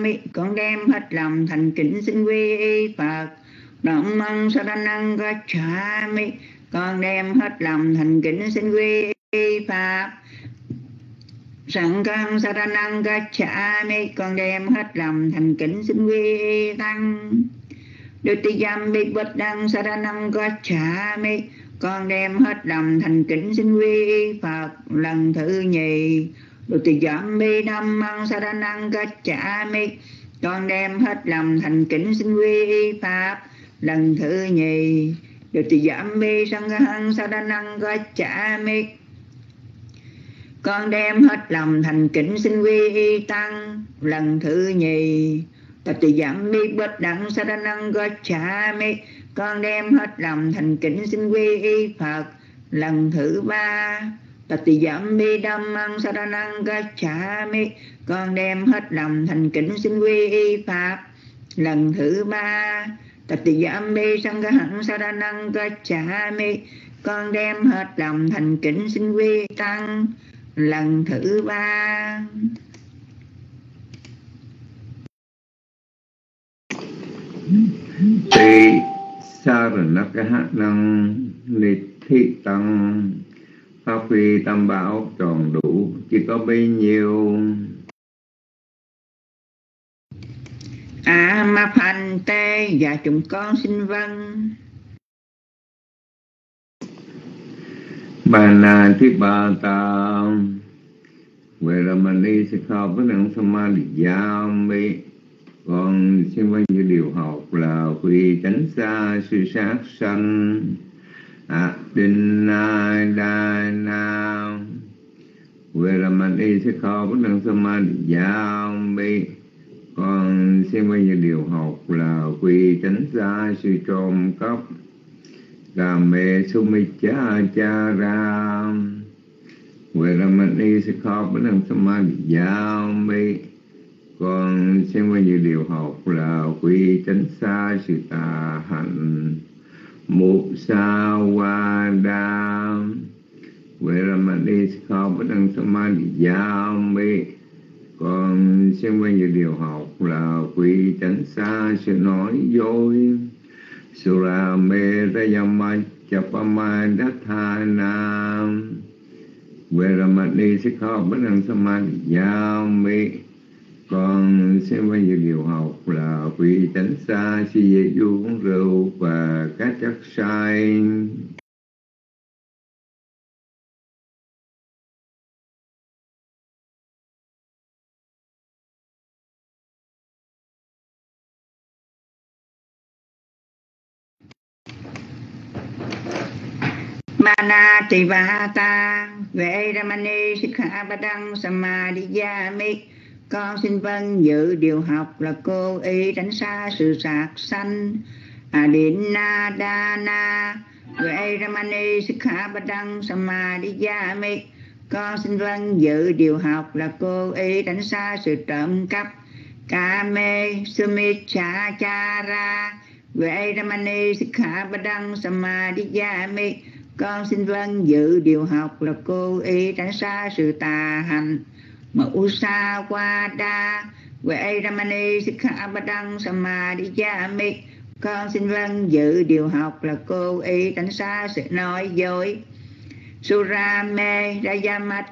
mi con đem hết lòng thành kính xin quy y Phật. Động măng cha mi con đem hết lòng thành kính xin quy y tanh ngã cha mi con đem hết lòng thành kính xin quy y Tăng. Dutiyam bi bất đăng sa tanh ngã cha mi con đem hết lòng thành kính xin quy y Phật. Lần thứ nhì được tỳ giảm bi nam măng sa đa năng cách trả mi Con đem hết lòng thành kính xin quy y Pháp, lần thứ nhì. Được tỳ giảm bi sang hăng sa đa năng cách trả mi Con đem hết lòng thành kính xin quy y Tăng, lần thứ nhì. Tập tỳ giảm bi bất đẳng sa đa năng cách trả mi Con đem hết lòng thành kính xin quy y Phật, lần thứ ba. Tatiyami Dhammang Saranang Gacchami Con đem hết lòng thành kính xin quy y Pháp. Lần thứ ba Tatiyami Sanghang Saranang Gacchami Con đem hết lòng thành kính xin quy Tăng. Lần thứ ba. Tị Saranakahanang thị Tăng phát huy tam bảo tròn đủ chỉ có bấy nhiêu. À ma phanh tê và chúng con xin vâng. Bà na thi bà ta về là mình đi sẽ khó với năng samadhi mi con xin vâng như điều học là quy tránh xa suy sát sanh Adinadana Về là mình đi sẽ kho bất năng samadhi giao bi Còn xem bây giờ điều học là quy tránh xa sự trộm cắp. Gà mê sumi cha cha ra. Về là mình đi sẽ kho bất năng samadhi giao bi Còn xem bây giờ điều học là quy tránh xa sự tà hạnh mục sa wa đa. Về là mà đi bất đăng samadhi giao còn xem bao nhiêu điều học là quy tránh xa sự nói dối. Sura mê ra yama chapama dathana vậy là mà con sẽ bao nhiêu điều học là quỷ tránh xa si dễ uống rượu và các chất sai. Mana Tivata Vedamani Sikha Padang Samadhiyami con xin vâng dự điều học là cô ý tránh xa sự sạc sanh. Adina Dana Vệ Ramani Sikha Badang Samadhiyami Con xin vâng dự điều học là cô ý tránh xa sự trộm cắp. Kame Sumicha Chara Vệ Ramani Sikha Badang Samadhiyami Con xin vâng dự điều học là cô ý tránh xa sự tà hành mà usa qua đa về Ramani, Sikha Samadhi Samadhiyami Con xin vâng dự điều học là cô y tránh xa sự nói dối. Surame Rayamat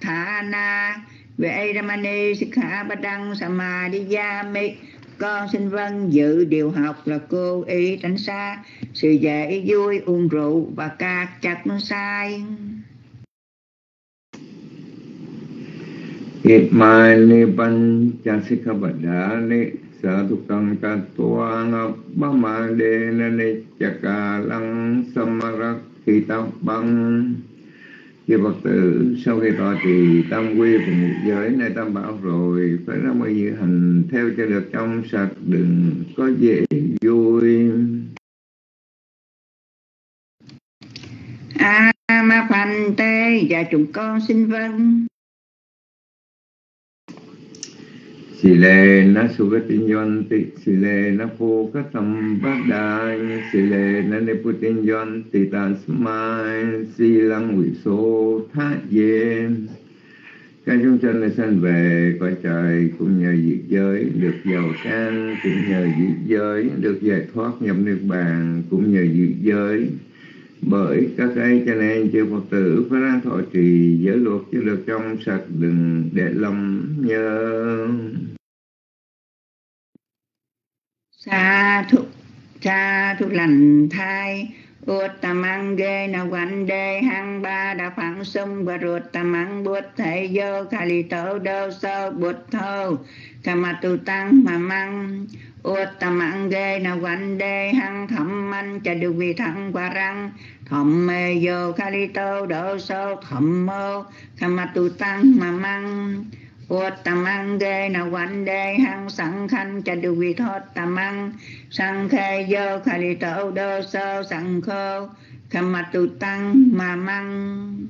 thả na về Ramani, Sikha Samadhi Samadhiyami con xin vâng dự điều học là cô ý tránh xa sự dễ vui, uống rượu và các chặt sai. Imani pancasikkhabadani satukang katuang pamadena nichakalang samarakhitabang Chư Phật tử, sau khi tọa trì tam quy cùng một giới này tam bảo rồi, phải ra mọi dự hành theo cho được trong sạch, đừng có dễ vui. A ma phanh tê dạ và chúng con xin vâng. Sile na sugatinyanti, sile na pukatam badai, sile na niputinyanti tasmai, silang viso tha ye. các chúng sanh đã sanh về cõi trời cũng nhờ diệt giới được giàu sang cũng nhờ diệt giới được giải thoát nhập niết bàn cũng nhờ diệt giới bởi các ấy cho nên chư Phật tử phải ra thọ trì giới luật cho được trong sạch đừng để lầm nhớ sa thụ cha thụ lành thai Uttamang ge na quanh đề hăng ba đa phẳng sung và ruột tamang bút thể vô kali tổ đô sơ bút thô kama tu tăng mà măng Uttamang ge na quanh đề hăng thẩm manh cha được vị thẳng qua răng, thẩm mê vô kali tổ đô sơ thẩm mô kama tu tăng mà măng Uttamang ge na quan đề hăng sẵn khanh cha được vị thoát tamang sang khe dơ khả li tổ đô sơ sang khô kham tu tăng mà măng.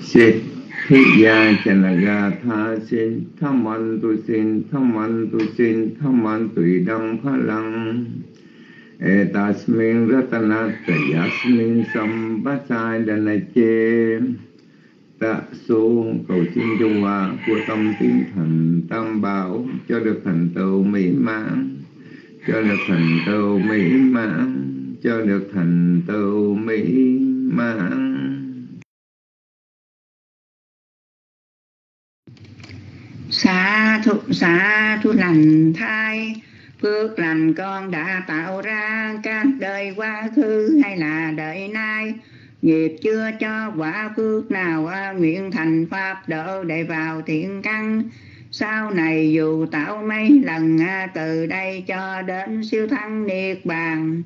Sit thi ya chanaga tha sin tham man tu sin tham man tu sin tham man tùy đăng phá lăng. Etasmin ratanata yasmin sambasai chê tạ số cầu xin dung hòa của tâm tín thành tam bảo, cho được thành tựu mỹ mãn, cho được thành tựu mỹ mãn, cho được thành tựu mỹ mãn. Xá thụ xá thu lành thai, phước lành con đã tạo ra các đời quá khứ hay là đời nay nghiệp chưa cho quả phước nào à, nguyện thành pháp độ để vào thiện căn. Sau này dù tạo mấy lần à, từ đây cho đến siêu thăng niết bàn.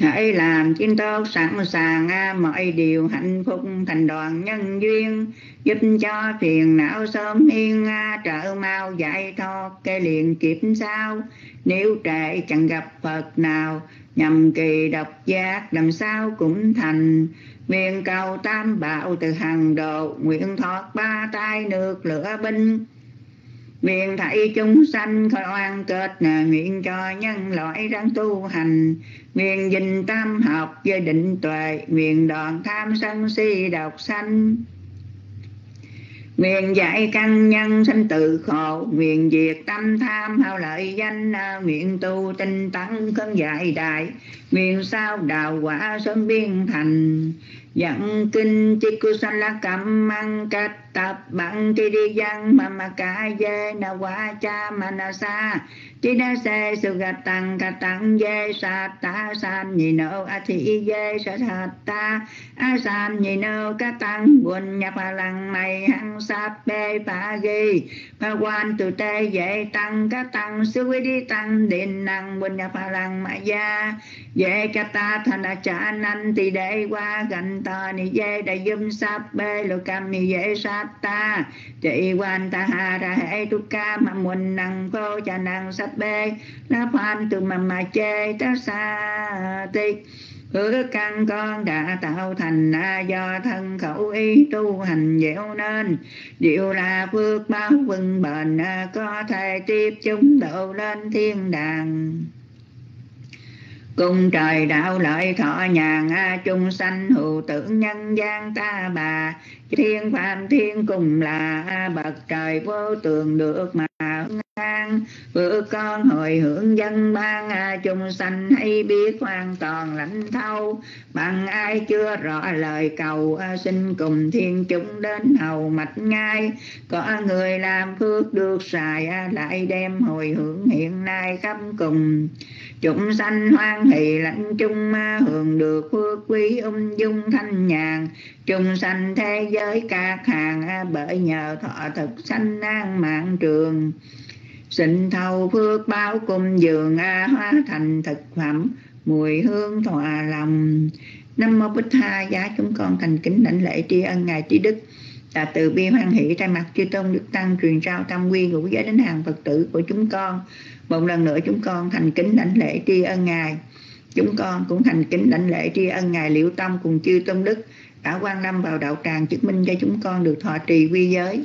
Hãy làm chiến tốt sẵn sàng à, mọi điều hạnh phúc thành đoàn nhân duyên. Giúp cho phiền não sớm yên trợ mau giải thoát cái liền kiếp sau. Nếu trễ chẳng gặp phật nào nhằm kỳ độc giác, làm sao cũng thành. Nguyện cầu tam bảo từ hàng độ, nguyện thoát ba tai nước lửa binh. Nguyện thảy chúng sanh khỏi oan kết nguyện cho nhân loại đang tu hành. Nguyện dình tam học với định tuệ, nguyện đoạn tham sân si độc sanh nguyện dạy căn nhân sanh tự khổ nguyện diệt tâm tham, hao lợi danh à, nguyện tu tinh tấn khấn dạy đại. Nguyện sao đạo quả sớm biên thành, dẫn kinh chi cu sanh la cầm mang cách tập bằng chi đi văn mà mà cả dê na quả cha mà na sa. Chi đa se su gà tăng, ca tăng dê sa ta san nhị nô a thị dê sa sa ta a san nhị nơ ca tăng buồn nhập hà lăng này hăng sáp bê phá ghi. Phá quan tu tê dễ tăng ca tăng sư quý đi tăng điện năng buồn nhập hà lăng mà gia. Dễ ca ta thành cha năng thì để qua gần tờ ni dê đại dâm sáp bê lô cam ni dễ sát ta. Chạy quan ta hà ra hệ tu ca, mà muốn năng cô cha năng sát bê. La phan từ mà mà chê, ta sa tích hứa căn con đã tạo thành do thân khẩu ý, tu hành dẻo nên. Diệu là phước báo vững bền có thể tiếp chúng độ lên thiên đàng. Cung trời đạo lợi thọ nhàn chung sanh hữu tưởng nhân gian ta bà. Thiên phạm thiên cùng là bậc trời vô tường được mà ngang vợ con hồi hưởng dân ban à, chung sanh hay biết hoàn toàn lãnh thâu. Bằng ai chưa rõ lời cầu à, xin cùng thiên chúng đến hầu mạch ngay. Có người làm phước được xài à, lại đem hồi hưởng hiện nay khắp cùng. Chúng sanh hoan hỷ lãnh chung ma hưởng được phước quý ung dung thanh nhàn. Chúng sanh thế giới các hàng bởi nhờ thọ thực sanh an mạng trường sinh thâu phước báo cung dường a hóa thành thực phẩm, mùi hương thỏa lòng. Nam mô Bích Tha, giá chúng con thành kính đảnh lễ tri ân ngài trí đức. Là từ bi hoan hỷ thay mặt chư tôn đức tăng truyền trao tam quy ngũ giới đến hàng phật tử của chúng con. Một lần nữa chúng con thành kính đảnh lễ tri ân ngài. Chúng con cũng thành kính đảnh lễ tri ân ngài liễu tâm cùng chư tôn đức, đã quan lâm vào đạo tràng chứng minh cho chúng con được thọ trì quy giới.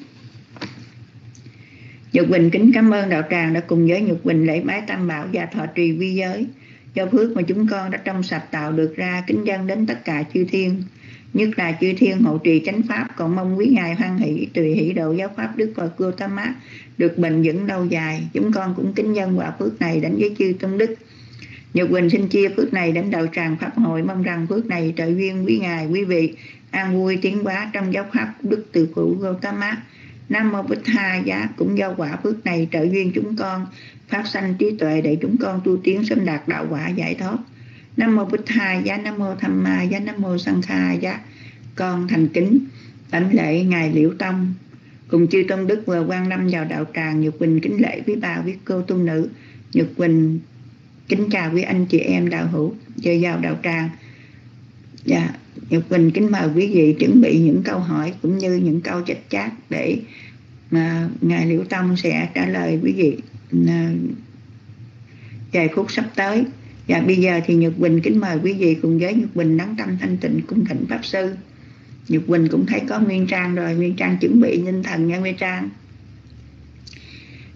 Nhật Quỳnh kính cảm ơn đạo tràng đã cùng với Nhật Quỳnh lễ bái tam bảo và thọ trì quy giới do phước mà chúng con đã trong sạch tạo được ra kính dân đến tất cả chư thiên. Nhất là chư thiên hộ trì chánh pháp còn mong quý ngài hoan hỷ, tùy hỷ độ giáo pháp đức phật Gautama được bền vững lâu dài. Chúng con cũng kính dân quả phước này đến với chư tôn đức. Nhật Quỳnh xin chia phước này đến đạo tràng Pháp hội, mong rằng phước này trợ duyên quý ngài, quý vị an vui tiến hóa trong giáo pháp đức từ phụ Gautama Nam mô Bích Tha giá. Cũng do quả phước này trợ duyên chúng con, phát sanh trí tuệ để chúng con tu tiến sớm đạt đạo quả giải thoát. Nam mô Bích Tha giá. Nam mô Tham Ma giá. Nam mô Sang Kha giá. Con thành kính đảnh lễ ngài Liễu Tông. Cùng chư tôn đức vừa quan năm vào đạo tràng Nhật Quỳnh kính lễ quý bà quý cô tu nữ. Nhật Quỳnh kính chào quý anh chị em đạo hữu. Chơi vào đạo tràng dạ. Nhật Quỳnh kính mời quý vị chuẩn bị những câu hỏi cũng như những câu chất chát để mà ngài Liễu Tông sẽ trả lời quý vị à, vài phút sắp tới. Và bây giờ thì Nhật Quỳnh kính mời quý vị cùng với Nhật Quỳnh lắng tâm thanh tịnh cung thỉnh pháp sư. Nhật Quỳnh cũng thấy có Nguyên Trang rồi. Nguyên Trang chuẩn bị tinh thần nha Nguyên Trang.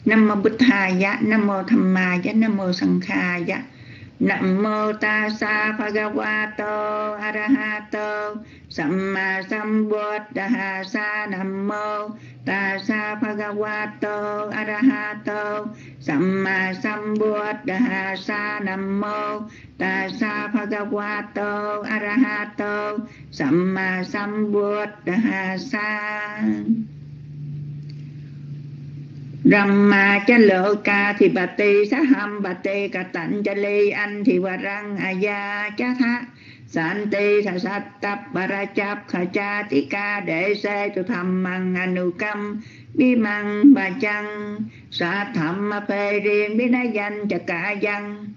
Nam mô Bích Hà giá, Nam mô Tham Ma giá, Nam mô Sang Kha giá. Nam mô ta Tassa Bhagavato Arahato. Samma sa Nam mô ta Tassa Bhagavato Arahato. Samma sa Nam mô ta Tassa Bhagavato Arahato. Samma sa Ramma cha lộ ca thì bà tê sa ham bà tê cả tận cha lê anh thì bà răng aya ya cha tha san tê, sa sát tập bà ra chap khả cha tí ca để xe tu tham măng anu cam bi măng bà chăng. Sa thầm ma phê riêng bi na danh cha cả dân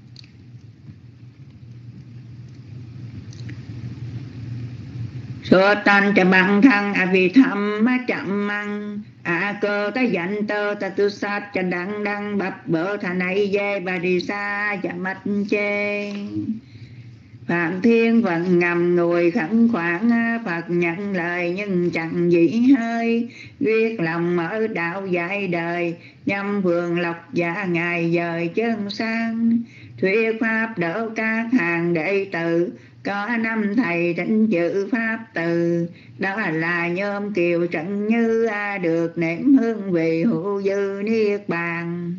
Sơ tan cha bằng thăng a vi thầm ma chậm măng a cơ ta dành tơ ta tu sát chân đăng đăng bập bỡ thà này dê bà đi xa chả mắt chê. Phạm Thiên vận ngầm ngồi khẩn khoản Phật nhận lời nhưng chẳng dĩ hơi. Viết lòng mở đạo dạy đời, Nhâm vườn lộc giả ngài dời chân sang. Thuyết pháp đỡ các hàng đệ tử, có năm thầy tránh chữ pháp từ. Đó là nhôm kiều trận như được nếm hương vị hữu dư niết bàn.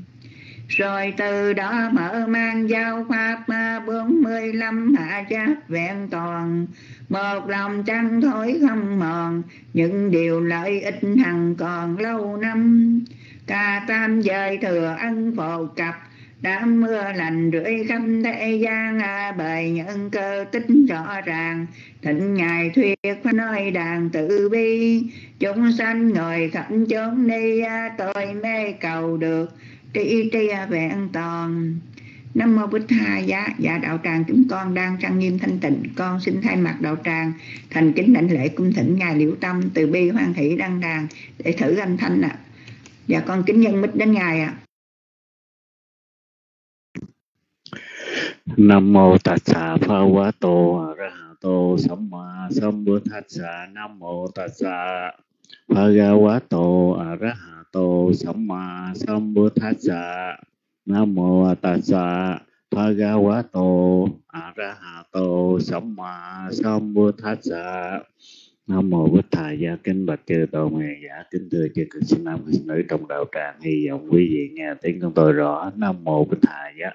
Rồi từ đó mở mang giao pháp bốn mươi lăm hạ chát vẹn toàn. Một lòng trăng thối không mòn, những điều lợi ích hằng còn lâu năm. Ca tam giới thừa ân phổ cập đám mưa lành rưỡi khắp thế gian à, bài nhân cơ tích rõ ràng thịnh ngài thuyết nói đàn tự bi chúng sanh ngồi khắp chốn đi à, tôi mê cầu được tri tri vẹn toàn Nam mô Bích Tha giá dạ đạo tràng chúng con đang trang nghiêm thanh tịnh con xin thay mặt đạo tràng thành kính đảnh lễ cung thỉnh ngài liễu tâm từ bi hoan hỷ đăng đàn để thử âm thanh ạ à. dạ con kính nhân mít đến ngài ạ à. Nam mô Tassa Bhagavato Arahato Samma Sambuddhassa. Nam mô Tassa Bhagavato Arahato Samma Sambuddhassa. Nam mô Tassa Bhagavato Arahato Samma Sambuddhassa. Nam mô Bích tát gia kính bạch chư tôn ngài giả kính thưa chư cực sinh nam sinh nữ trong đạo tràng. Hy vọng quý vị nghe tiếng chúng tôi rõ. Nam mô Bích tát gia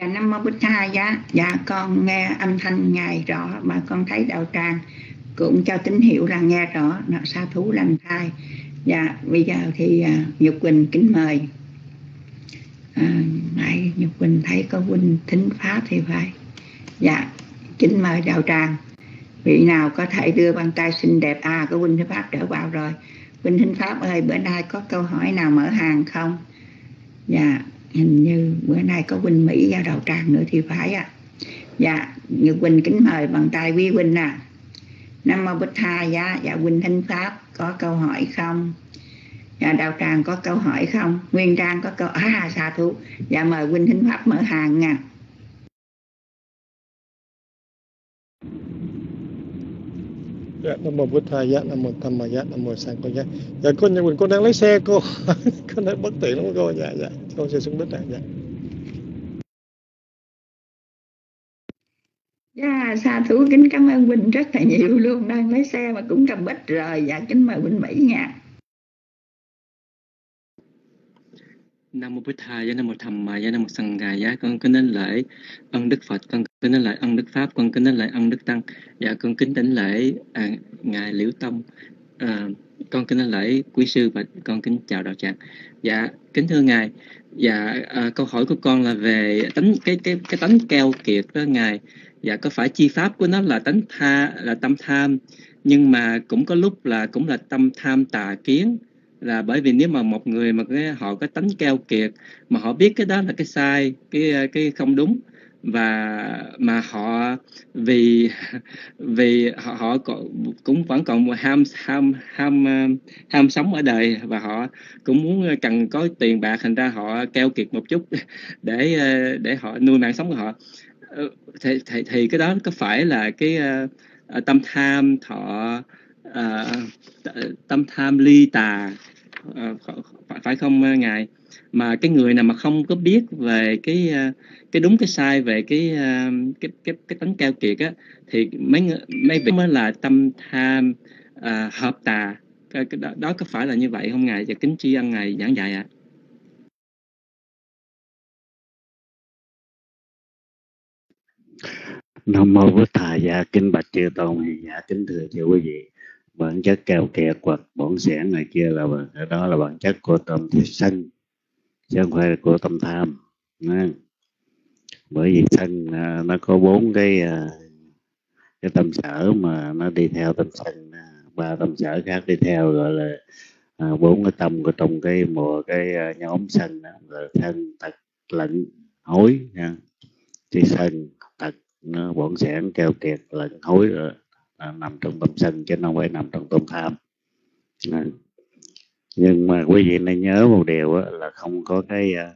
Dạ Nam Mô Bích Tha dạ, dạ con nghe âm thanh Ngài rõ mà con thấy đạo tràng cũng cho tín hiệu là nghe rõ là sa thú lành thai. Dạ bây giờ thì uh, Nhật Quỳnh kính mời. À, nãy Nhật Quỳnh thấy có huynh thính pháp thì phải. Dạ kính mời đạo tràng. Vị nào có thể đưa bàn tay xinh đẹp à có huynh thính pháp trở vào rồi. Huynh thính pháp ơi bữa nay có câu hỏi nào mở hàng không? Dạ hình như bữa nay có Quỳnh Mỹ ra đầu tràng nữa thì phải ạ à. dạ như Quỳnh kính mời bằng tay quý Quỳnh nè à. Nam Mô Bích Tha dạ dạ Quỳnh Thanh Pháp, có câu hỏi không dạ đạo tràng có câu hỏi không Nguyên Trang có câu à xa thú dạ mời Quỳnh Thanh Pháp mở hàng nha dạ nam mô bổn thầy dạ nam mô tam ma dạ nam mô sang con dạ dạ con nhà mình con đang lấy xe cô con đang bất tiện lắm cô dạ dạ con sẽ xuống đất này. dạ Dạ, xa thú kính cảm ơn Huynh rất là nhiều luôn. Đang lấy xe mà cũng cầm bích rồi. Dạ, kính mời Huynh Mỹ nha. Nam mô Bích Thầy, Nam mô Thầm ma Nam mô Sằng Gà, Giá con kính đến lễ ân Đức Phật, con kính đến lễ ân Đức Pháp, con kính đến lễ ân Đức Tăng. Dạ con kính đến lễ à, ngài Liễu Tông, à, con kính đến lễ quý sư và con kính chào đạo tràng. Dạ kính thưa ngài, dạ à, câu hỏi của con là về tánh cái cái cái tánh keo kiệt đó ngài. Dạ có phải chi pháp của nó là tánh tha là tâm tham, nhưng mà cũng có lúc là cũng là tâm tham tà kiến là bởi vì nếu mà một người mà cái họ có tánh keo kiệt mà họ biết cái đó là cái sai cái cái không đúng và mà họ vì vì họ, họ cũng vẫn còn ham ham ham ham sống ở đời và họ cũng muốn cần có tiền bạc thành ra họ keo kiệt một chút để để họ nuôi mạng sống của họ. Ờ, thì, thì, thì cái đó có phải là cái uh, tâm tham thọ Ờ, tâm tham ly tà à, phải không ờ, ngài? Mà cái người nào mà không có biết về cái cái đúng cái sai về cái cái cái cái tánh keo kiệt á thì mấy mấy vị mới là tâm tham à, hợp tà. Cái, cái đó, đó có phải là như vậy không ngài? Và kính tri ân ngài giảng dạy ạ. À? Nam mô Bổn Thầy dạ kính bạch chư tôn. Dạ kính thưa chư quý vị bản chất keo kiệt hoặc bổn sẻn này kia là đó là bản chất của tâm sân chứ không phải là của tâm tham Nha. bởi vì sân à, nó có bốn cái à, cái tâm sở mà nó đi theo tâm sân à, ba tâm sở khác đi theo gọi là bốn cái tâm của trong cái mùa cái nhóm sân là thân tật lẫn hối nha. Thì sân tật nó bổn sẻn keo kiệt lẫn hối rồi à, nằm trong tâm sân chứ không phải nằm trong tâm tham à. nhưng mà quý vị nên nhớ một điều đó, là không có cái à,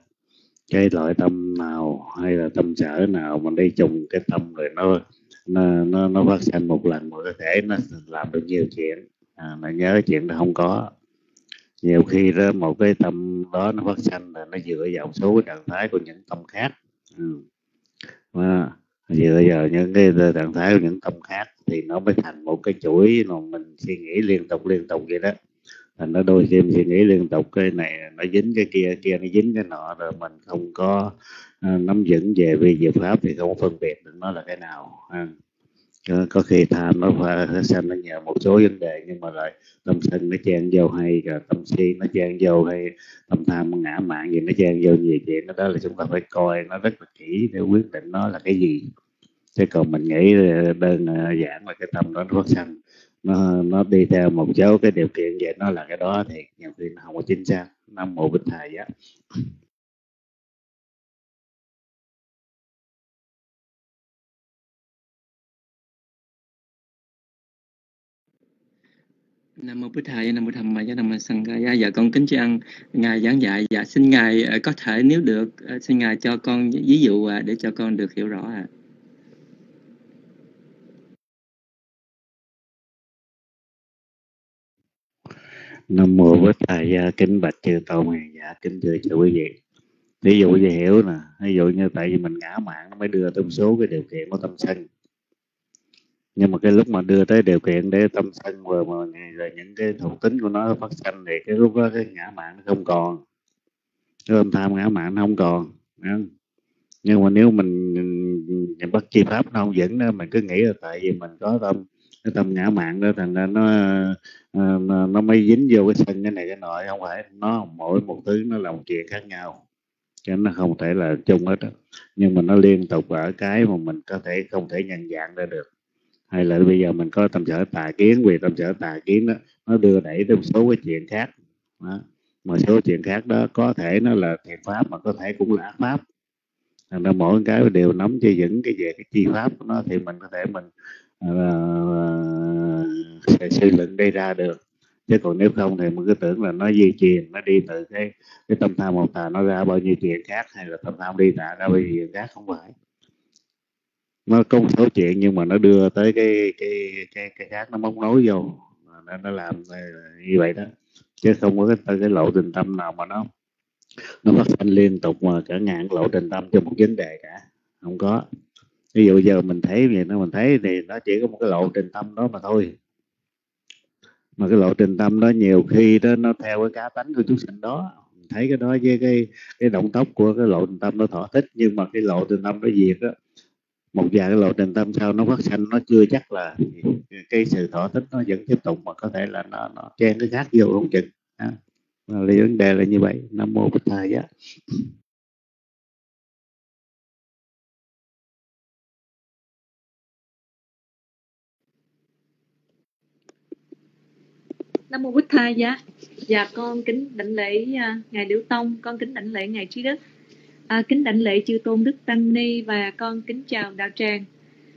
cái loại tâm nào hay là tâm sở nào mà đi trùng cái tâm rồi nó nó nó, nó phát sinh một lần mà có thể nó làm được nhiều chuyện à, mà nhớ chuyện đó không có nhiều khi đó một cái tâm đó nó phát sinh là nó dựa vào số cái trạng thái của những tâm khác ừ. à, vì bây giờ những cái trạng thái của những tâm khác thì nó mới thành một cái chuỗi mà mình suy nghĩ liên tục liên tục vậy đó thành nó đôi khi mình suy nghĩ liên tục, cái này nó dính cái kia kia nó dính cái nọ, rồi mình không có à, nắm vững về vi diệu pháp thì không phân biệt được nó là cái nào, ha. có khi tham nó phải xem nó nhờ một số vấn đề nhưng mà lại tâm sân nó chen vô hay tâm si nó chen vô hay, tâm tham ngã mạng gì nó chen vô gì vậy nó đó là chúng ta phải coi nó rất là kỹ để quyết định nó là cái gì chứ còn mình nghĩ ờ, đơn ờ, giản là cái tâm đó nó phát sanh nó nó đi theo một số cái điều kiện vậy nó là cái đó thì nhiều khi nó không có chính xác năm mô bích thầy á Nam mô Bích Thầy, Nam mô Tham Maya, Nam mô Sanh Gaya. Dạ, dạ con kính chào ngài giảng dạy. Dạ xin ngài ờ, có thể nếu được xin ngài cho con ví dụ à, để cho con được hiểu rõ ạ. À. Nam mô Bích Thầy gia kính bạch chư tôn dạ kính thưa chư quý vị. Ví dụ như hiểu nè, ví dụ như tại vì mình ngã mạng nó mới đưa tâm số cái điều kiện của tâm sân. Nhưng mà cái lúc mà đưa tới điều kiện để tâm sân vừa mà rồi những cái thuộc tính của nó phát sanh thì cái lúc đó cái ngã mạng nó không còn. Cái tâm tham ngã mạng nó không còn. Nhưng mà nếu mình, mình bắt chi pháp nó không dẫn mình cứ nghĩ là tại vì mình có tâm cái tâm ngã mạng đó thành ra nó ờ, nó, nó mới dính vô cái sân cái này cái nọ không phải nó mỗi một thứ nó là một chuyện khác nhau cho nó không thể là chung hết đó. nhưng mà nó liên tục ở cái mà mình có thể không thể nhận dạng ra được hay là bây giờ mình có tâm sở tà kiến vì tâm sở tà kiến đó nó đưa đẩy tới một số cái chuyện khác đó. mà số chuyện khác đó có thể nó là thiện pháp mà có thể cũng là ác pháp thành ra mỗi cái đều nắm cho vững cái về cái chi pháp của nó thì mình có thể mình sẽ suy luận đi ra được. Chứ còn nếu không thì mình cứ tưởng là nó di truyền nó đi từ cái cái tâm tham một tà nó ra bao nhiêu chuyện khác hay là tâm tham đi tà ra bao nhiêu chuyện khác không phải. Nó có một số chuyện nhưng mà nó đưa tới cái cái cái cái khác nó móc nối vô. Nó, nó làm như vậy đó. Chứ không có cái cái lộ trình tâm nào mà nó nó phát sinh liên tục mà cả ngàn lộ trình tâm cho một vấn đề cả. Không có ví dụ giờ mình thấy vậy nó mình thấy thì nó chỉ có một cái lộ trình tâm đó mà thôi. Mà cái lộ trình tâm đó nhiều khi đó nó theo cái cá tánh của chúng sinh đó. Thấy cái đó với cái cái động tóc của cái lộ trình tâm nó thỏa thích, nhưng mà cái lộ trình tâm nó diệt đó một vài cái lộ trình tâm sau nó phát sanh, nó chưa chắc là cái sự thỏa thích nó vẫn tiếp tục, mà có thể là nó nó chen cái khác vô không chừng. À. lý vấn đề là như vậy. Nam mô bích thầy á. Nam mô Bích Tha giá. Dạ con kính đảnh lễ uh, ngài Liễu Tông, con kính đảnh lễ ngài Trí Đức. À, kính đảnh lễ chư tôn đức tăng ni và con kính chào đạo tràng.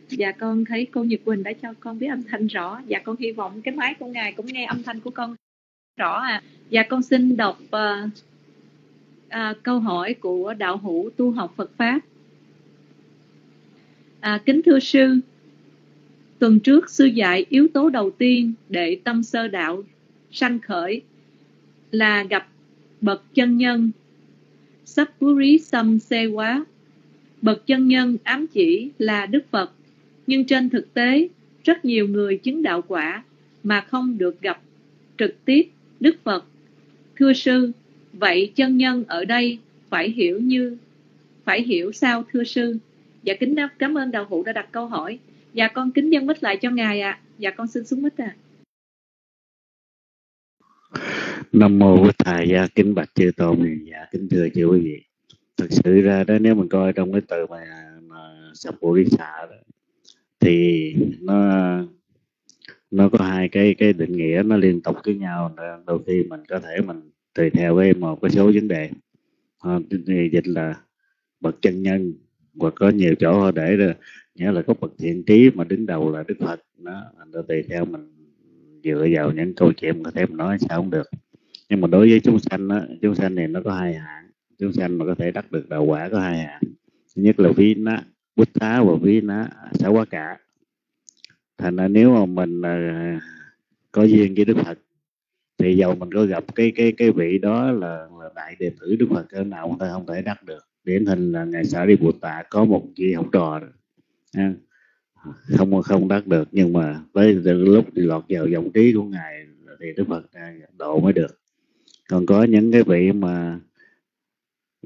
Dạ con thấy cô Nhật Quỳnh đã cho con biết âm thanh rõ. Dạ con hy vọng cái máy của ngài cũng nghe âm thanh của con rõ à. Dạ con xin đọc uh, uh, câu hỏi của đạo hữu tu học Phật pháp. À, kính thưa sư, tuần trước sư dạy yếu tố đầu tiên để tâm sơ đạo sanh khởi là gặp bậc chân nhân Sapuri Sam Se Quá. Bậc chân nhân ám chỉ là Đức Phật, nhưng trên thực tế rất nhiều người chứng đạo quả mà không được gặp trực tiếp Đức Phật. Thưa sư, vậy chân nhân ở đây phải hiểu như phải hiểu sao thưa sư? Dạ kính đáp cảm ơn đạo hữu đã đặt câu hỏi. Dạ con kính dân mít lại cho ngài ạ. À. Dạ con xin xuống mít ạ. À. Nam mô Bổn Thầy gia. Kính bạch chư tôn. Dạ kính thưa chư quý vị. thực sự ra đó nếu mình coi trong cái từ mà, mà Saporisa đó thì nó nó có hai cái cái định nghĩa nó liên tục với nhau. Đôi khi mình có thể mình tùy theo với một cái số vấn đề. À, dịch là bậc chân nhân hoặc có nhiều chỗ họ để rồi nghĩa là có bậc thiện trí mà đứng đầu là đức phật. Nó tùy theo mình dựa vào những câu chuyện có thể mình nói sao không được nhưng mà đối với chúng sanh á, chúng sanh này nó có hai hạng. Chúng sanh mà có thể đắc được đạo quả có hai hạng. Thứ nhất là phí ná bút tá và phí ná xá quá cả. Thành ra nếu mà mình uh, có duyên với đức phật thì dầu mình có gặp cái cái cái vị đó là, là đại đệ tử đức phật cỡ nào cũng không thể đắc được. Điển hình là ngài xã đi bồ tạ có một vị học trò đó. À, không không đắc được nhưng mà tới lúc thì lọt vào dòng trí của ngài thì đức phật à, độ mới được còn có những cái vị mà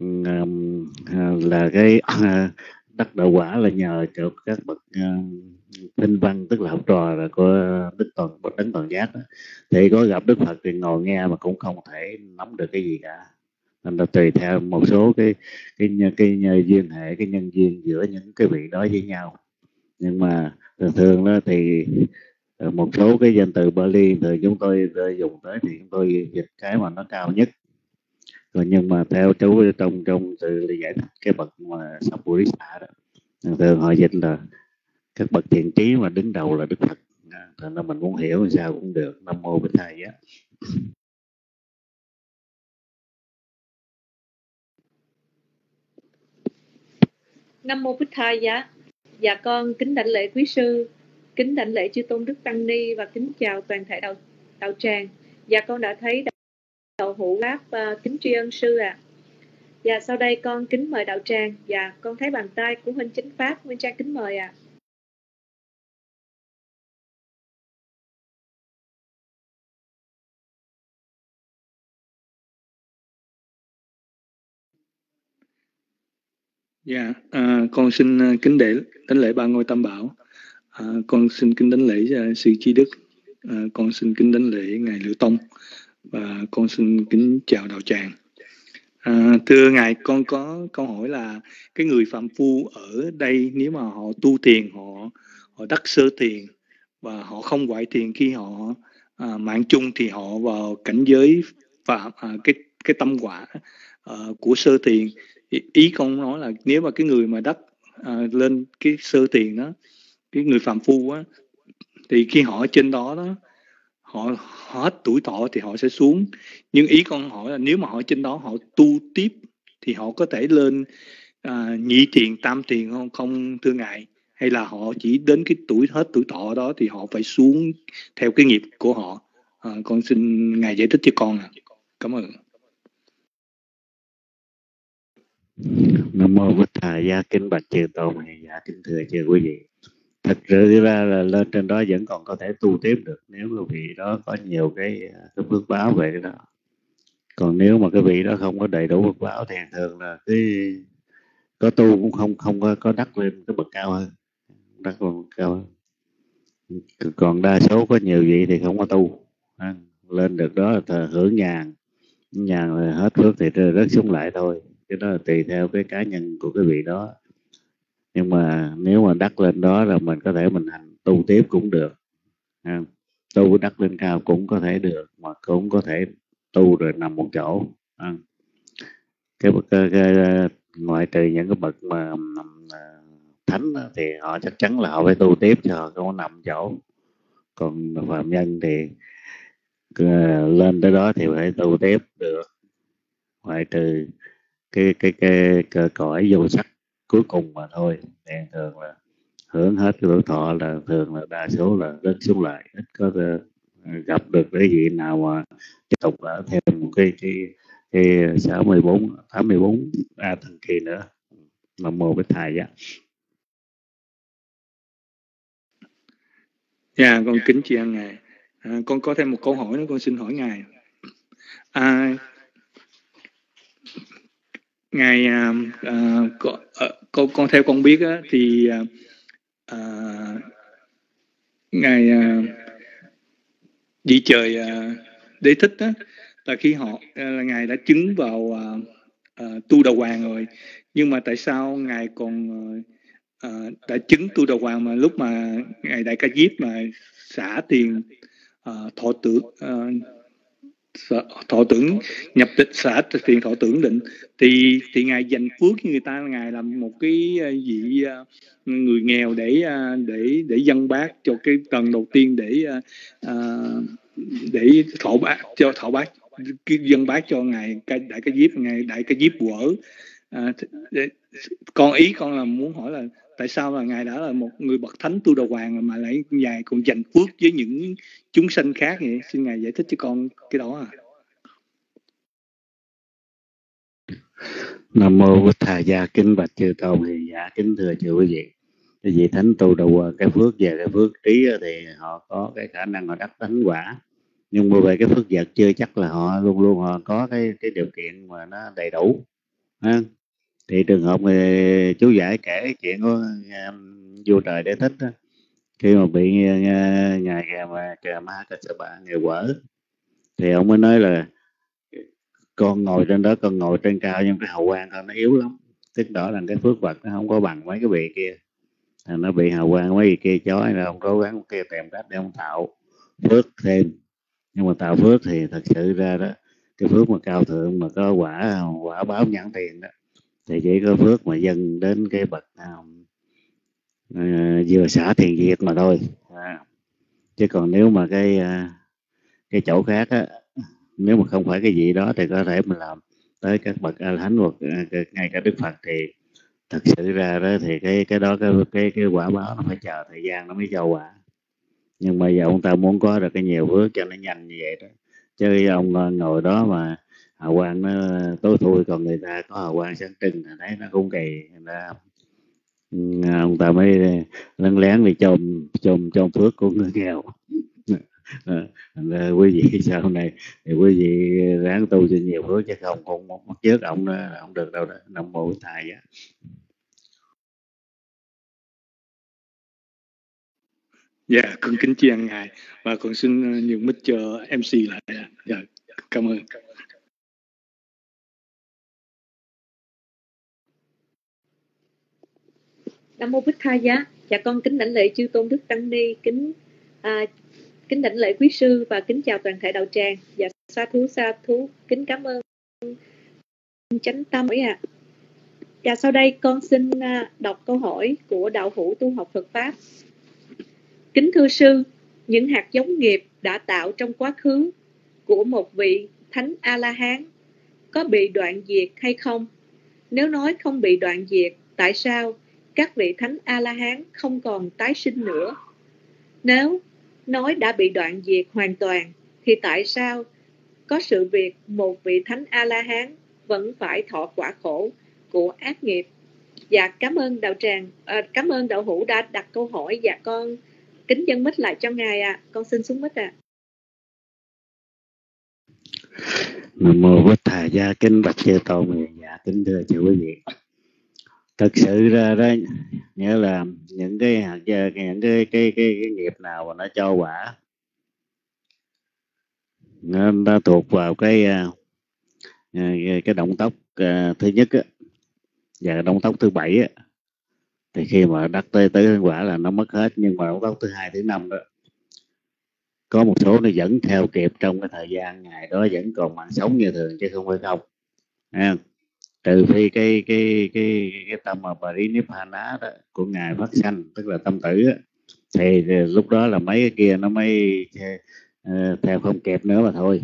um, là cái à, đắc đạo quả là nhờ được các bậc uh, văn tức là học trò là của đức toàn bậc đấng toàn giác đó. thì có gặp đức phật thì ngồi nghe mà cũng không thể nắm được cái gì cả nên là tùy theo một số cái cái cái, cái, cái duyên hệ cái nhân duyên giữa những cái vị đó với nhau nhưng mà thường thường đó thì Ờ, một số cái danh từ Bali thì chúng tôi ờ, dùng tới thì chúng tôi dịch cái mà nó cao nhất. Rồi nhưng mà theo chú trong trong từ giải thích cái bậc mà Sampurisa đó, thường họ dịch là các bậc thiện trí mà đứng đầu là Đức Phật. Thành ra mình muốn hiểu sao cũng được. Nam mô bích thầy á. Nam mô bích thầy dạ dạ con kính đảnh lễ quý sư kính đảnh lễ chư tôn đức tăng ni và kính chào toàn thể đạo đạo tràng và con đã thấy đạo hữu pháp uh, à, kính tri ân sư ạ à. và sau đây con kính mời đạo tràng và con thấy bàn tay của huynh chính pháp huynh trang kính mời ạ à. Dạ, à, con xin à, kính để đảnh lễ ba ngôi tam bảo. À, con xin kính đánh lễ uh, sư Chi Đức, à, con xin kính đánh lễ ngài Lữ Tông và con xin kính chào đạo tràng. À, thưa ngài, con có câu hỏi là cái người phạm phu ở đây nếu mà họ tu tiền, họ họ đắc sơ tiền và họ không ngoại tiền khi họ à, mạng chung thì họ vào cảnh giới và à, cái cái tâm quả à, của sơ tiền. Ý, ý con nói là nếu mà cái người mà đắc à, lên cái sơ tiền đó cái người phàm phu á thì khi họ ở trên đó đó họ, họ hết tuổi thọ thì họ sẽ xuống. Nhưng ý con hỏi là nếu mà họ trên đó họ tu tiếp thì họ có thể lên à, nhị tiền tam tiền không không thưa ngài. Hay là họ chỉ đến cái tuổi hết tuổi thọ đó thì họ phải xuống theo cái nghiệp của họ. À, con xin ngài giải thích cho con à. cảm ơn. Nam mô bổn thầy gia kính bạch chư tôn dạ kính thưa chư quý vị thật sự ra là lên trên đó vẫn còn có thể tu tiếp được nếu mà vị đó có nhiều cái à, cái phước báo về cái đó. Còn nếu mà cái vị đó không có đầy đủ phước báo thì thường là cái có tu cũng không không có, có đắc lên cái bậc cao hơn đắc lên cao hơn. Còn đa số có nhiều vị thì không có tu lên được đó là hưởng nhàn nhàn là hết phước thì rớt xuống lại thôi. Cái đó là tùy theo cái cá nhân của cái vị đó nhưng mà nếu mà đắc lên đó là mình có thể mình hành tu tiếp cũng được ha. tu đắc lên cao cũng có thể được mà cũng có thể tu rồi nằm một chỗ ha. cái, cái, cái, ngoại trừ những cái bậc mà à, thánh đó, thì họ chắc chắn là họ phải tu tiếp cho họ không nằm chỗ còn phạm nhân thì ờ, lên tới đó thì phải tu tiếp được ngoại trừ cái cái cái, cái cõi vô sắc cuối cùng mà thôi thì thường là hưởng hết cái tuổi thọ là thường là đa số là rất xuống lại ít có ờ, gặp được cái gì nào mà tiếp tục ở thêm một cái cái cái sáu mươi bốn tám mươi bốn a thần kỳ nữa. Là mô cái thầy dạ dạ con kính chị ngài. À, con có thêm một câu hỏi nữa con xin hỏi ngài. À, ngài à, à, con, à, con con theo con biết á, thì à, à, ngài à, vị trời à, đế thích á, là khi họ à, là ngài đã chứng vào à, à, tu đầu hoàng rồi. Nhưng mà tại sao ngài còn à, à đã chứng tu đầu hoàng mà lúc mà ngài đại ca diếp mà xả tiền à, thọ tưởng à, thọ tưởng nhập tịch xã tiền thọ tưởng định. Thì thì ngài dành phước như người ta ngài làm một cái à, vị à, người nghèo để à, để để dân bác cho cái tầng đầu tiên để để thọ bác cho thọ bác cái dân bác cho ngài đại ca diếp ngài đại ca diếp à, con ý con là muốn hỏi là tại sao là ngài đã là một người bậc thánh tu đầu hoàng mà lại ngài còn dành phước với những chúng sanh khác vậy? Xin ngài giải thích cho con cái đó à nam mô bổn thầy gia kính bạch chư tôn. Thì dạ kính thưa chư quý vị. Cái vị thánh tu đầu hoàng, cái phước về cái phước trí thì họ có cái khả năng họ đắc thánh quả. Nhưng mà về cái phước vật chưa chắc là họ luôn luôn họ có cái cái điều kiện mà nó đầy đủ, ha? Thì trường hợp thì chú giải kể chuyện của à, vua trời để thích đó, khi mà bị uh, ngài mà kà ma kè sợ bà người quở thì ông mới nói là con ngồi trên đó con ngồi trên cao nhưng cái hậu quang con nó yếu lắm tức đó là cái phước vật nó không có bằng mấy cái vị kia. Thành nó bị hào quang mấy vị kia chói là ông cố gắng kia tìm cách để ông tạo phước thêm. Nhưng mà tạo phước thì thật sự ra đó cái phước mà cao thượng mà có quả quả báo nhãn tiền đó thì chỉ có phước mà dần đến cái bậc uh, vừa xả thiền diệt mà thôi à. chứ còn nếu mà cái uh, cái chỗ khác á nếu mà không phải cái gì đó thì có thể mình làm tới các bậc a thánh hoặc ờ, ngay cả đức phật thì thật sự ra đó thì cái cái đó cái cái cái quả báo nó phải chờ thời gian nó mới cho quả nhưng mà giờ ông ta muốn có được cái nhiều phước cho nó nhanh như vậy đó chứ ông ngồi đó mà hào quang nó tối thui còn người ta có hào quang sáng trưng là thấy nó cũng kỳ là ông ta mới lén lén đi chồng chồng chồng phước của người nghèo à, quý vị sau này thì quý vị ráng tu cho nhiều phước chứ không không mất trước ông đó không được đâu đó nam bộ thầy á Dạ, yeah, con kính tri ân ngài và con xin ờ, nhường mic cho MC lại. Dạ, yeah, cảm ơn. Nam mô bích tha giá. Dạ con kính đảnh lễ chư tôn đức tăng ni kính à, kính đảnh lễ quý sư và kính chào toàn thể đạo tràng. Dạ sa thú sa thú kính cảm ơn chánh tâm. Ấy ạ. À. dạ sau đây con xin à, đọc câu hỏi của đạo hữu tu học Phật pháp. Kính thưa sư những hạt giống nghiệp đã tạo trong quá khứ của một vị thánh a la hán có bị đoạn diệt hay không? Nếu nói không bị đoạn diệt tại sao các vị thánh A-la-hán không còn tái sinh nữa. Nếu nói đã bị đoạn diệt hoàn toàn, thì tại sao có sự việc một vị thánh A-la-hán vẫn phải thọ quả khổ của ác nghiệp dạ cảm ơn đạo tràng à, cảm ơn đạo hữu đã đặt câu hỏi dạ con kính dân mít lại cho ngài ạ à. con xin xuống mít ạ à. Nam mô Bích Thà Gia kính bạch chư tôn nguyện dạ kính thưa chư quý vị thực sự ra đó nghĩa là những cái hạt những cái cái cái, cái nghiệp nào mà nó cho quả nó, nó thuộc vào cái à, à, cái động tóc à, thứ nhất á, và động tóc thứ bảy á, thì khi mà đắc tới tới quả là nó mất hết. Nhưng mà động tóc thứ hai thứ năm đó có một số nó vẫn theo kịp trong cái thời gian ngày đó vẫn còn mạng sống như thường chứ không phải không. À, trừ phi cái cái cái cái tâm mà parinipana đó của ngài phát sanh tức là tâm tử đó, thì, thì lúc đó là mấy cái kia nó mới ờ, theo không kẹp nữa mà thôi.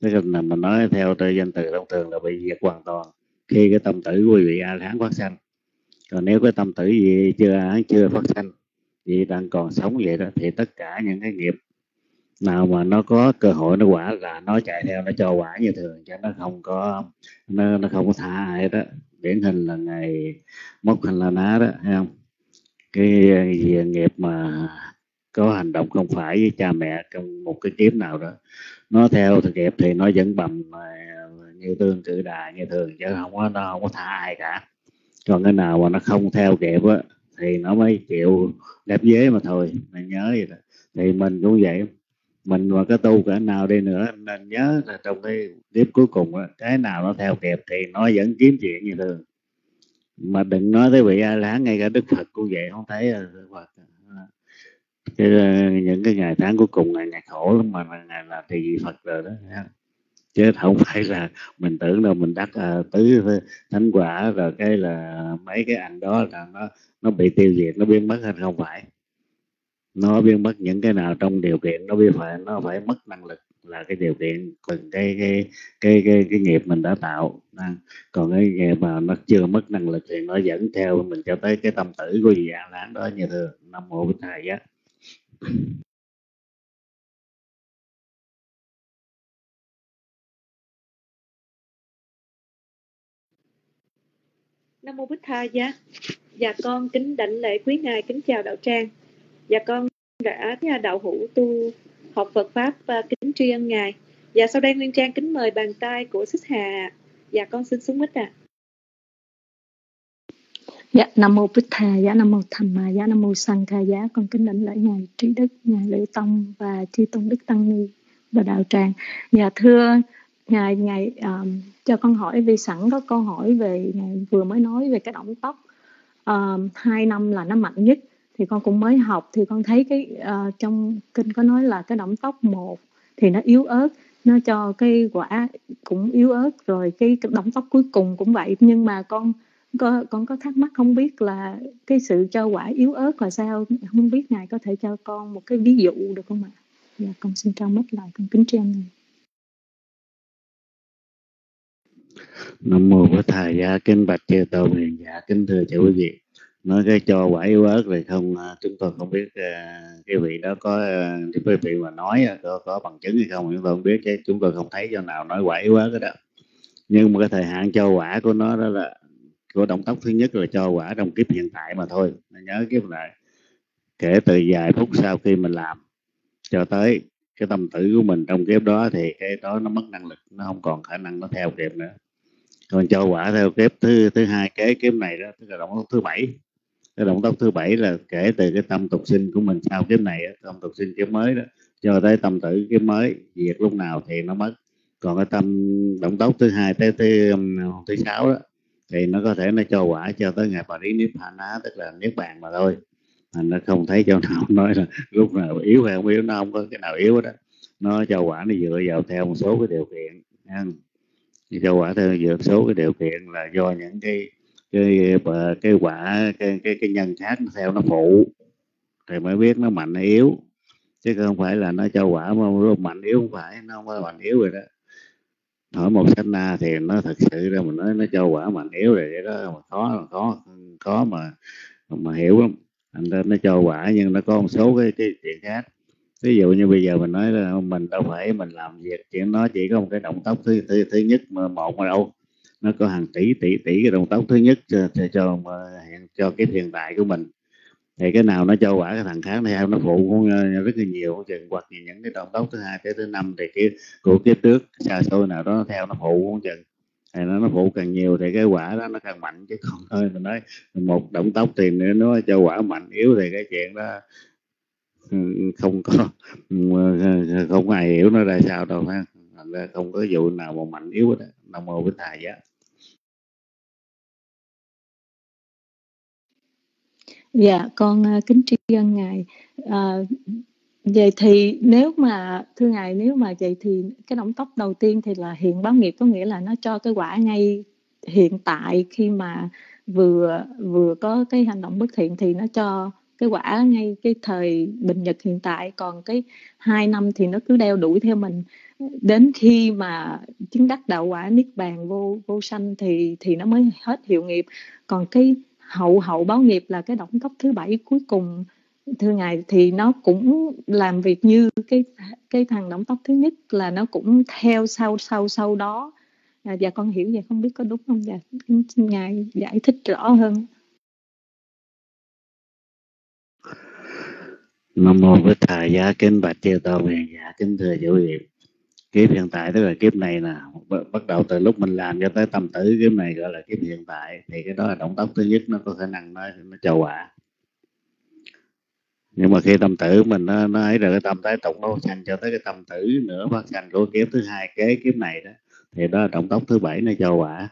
Tức là mình nói theo trên danh từ thông thường là bị diệt hoàn toàn khi cái tâm tử quý vị a hán phát sanh. Còn nếu cái tâm tử gì chưa chưa phát sanh vì đang còn sống vậy đó thì tất cả những cái nghiệp nào mà nó có cơ hội nó quả là nó chạy theo nó cho quả như thường chứ nó không có nó, nó không có thả ai đó. Điển hình là ngày mốc hành là ná đó thấy không? Cái ờ, gì nghiệp mà có hành động không phải với cha mẹ trong một cái kiếp nào đó. Nó theo thực nghiệp thì nó vẫn bầm ờ, như tương cự đà như thường chứ không có nó không có thả ai cả. Còn cái nào mà nó không theo kịp á thì nó mới chịu đẹp dế mà thôi mình nhớ vậy đó. Thì mình cũng vậy mình mà có tu cả nào đi nữa nên nhớ là trong cái tiếp cuối cùng đó, cái nào nó theo kịp thì nó vẫn kiếm chuyện như thường. Mà đừng nói tới vị a la ngay cả đức phật cũng vậy không thấy ờ, phật ờ, ờ. cái, những cái ngày tháng cuối cùng là ngày khổ lắm mà ngày là thì vị phật rồi đó chứ không phải là mình tưởng đâu mình đắc à, tứ thánh quả rồi cái là mấy cái anh đó là nó nó bị tiêu diệt nó biến mất hay không phải nó biết mất những cái nào trong điều kiện nó biết phải nó phải mất năng lực là cái điều kiện từng cái cái cái cái, cái nghiệp mình đã tạo còn cái nghiệp mà nó chưa mất năng lực thì nó dẫn theo mình cho tới cái tâm tử của gì a lán đó như thường năm mô bích thầy á Nam mô Bích Tha Giá. Dạ con kính đảnh lễ quý ngài, kính chào đạo tràng. Dạ con đã dạ, đạo hữu tu học Phật pháp và kính tri ân ngài. và sau đây Nguyên Trang kính mời bàn tay của Xích Hà. Dạ con xin xuống mít ạ. À. Dạ, Nam Mô Bích Thà, dạ Nam Mô Tham mà dạ Nam Mô Sang Kha Dạ con kính đảnh lễ Ngài Trí Đức, Ngài Lễ Tông và Chư Tôn Đức Tăng Ni và Đạo Tràng. Dạ thưa Ngài, Ngài um, cho con hỏi vì sẵn có câu hỏi về Ngài vừa mới nói về cái động tóc um, hai năm là nó mạnh nhất thì con cũng mới học. Thì con thấy cái uh, trong kinh có nói là cái động tóc một thì nó yếu ớt nó cho cái quả cũng yếu ớt rồi cái, động tóc cuối cùng cũng vậy. Nhưng mà con có con có thắc mắc không biết là cái sự cho quả yếu ớt là sao? Không biết ngài có thể cho con một cái ví dụ được không ạ? Dạ con xin trao mất lại con kính trang ngài. Nam mô bổn thầy gia kính bạch chư tôn hiền dạ kính thưa chư quý vị nói cái cho quả yếu ớt thì không à, chúng tôi không biết uh, cái vị đó có à, uh, quý vị mà nói có có bằng chứng hay không chúng tôi không biết chứ chúng tôi không thấy cho nào nói quả yếu ớt đó nhưng mà cái thời hạn cho quả của nó đó là của động tác thứ nhất là cho quả trong kiếp hiện tại mà thôi. Nhớ kiếp lại kể từ vài phút sau khi mình làm cho tới cái tâm tử của mình trong kiếp đó thì cái đó nó mất năng lực nó không còn khả năng nó theo kịp nữa. Còn cho quả theo kiếp thứ thứ hai kế kiếp này đó tức là động tác thứ bảy cái động tác thứ bảy là kể từ cái tâm tục sinh của mình sau kiếp này tâm tục sinh kiếp mới đó cho tới tâm tử kiếp mới diệt lúc nào thì nó mất. Còn cái tâm động tác thứ hai tới thứ, um, thứ sáu đó thì nó có thể nó cho quả cho tới ngày ba lý niết bàn á tức là niết bàn mà thôi. Mà nó không thấy chỗ nào nói là lúc nào yếu hay không yếu nó không có cái nào yếu đó nó cho quả nó dựa vào theo một số cái điều kiện nha. Cho quả theo dựa số cái điều kiện là do những cái cái ờ, cái quả cái cái, cái nhân khác nó theo nó phụ thì mới biết nó mạnh hay yếu. Chứ không phải là nó cho quả mà mạnh yếu không phải nó không phải mạnh yếu rồi đó. Hỏi một sách na thì nó thật sự ra mình nói nó cho quả mạnh yếu rồi vậy đó mà khó mà khó khó mà mà hiểu lắm. Anh ta nó cho quả nhưng nó có một số cái, cái chuyện khác. Ví dụ như bây giờ mình nói là mình đâu phải mình làm việc chuyện nó chỉ có một cái động tác thứ thứ, thứ nhất mà một mà đâu? Nó có hàng tỷ tỷ tỷ cái đồng tốc thứ nhất cho cho cho, ờ, hiện cho cái hiện tại của mình. Thì cái nào nó cho quả cái thằng khác theo nó phụ cũng ờ, rất là nhiều chừng hoặc thì những cái đồng tốc thứ hai tới thứ năm thì cái của cái trước xa xôi nào đó theo nó phụ cũng chừng. Thì nó, nó phụ càng nhiều thì cái quả đó nó càng mạnh chứ không thôi mình nói một động tốc thì nữa nó cho quả mạnh yếu thì cái chuyện đó ừ, không có ừ, ờ, không ai hiểu nó ra sao đâu ha. Không có vụ nào mà mạnh yếu đó nằm mô với thầy vậy dạ con uh, kính tri ân ngài. Uh, vậy thì nếu mà thưa ngài nếu mà vậy thì cái động tóc đầu tiên thì là hiện báo nghiệp có nghĩa là nó cho cái quả ngay hiện tại khi mà vừa vừa có cái hành động bất thiện thì nó cho cái quả ngay cái thời bình nhật hiện tại. Còn cái hai năm thì nó cứ đeo đuổi theo mình. Đến khi mà chứng đắc đạo quả niết bàn vô vô sanh thì thì nó mới hết hiệu nghiệp. Còn cái hậu hậu báo nghiệp là cái động cấp thứ bảy cuối cùng. Thưa ngài thì nó cũng làm việc như cái cái thằng động tóc thứ nhất là nó cũng theo sau sau sau đó. À, dạ con hiểu vậy không biết có đúng không? Dạ xin ngài giải thích rõ hơn. Nam mô bích thầy giá kính bạch chư tôn hiền. Giả kính thưa chủ nhiệm kiếp hiện tại tức là kiếp này nè bắt đầu từ lúc mình làm cho tới tâm tử kiếp này gọi là kiếp hiện tại. Thì cái đó là động tác thứ nhất nó có khả năng nó nó cho quả nhưng mà khi tâm tử mình nó, nó ấy rồi cái tâm tái tục nó sanh cho tới cái tâm tử nữa phát sanh của kiếp thứ hai kế kiếp này đó thì đó là động tác thứ bảy nó cho quả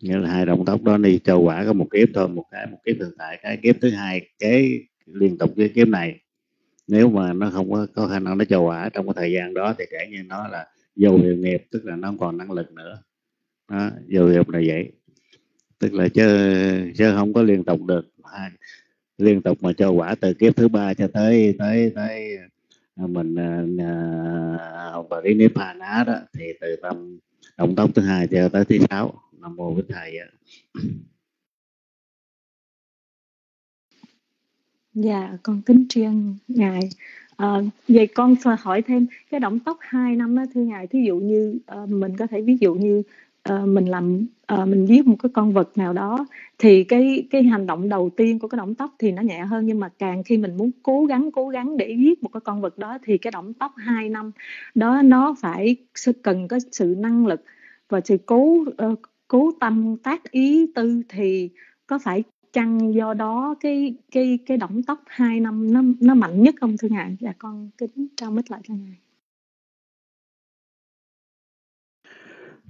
nghĩa là hai động tác đó đi cho quả có một kiếp thôi một cái một kiếp hiện tại cái kiếp thứ hai kế liên tục với kiếp này nếu mà nó không có, có khả năng nó cho quả trong cái thời gian đó thì kể như nó là vô hiệu nghiệp tức là nó không còn năng lực nữa. Đó, vô hiệu là vậy. Tức là chứ chứ không có liên tục được. À, liên tục mà cho quả từ kiếp thứ ba cho tới tới tới à, mình à, à, học vào cái niết bàn á đó thì từ tâm động tốc thứ hai cho tới thứ sáu nam mô bích thầy Dạ, con kính tri ân Ngài. À, vậy con phải hỏi thêm cái động tóc 2 năm đó thưa Ngài, thí dụ như uh, mình có thể ví dụ như uh, mình làm uh, mình giết một cái con vật nào đó thì cái cái hành động đầu tiên của cái động tóc thì nó nhẹ hơn nhưng mà càng khi mình muốn cố gắng cố gắng để giết một cái con vật đó thì cái động tóc 2 năm đó nó phải cần có sự năng lực và sự cố uh, cố tâm tác ý tư thì có phải chăng do đó cái cái cái động tóc hai năm nó nó mạnh nhất không thưa ngài? Dạ con kính trao mít lại cho ngài.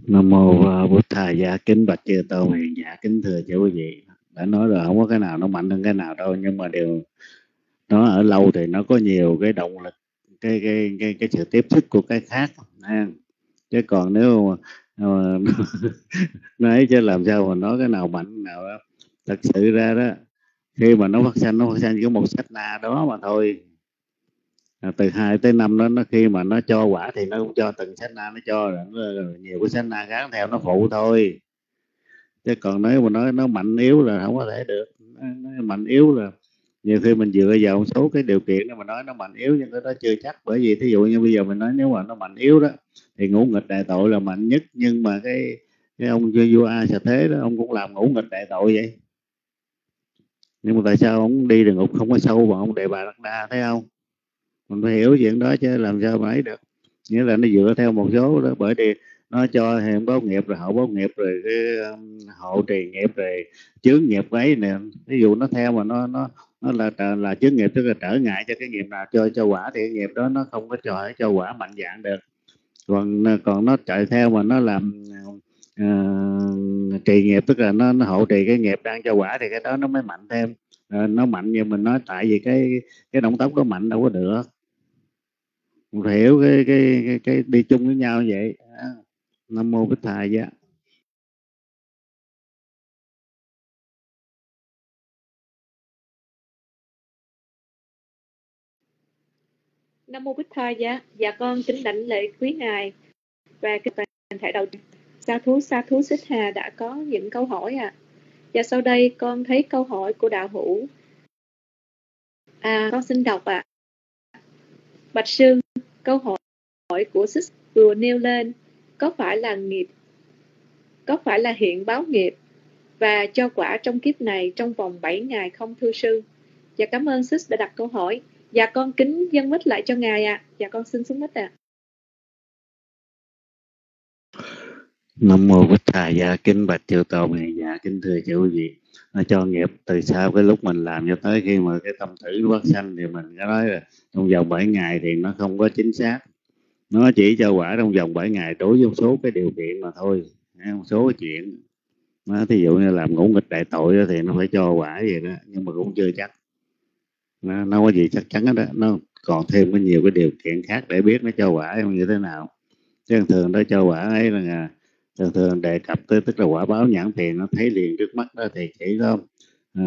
Nam mô uh, bổn thầy. Gia kính bạch chư tôn. Hiền giả kính thưa chư quý vị. Đã nói rồi không có cái nào nó mạnh hơn cái nào đâu nhưng mà đều nó ở lâu thì nó có nhiều cái động lực cái cái cái cái sự tiếp xúc của cái khác à. chứ còn nếu mà, nói chứ làm sao mà nói cái nào mạnh nào đó thật sự ra đó khi mà nó phát sanh nó phát sanh có một sách na đó mà thôi. À, từ 2 tới năm đó nó khi mà nó cho quả thì nó cũng cho từng sách na nó cho rồi nhiều cái sách na khác theo nó phụ thôi. Chứ còn nếu mà nói nó mạnh yếu là không có thể được. Nó mạnh yếu là nhiều khi mình dựa vào một số cái điều kiện để mà nói nó mạnh yếu nhưng cái đó chưa chắc. Bởi vì thí dụ như bây giờ mình nói nếu mà nó mạnh yếu đó thì ngũ nghịch đại tội là mạnh nhất. Nhưng mà cái cái ông vua a sẽ thế đó ông cũng làm ngũ nghịch đại tội vậy nhưng mà tại sao ông đi đường ngục không có sâu vào ông đề bà đắc đa, thấy không? Mình phải hiểu chuyện đó chứ làm sao mà ấy được. Nghĩa là nó dựa theo một số đó, bởi vì nó cho hiện báo nghiệp rồi, hậu báo nghiệp rồi, cái um, hộ trì nghiệp rồi, chướng nghiệp ấy nè. Ví dụ nó theo mà nó nó nó là là chướng nghiệp, tức là trở ngại cho cái nghiệp nào, cho cho quả thì cái nghiệp đó nó không có cho cho quả mạnh dạng được. Còn còn nó chạy theo mà nó làm uh, trì nghiệp tức là nó, nó hộ trì cái nghiệp đang cho quả thì cái đó nó mới mạnh thêm. Uh, nó mạnh như mình nói tại vì cái cái động tác đó mạnh đâu có được. Mình hiểu cái cái cái, cái đi chung với nhau vậy. Nam mô bích thầy dạ Nam mô Bích Tha dạ Dạ con kính đảnh lễ quý ngài và kính toàn thể đầu Sa thú Sa thú Xích Hà đã có những câu hỏi ạ. À. Và sau đây con thấy câu hỏi của đạo hữu. À, con xin đọc ạ. À. Bạch Sương, câu hỏi của Xích vừa nêu lên có phải là nghiệp có phải là hiện báo nghiệp và cho quả trong kiếp này trong vòng 7 ngày không thưa sư? Dạ cảm ơn Xích đã đặt câu hỏi. Dạ con kính dân mít lại cho Ngài ạ. À. Dạ con xin xuống mít ạ. À. Nam mô Bích Thầy Dạ kính bạch chư tôn ngài dạ kính thưa chư quý vị. Nó cho nghiệp từ sau cái lúc mình làm cho tới khi mà cái tâm thử phát sanh thì mình có nói là trong vòng 7 ngày thì nó không có chính xác. Nó chỉ cho quả trong vòng 7 ngày đối với một số cái điều kiện mà thôi. Một số cái chuyện. Nó, thí dụ như làm ngũ nghịch đại tội thì nó phải cho quả vậy đó. Nhưng mà cũng chưa chắc. Nó, nó có gì chắc chắn đó. Nó còn thêm có nhiều cái điều kiện khác để biết nó cho quả như thế nào. Chứ thường nó cho quả ấy là thường thường đề cập tới, tức là quả báo nhãn tiền nó thấy liền trước mắt đó thì chỉ có ờ,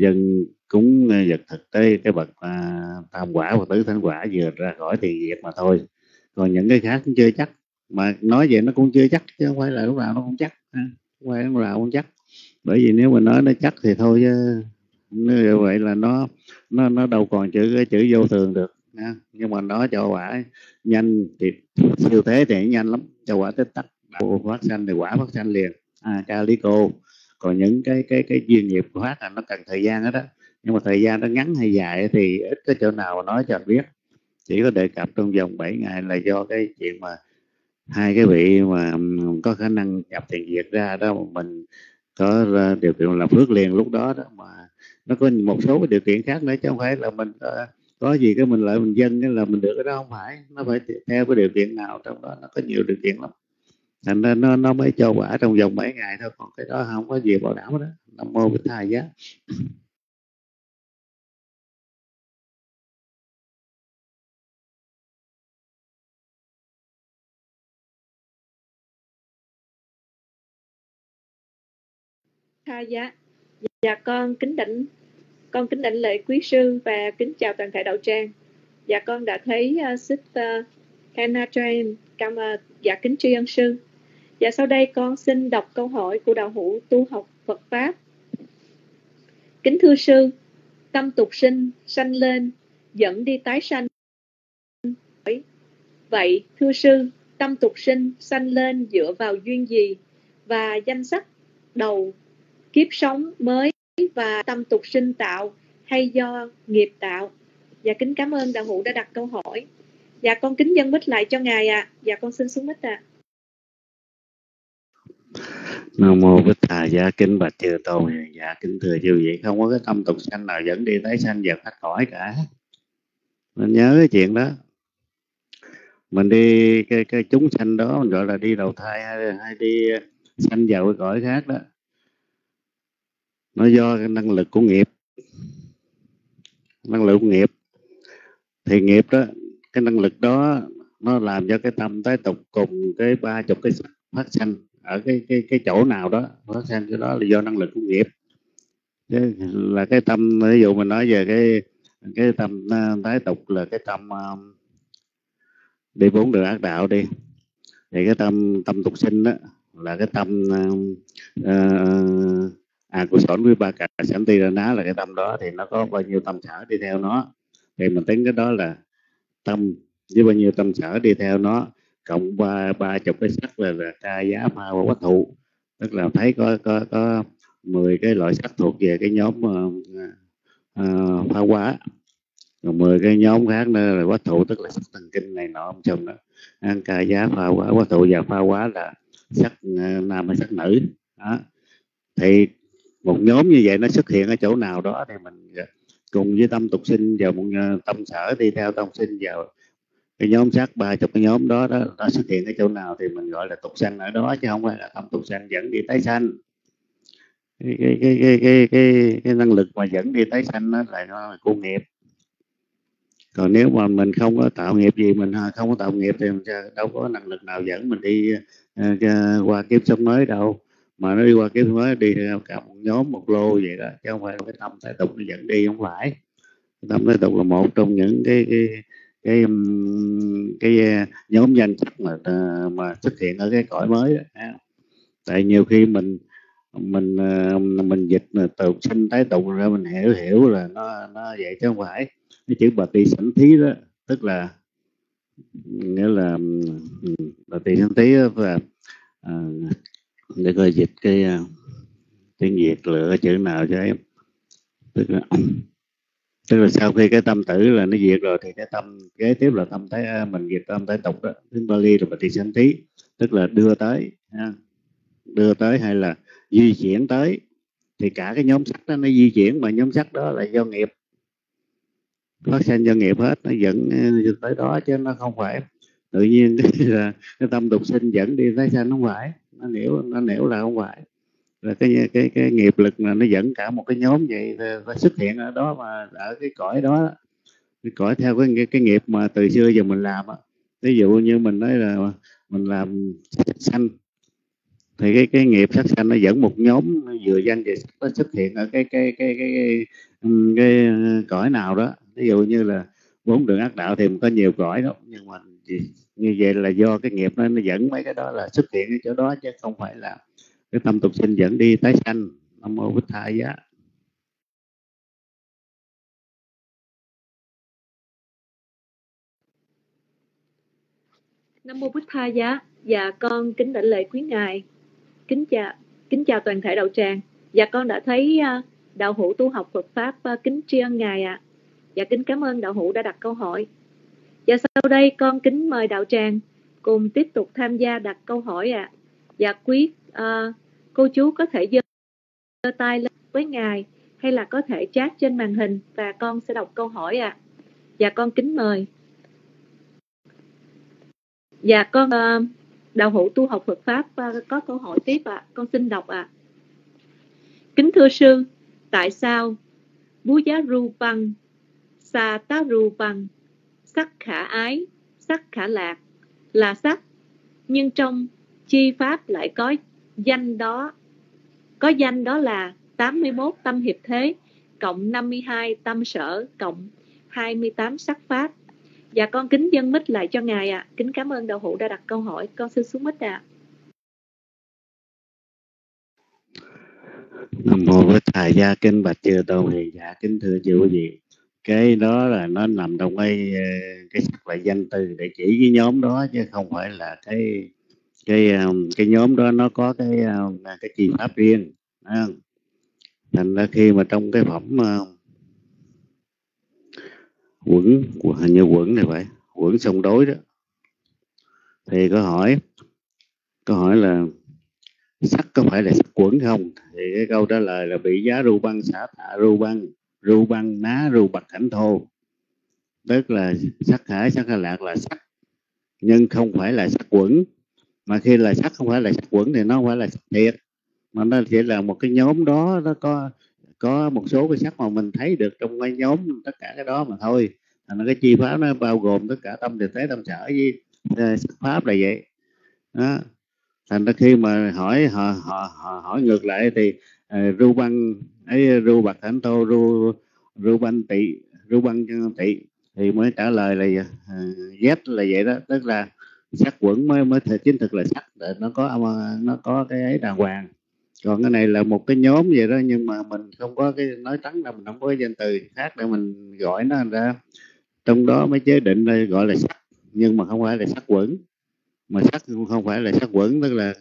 dân cúng ờ, vật thực tế, cái bậc à, tam quả và tứ thánh quả vừa ra khỏi tiền diệt mà thôi. Còn những cái khác cũng chưa chắc. Mà nói vậy nó cũng chưa chắc, chứ không phải là lúc nào nó cũng chắc không phải lúc nào cũng chắc. Bởi vì nếu mà nói nó chắc thì thôi chứ như vậy là nó nó nó đâu còn chữ, cái chữ vô thường được nhưng mà nó cho quả nhanh thì, siêu thế thì nhanh lắm, cho quả tích tắc phát sanh thì quả phát sanh liền. À, ca lý cô còn những cái cái cái duyên nghiệp phát là nó cần thời gian đó, đó. Nhưng mà thời gian nó ngắn hay dài thì ít có chỗ nào nói cho anh biết. Chỉ có đề cập trong vòng 7 ngày là do cái chuyện mà hai cái vị mà có khả năng nhập tiền diệt ra đó mình có điều kiện làm phước liền lúc đó đó mà nó có một số cái điều kiện khác nữa chứ không phải là mình có, có gì cái mình lợi mình dân cái là mình được cái đó không phải. Nó phải theo cái điều kiện nào trong đó nó có nhiều điều kiện lắm thành nên nó nó mới cho quả trong vòng 7 ngày thôi còn cái đó không có gì bảo đảm đó nam mô bích thai giá tha giá dạ con kính đảnh con kính đảnh lễ quý sư và kính chào toàn thể đạo tràng. Dạ con đã thấy uh, sister Hannah Train cảm uh, dạ kính tri ân sư và sau đây con xin đọc câu hỏi của đạo hữu tu học Phật Pháp. Kính thưa sư, tâm tục sinh sanh lên, dẫn đi tái sanh. Vậy, thưa sư, tâm tục sinh sanh lên dựa vào duyên gì và danh sách đầu kiếp sống mới và tâm tục sinh tạo hay do nghiệp tạo? Dạ kính cảm ơn đạo hữu đã đặt câu hỏi. Dạ con kính dân mít lại cho ngài ạ. À. Dạ con xin xuống mít ạ. À nam mô bích thà gia kính bạch chư tôn. Dạ kính thưa chư vị. Không có cái tâm tục sanh nào dẫn đi tái sanh và thoát khỏi cả. Mình nhớ cái chuyện đó. Mình đi cái cái chúng sanh đó mình gọi là đi đầu thai hay, hay đi sanh vào cái cõi khác đó. Nó do cái năng lực của nghiệp. Năng lực của nghiệp. Thì nghiệp đó cái năng lực đó nó làm cho cái tâm tái tục cùng cái ba chục cái phát sanh ở cái cái cái chỗ nào đó nó sang cái đó là do năng lực của nghiệp. Chứ là cái tâm ví dụ mình nói về cái cái tâm à, tái tục là cái tâm um, đi bốn đường ác đạo đi. Thì cái tâm tâm tục sinh đó là cái tâm uh, uh, à của sổn với ba cả sẵn ti ra ná là cái tâm đó thì nó có bao nhiêu tâm sở đi theo nó. Thì mình tính cái đó là tâm với bao nhiêu tâm sở đi theo nó cộng ba ba chục cái sắc là, là ca giá pha và quách thụ. Tức là thấy có có có 10 cái loại sắc thuộc về cái nhóm uh, uh, pha quá rồi 10 cái nhóm khác nữa là quách thụ tức là sắc thần kinh này nọ ông chồng đó. Ăn ca giá pha quá quách thụ và pha quá là sắc uh, nam hay sắc nữ. Đó. Thì một nhóm như vậy nó xuất hiện ở chỗ nào đó thì mình ờ, cùng với tâm tục sinh vào một ờ, tâm sở đi theo tâm sinh vào cái nhóm sát ba chục cái nhóm đó đó nó xuất hiện ở chỗ nào thì mình gọi là tục sanh ở đó chứ không phải là tâm tục sanh dẫn đi tái sanh. Cái cái cái cái cái cái, cái năng lực mà dẫn đi tái sanh nó lại nó là cô nghiệp. Còn nếu mà mình không có tạo nghiệp gì mình không có tạo nghiệp thì mình đâu có năng lực nào dẫn mình đi uh, qua kiếp sống mới đâu. Mà nó đi qua kiếp mới đi theo cả một nhóm một lô vậy đó chứ không phải cái tâm thái tục nó dẫn đi không phải. Tâm thái tục là một trong những cái cái cái cái ờ, nhóm danh sách mà ờ, mà xuất hiện ở cái cõi mới đó. tại nhiều khi mình mình ờ, mình dịch từ sinh tái tục ra mình hiểu hiểu là nó nó vậy chứ không phải cái chữ bà tỳ sẵn thí đó tức là nghĩa là bà tỳ sẵn thí là à, để coi dịch cái tiếng việt lựa cái chữ nào cho em tức là tức là sau khi cái tâm tử là nó diệt rồi thì cái tâm, kế tiếp là tâm tới à, mình diệt tâm tới tục đó. Tiếng Bali là thì sanh tí tức là đưa tới, ha. đưa tới hay là di chuyển tới. Thì cả cái nhóm sắc đó nó di chuyển, mà nhóm sắc đó là do nghiệp. Phát sinh do nghiệp hết, nó dẫn à, tới đó chứ nó không phải. Tự nhiên là cái tâm tục sinh dẫn đi tái sanh không phải, nó nếu nó nếu là không phải là cái cái cái nghiệp lực là nó dẫn cả một cái nhóm vậy nó xuất hiện ở đó mà ở cái cõi đó. Cái cõi theo cái, cái cái nghiệp mà từ xưa giờ mình làm á. Ví dụ như mình nói là mình làm sát xanh thì cái cái nghiệp sắc xanh nó dẫn một nhóm vừa danh về nó xuất hiện ở cái cái cái cái cái, cái, cái cõi nào đó. Ví dụ như là bốn đường ác đạo thì có nhiều cõi đó nhưng mà như vậy là do cái nghiệp nó, nó dẫn mấy cái đó là xuất hiện ở chỗ đó chứ không phải là cái tâm tục sinh dẫn đi tái sanh. Nam mô bích tha giá. Nam mô bích tha giá. Dạ con kính đảnh lễ quý ngài. Kính chào kính chào toàn thể đạo tràng. Dạ con đã thấy à, đạo hữu tu học Phật pháp à, kính tri ân ngài ạ. À. dạ kính cảm ơn đạo hữu đã đặt câu hỏi. Dạ sau đây con kính mời đạo tràng cùng tiếp tục tham gia đặt câu hỏi ạ. À. dạ quý uh, cô chú có thể giơ tay lên với ngài, hay là có thể chat trên màn hình và con sẽ đọc câu hỏi ạ à. dạ con kính mời dạ con ờ, đạo hữu tu học Phật pháp ờ, có câu hỏi tiếp ạ à. con xin đọc ạ à. kính thưa sư, tại sao bú giá ru băng sa tá ru băng sắc khả ái, sắc khả lạc là sắc, nhưng trong chi pháp lại có danh đó, có danh đó là 81 tâm hiệp thế, cộng 52 tâm sở, cộng 28 sắc pháp Dạ con kính dân mít lại cho ngài ạ. À. Kính cảm ơn đạo hữu đã đặt câu hỏi. Con xin xuống mít ạ. À. Nam mô với thầy gia kinh bạch chư tôn thì dạ kính thưa chư quý vị. Cái đó là nó nằm trong cái ờ, cái sắc lại danh từ để chỉ cái nhóm đó chứ không phải là cái cái ờ, cái nhóm đó nó có cái ờ, cái chi pháp riêng thành ra khi mà trong cái phẩm uh, quẩn hình như quẩn này vậy quẩn sông đối đó thì có hỏi có hỏi là sắc có phải là sắc quẩn không? Thì cái câu trả lời là bị giá ru băng xả thả ru băng ru băng ná ru bạc cảnh thô. Tức là sắc hải sắc hà lạc là sắc nhưng không phải là sắc quẩn mà khi là sắc không phải là sắc quẩn thì nó không phải là sắc thiệt. Mà nó chỉ là một cái nhóm đó nó có có một số cái sắc mà mình thấy được trong cái nhóm tất cả cái đó mà thôi. Thành cái chi pháp nó bao gồm tất cả tâm thực tế tâm sở với ờ, sắc pháp là vậy. Đó. Thành ra khi mà hỏi họ, họ, họ hỏi ngược lại thì uh, ru băng ấy ru bạc thánh tô ru ru băng tị ru băng tị thì mới trả lời là ờ, uh, z là vậy đó. Tức là sát quẩn mới mới thể, chính thực là sắc để nó có à, nó có cái ấy đàng hoàng. Còn cái này là một cái nhóm vậy đó, nhưng mà mình không có cái nói trắng là mình không có cái danh từ khác để mình gọi nó ra. Trong đó mới chế định đây gọi là sắc nhưng mà không phải là sắc quẩn. Mà sắc không phải là sắc quẩn, tức là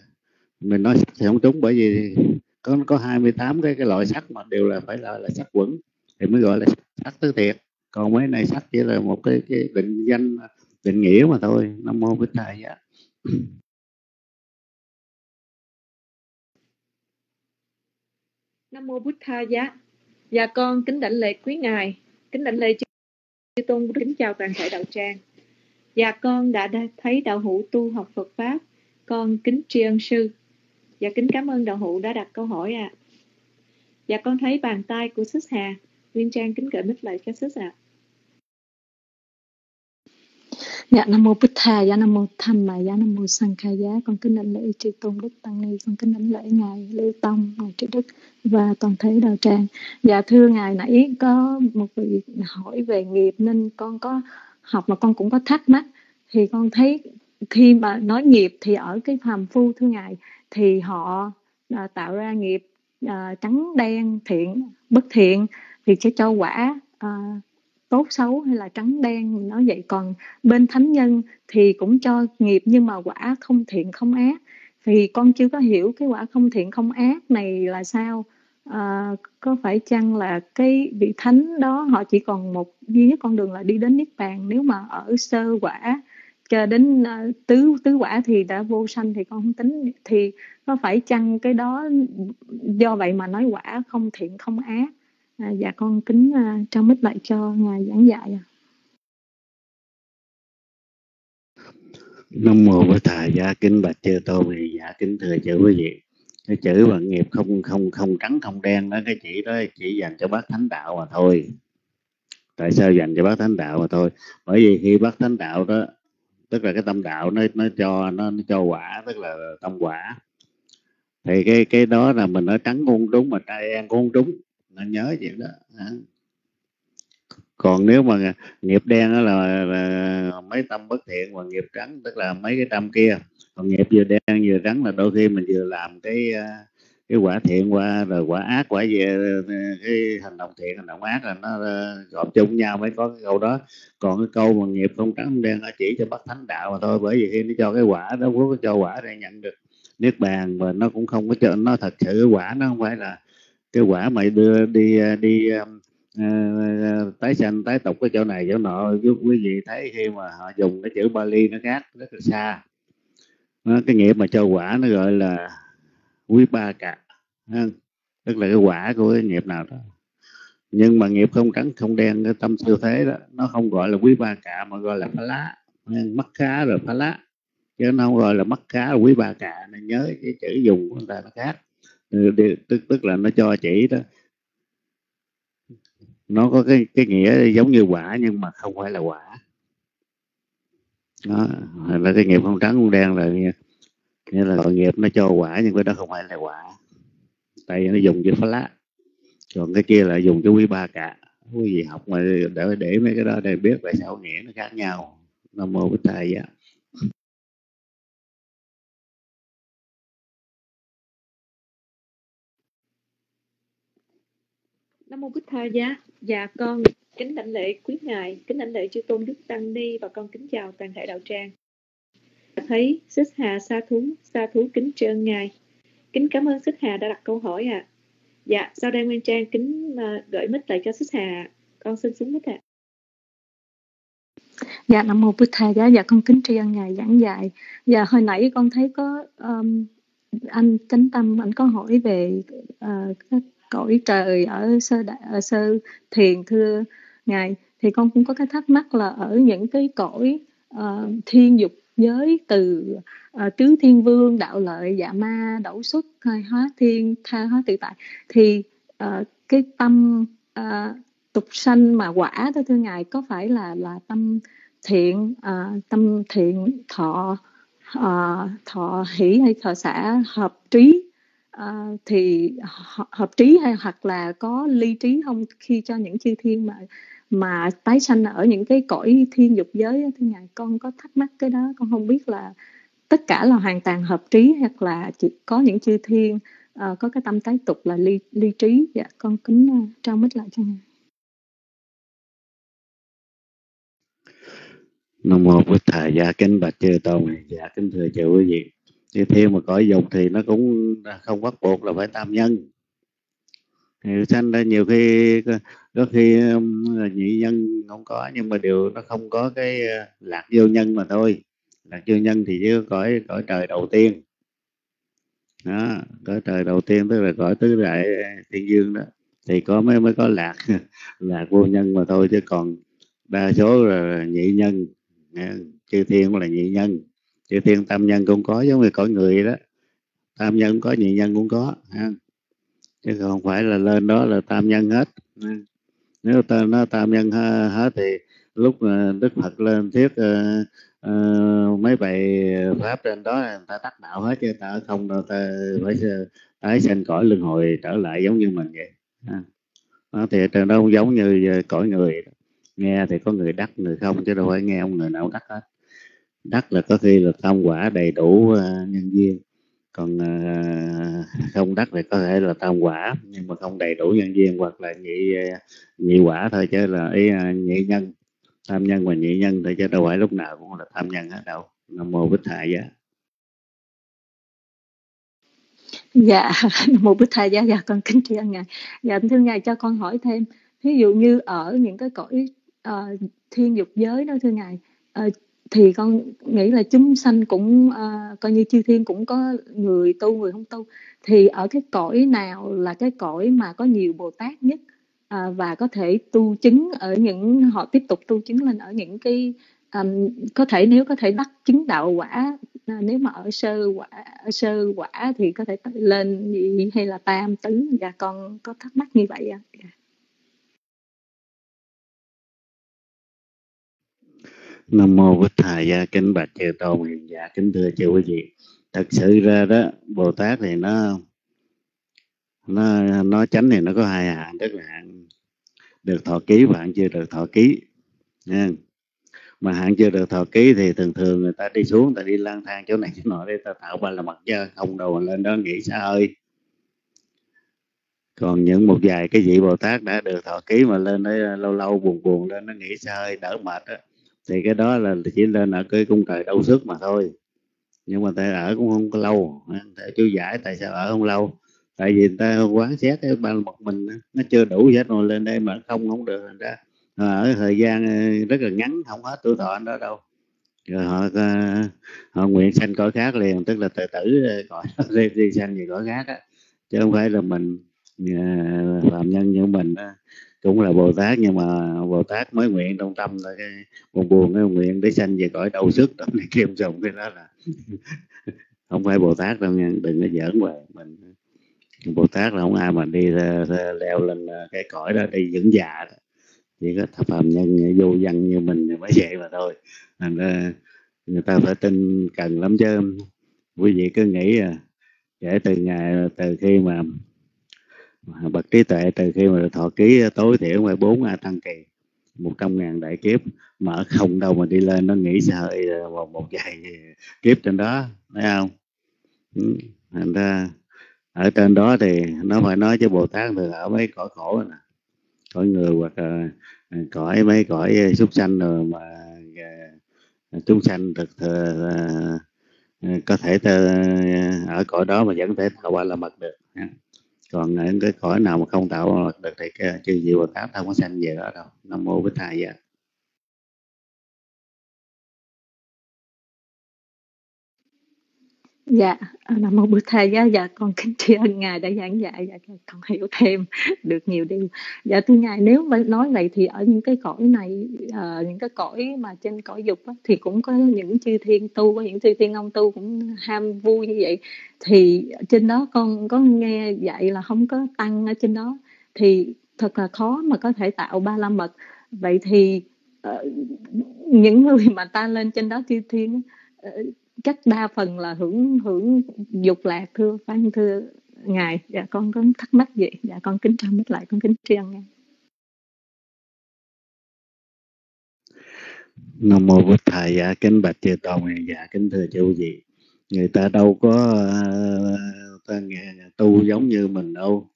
mình nói sắc thì không trúng bởi vì có có 28 cái cái loại sắc mà đều là phải là là sắc quẩn, thì mới gọi là sắc tứ thiệt. Còn mấy này sắc chỉ là một cái cái định danh định nghĩa mà thôi. Nam mô bích thầy giá. Nam mô bích tha giá. Dạ con kính đảnh lễ quý ngài. Kính đảnh lễ chư tôn kính chào toàn thể đạo tràng. Dạ con đã thấy đạo hữu tu học phật pháp. Con kính tri ân sư. Dạ kính cảm ơn đạo hữu đã đặt câu hỏi ạ. À. dạ con thấy bàn tay của sứ hà. Nguyên trang kính gửi mít lại cho sứ ạ. à. Dạ Nam Mô Bích Thà, Dạ Nam Mô Tham Mà, Dạ Nam Mô Sang Kha Giá, con kính đảnh lễ Chư Tôn Đức Tăng Ni, con kính đảnh lễ Ngài Lưu Tông, Ngài Trí Đức và toàn thể đạo tràng. Dạ thưa Ngài, nãy có một vị hỏi về nghiệp nên con có học mà con cũng có thắc mắc. Thì con thấy khi mà nói nghiệp thì ở cái phàm phu thưa Ngài thì họ à, tạo ra nghiệp à, trắng đen thiện bất thiện thì sẽ cho quả à, tốt xấu hay là trắng đen nó vậy. Còn bên thánh nhân thì cũng cho nghiệp nhưng mà quả không thiện không ác. Thì con chưa có hiểu cái quả không thiện không ác này là sao. À, có phải chăng là cái vị thánh đó họ chỉ còn một duy nhất con đường là đi đến niết bàn. Nếu mà ở sơ quả cho đến uh, tứ tứ quả thì đã vô sanh thì con không tính. Thì có phải chăng cái đó do vậy mà nói quả không thiện không ác? À, dạ con kính uh, trao mít lại cho ngài giảng dạy à. Nam mô Bổn Thầy gia kính bạch chư tôn thì dạ kính thưa chư quý vị. Cái chữ và nghiệp không không không trắng không đen đó cái chỉ đó chỉ dành cho bác thánh đạo mà thôi. Tại sao dành cho bác thánh đạo mà thôi? Bởi vì khi bác thánh đạo đó tức là cái tâm đạo nó nó cho nó, nó cho quả tức là tâm quả thì cái cái đó là mình nói trắng cũng đúng mà trai em cũng đúng nó nhớ chuyện đó. Còn nếu mà nghiệp đen đó là, là mấy tâm bất thiện và nghiệp trắng tức là mấy cái tâm kia. Còn nghiệp vừa đen vừa trắng là đôi khi mình vừa làm cái ờ, cái quả thiện qua rồi quả ác quả về ờ, cái hành động thiện hành động ác là nó ờ, gộp chung nhau mới có cái câu đó. Còn cái câu mà nghiệp không trắng không đen nó chỉ cho bắt thánh đạo mà thôi bởi vì khi nó cho cái quả đó có cho quả để nhận được niết bàn và nó cũng không có cho nó thật sự quả nó không phải là cái quả mà đưa đi đi uh, tái sanh tái tục cái chỗ này chỗ nọ giúp quý vị thấy khi mà họ dùng cái chữ Bali nó khác rất là xa. Nó, cái nghiệp mà cho quả nó gọi là quý ba cả tức là cái quả của cái nghiệp nào đó. Nhưng mà nghiệp không trắng không đen cái tâm siêu thế đó nó không gọi là quý ba cả mà gọi là phá lá mắc khá rồi phá lá chứ nó không gọi là mắc khá quý ba cả nên nhớ cái chữ dùng của người ta nó khác tức tức là nó cho chỉ đó. Nó có cái cái nghĩa giống như quả nhưng mà không phải là quả. Đó là cái nghiệp không trắng không đen là nghĩa là tội nghiệp nó cho quả nhưng cái đó không phải là quả. Tại vì nó dùng cái phá lá. Còn cái kia là dùng cái quý ba cả quý vị học mà để để mấy cái đó để biết tại sao nghĩa nó khác nhau. Nam mô bích thầy vậy Nam mô Bích Tha Giá. Dạ con kính đảnh lễ quý ngài, kính đảnh lễ chư tôn đức tăng ni và con kính chào toàn thể đạo tràng. Dạ thấy Xích Hà sa thú, sa thú kính trơn ngài. Kính cảm ơn Xích Hà đã đặt câu hỏi ạ. À. Dạ, sau đây Nguyên Trang kính à, gửi mic lại cho Xích Hà. Con xin xuống mic ạ. À. Dạ, Nam Mô Bích Thầy, dạ, dạ con kính tri ân Ngài giảng dạy. Dạ, hồi nãy con thấy có um, anh Chánh Tâm, anh có hỏi về uh, các cõi trời ở sơ đại, ở sơ thiền thưa ngài. Thì con cũng có cái thắc mắc là ở những cái cõi uh, thiên dục giới từ uh, tứ thiên vương đạo lợi dạ ma đẩu xuất hay hóa thiên tha hóa tự tại thì uh, cái tâm uh, tục sanh mà quả đó thưa ngài có phải là là tâm thiện uh, tâm thiện thọ uh, thọ hỷ hay thọ xã hợp trí? À, thì hợp trí hay hoặc là có ly trí không khi cho những chư thiên mà mà tái sanh ở những cái cõi thiên dục giới thưa ngài con có thắc mắc cái đó con không biết là tất cả là hoàn toàn hợp trí hoặc là chỉ có những chư thiên uh, có cái tâm tái tục là ly ly trí. Dạ con kính uh, trao mít lại cho ngài. Nam mô bổn Thầy, dạ kính bạch chư tôn, dạ kính thưa chư quý vị chư thiên mà cõi dục thì nó cũng không bắt buộc là phải tam nhân. Thì sanh ra nhiều khi, có khi um, là nhị nhân không có, nhưng mà điều nó không có cái uh, lạc vô nhân mà thôi. Lạc vô nhân thì chứ cõi cõi trời đầu tiên. Đó, cõi trời đầu tiên tức là cõi tứ đại uh, thiên dương đó. Thì có mới mới có lạc lạc vô nhân mà thôi, chứ còn đa số là nhị nhân. Chư thiên cũng là nhị nhân chư thiên tam nhân cũng có giống như cõi người đó. Tam nhân cũng có nhị nhân cũng có ha. chứ không phải là lên đó là tam nhân hết. Nếu ta nó tam nhân hết thì lúc đức phật lên thuyết uh, uh, mấy bài pháp trên đó người ta tắt đạo hết chứ ta không đâu ta phải tái sinh cõi luân hồi trở lại giống như mình vậy. Đó, thì trên đó cũng giống như ờ, cõi người nghe thì có người đắc người không chứ đâu phải nghe ông người nào đắc hết đắc là có khi là tam quả đầy đủ ờ, nhân duyên còn ờ, không đắc thì có thể là tam quả nhưng mà không đầy đủ nhân duyên hoặc là nhị ờ, nhị quả thôi chứ là ý nhị nhân. Tam nhân và nhị nhân thôi chứ đâu phải lúc nào cũng là tam nhân hết đâu. Nam mô bích thầy giá. Dạ một bích thầy dạ dạ con kính tri ân ngài. Dạ thưa ngài cho con hỏi thêm. Ví dụ như ở những cái cõi uh, thiên dục giới đó thưa ngài uh, thì con nghĩ là chúng sanh cũng uh, coi như chư thiên cũng có người tu người không tu. Thì ở cái cõi nào là cái cõi mà có nhiều bồ tát nhất? À, và có thể tu chứng ở những họ tiếp tục tu chứng lên ở những cái um, có thể nếu có thể đắc chứng đạo quả à, nếu mà ở sơ quả ở sơ quả thì có thể lên gì hay là tam tứ. Và con có thắc mắc như vậy à? Nam mô Bích Thà Gia kính bạch chư tôn hiền giả kính thưa chư quý vị. Thật sự ra đó, Bồ Tát thì nó nó nó tránh thì nó có hai hạng, tức là hạng được thọ ký và hạng chưa được thọ ký. Nha. Mà hạng chưa được thọ ký thì thường thường người ta đi xuống, người ta đi lang thang chỗ này chỗ nọ để ta tạo ba là mặt cho không đâu mà lên đó nghỉ xa hơi. Còn những một vài cái vị bồ tát đã được thọ ký mà lên đấy lâu lâu buồn buồn lên nó nghỉ xa hơi, đỡ mệt đó thì cái đó là chỉ lên ở cái cung trời đau sức mà thôi. Nhưng mà tại ở cũng không có lâu tại chú giải tại sao ở không lâu? Tại vì người ta quán xét cái ban một mình nó chưa đủ hết rồi lên đây mà không không được thành ra. Ờ, ở thời gian ờ, rất là ngắn không hết tuổi thọ đó đâu. Rồi họ ờ, họ nguyện sanh cõi khác liền tức là tự tử cõi đi, đi sanh gì cõi khác á. Chứ không phải là mình phạm nhân như mình đó cũng là bồ tát nhưng mà bồ tát mới nguyện trong tâm là cái buồn buồn cái nguyện để sanh về cõi đau sức đó này kim dùng cái đó là không phải bồ tát đâu nha, đừng có giỡn hoài. Mình, bồ tát là không ai mà đi leo lên à, cái cõi đó đi dưỡng già đó. Chỉ có thập phàm nhân vô văn như mình mới vậy mà thôi. Thành ra người ta phải tin cần lắm chứ. Quý vị cứ nghĩ à kể từ ngày, từ khi mà bậc trí tuệ từ khi mà thọ ký ờ, tối thiểu phải bốn a tăng kỳ một trăm ngàn đại kiếp. Mà ở không đâu mà đi lên nó nghĩ sợ ờ, một, một vài kiếp trên đó thấy không? Ừ, thành ra ở trên đó thì nó phải nói cho bồ tát từ ở mấy cõi khổ nè cõi người hoặc là ờ, cõi mấy cõi súc sanh rồi mà chúng sanh thực thừa, có thể ở cõi đó mà vẫn thể tạo qua là mật được còn những cái cõi nào mà không tạo được thì chư diệu bồ tát không có sanh về đó đâu. Nam mô bích thầy vậy Dạ, Nam mô Bụt Thầy dạ, dạ con kính tri ân ngài đã giảng dạy dạ, dạ con hiểu thêm được nhiều điều. Dạ thưa ngài nếu mà nói vậy thì ở những cái cõi này à, những cái cõi mà trên cõi dục á, thì cũng có những chư thiên tu có những chư thiên ông tu cũng ham vui như vậy thì trên đó con có nghe dạy là không có tăng ở trên đó thì thật là khó mà có thể tạo ba la mật. Vậy thì uh, những người mà ta lên trên đó chư thiên uh, chắc đa phần là hưởng hưởng dục lạc, thưa phan thưa ngài. Dạ con có thắc mắc gì? Dạ con kính chào mất lại, con kính tri ân ngài. Nam mô bổn thầy dạ kính bạch chư tôn dạ kính thưa chư gì người ta đâu có, ta nghe tu giống như mình đâu.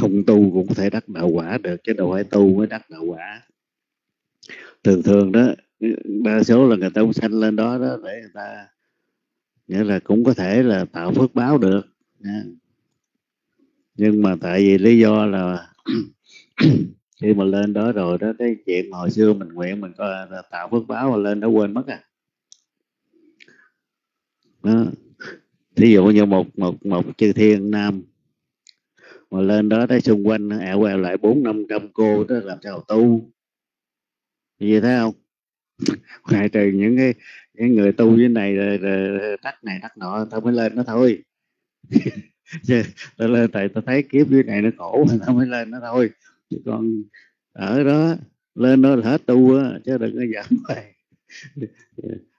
Không tu cũng có thể đắc đạo quả được, chứ đâu phải tu mới đắc đạo quả. Thường thường đó đa số là người ta cũng sanh lên đó đó để người ta, nghĩa là cũng có thể là tạo phước báo được nha. nhưng mà tại vì lý do là khi mà lên đó rồi đó, cái chuyện hồi xưa mình nguyện mình có tạo phước báo mà lên đó quên mất à đó. thí dụ như một một một chư thiên nam mà lên đó tới xung quanh, ẻo quẹo lại bốn năm trăm cô đó làm sao tu gì thấy không ngoài trừ những cái những người tu như này rồi, rồi đắc này đắc nọ tao mới lên nó thôi. Chứ tao lên tại tao thấy kiếp như này nó khổ tao mới lên nó thôi. Chứ còn ở đó lên đó là hết tu á chứ đừng có giận vậy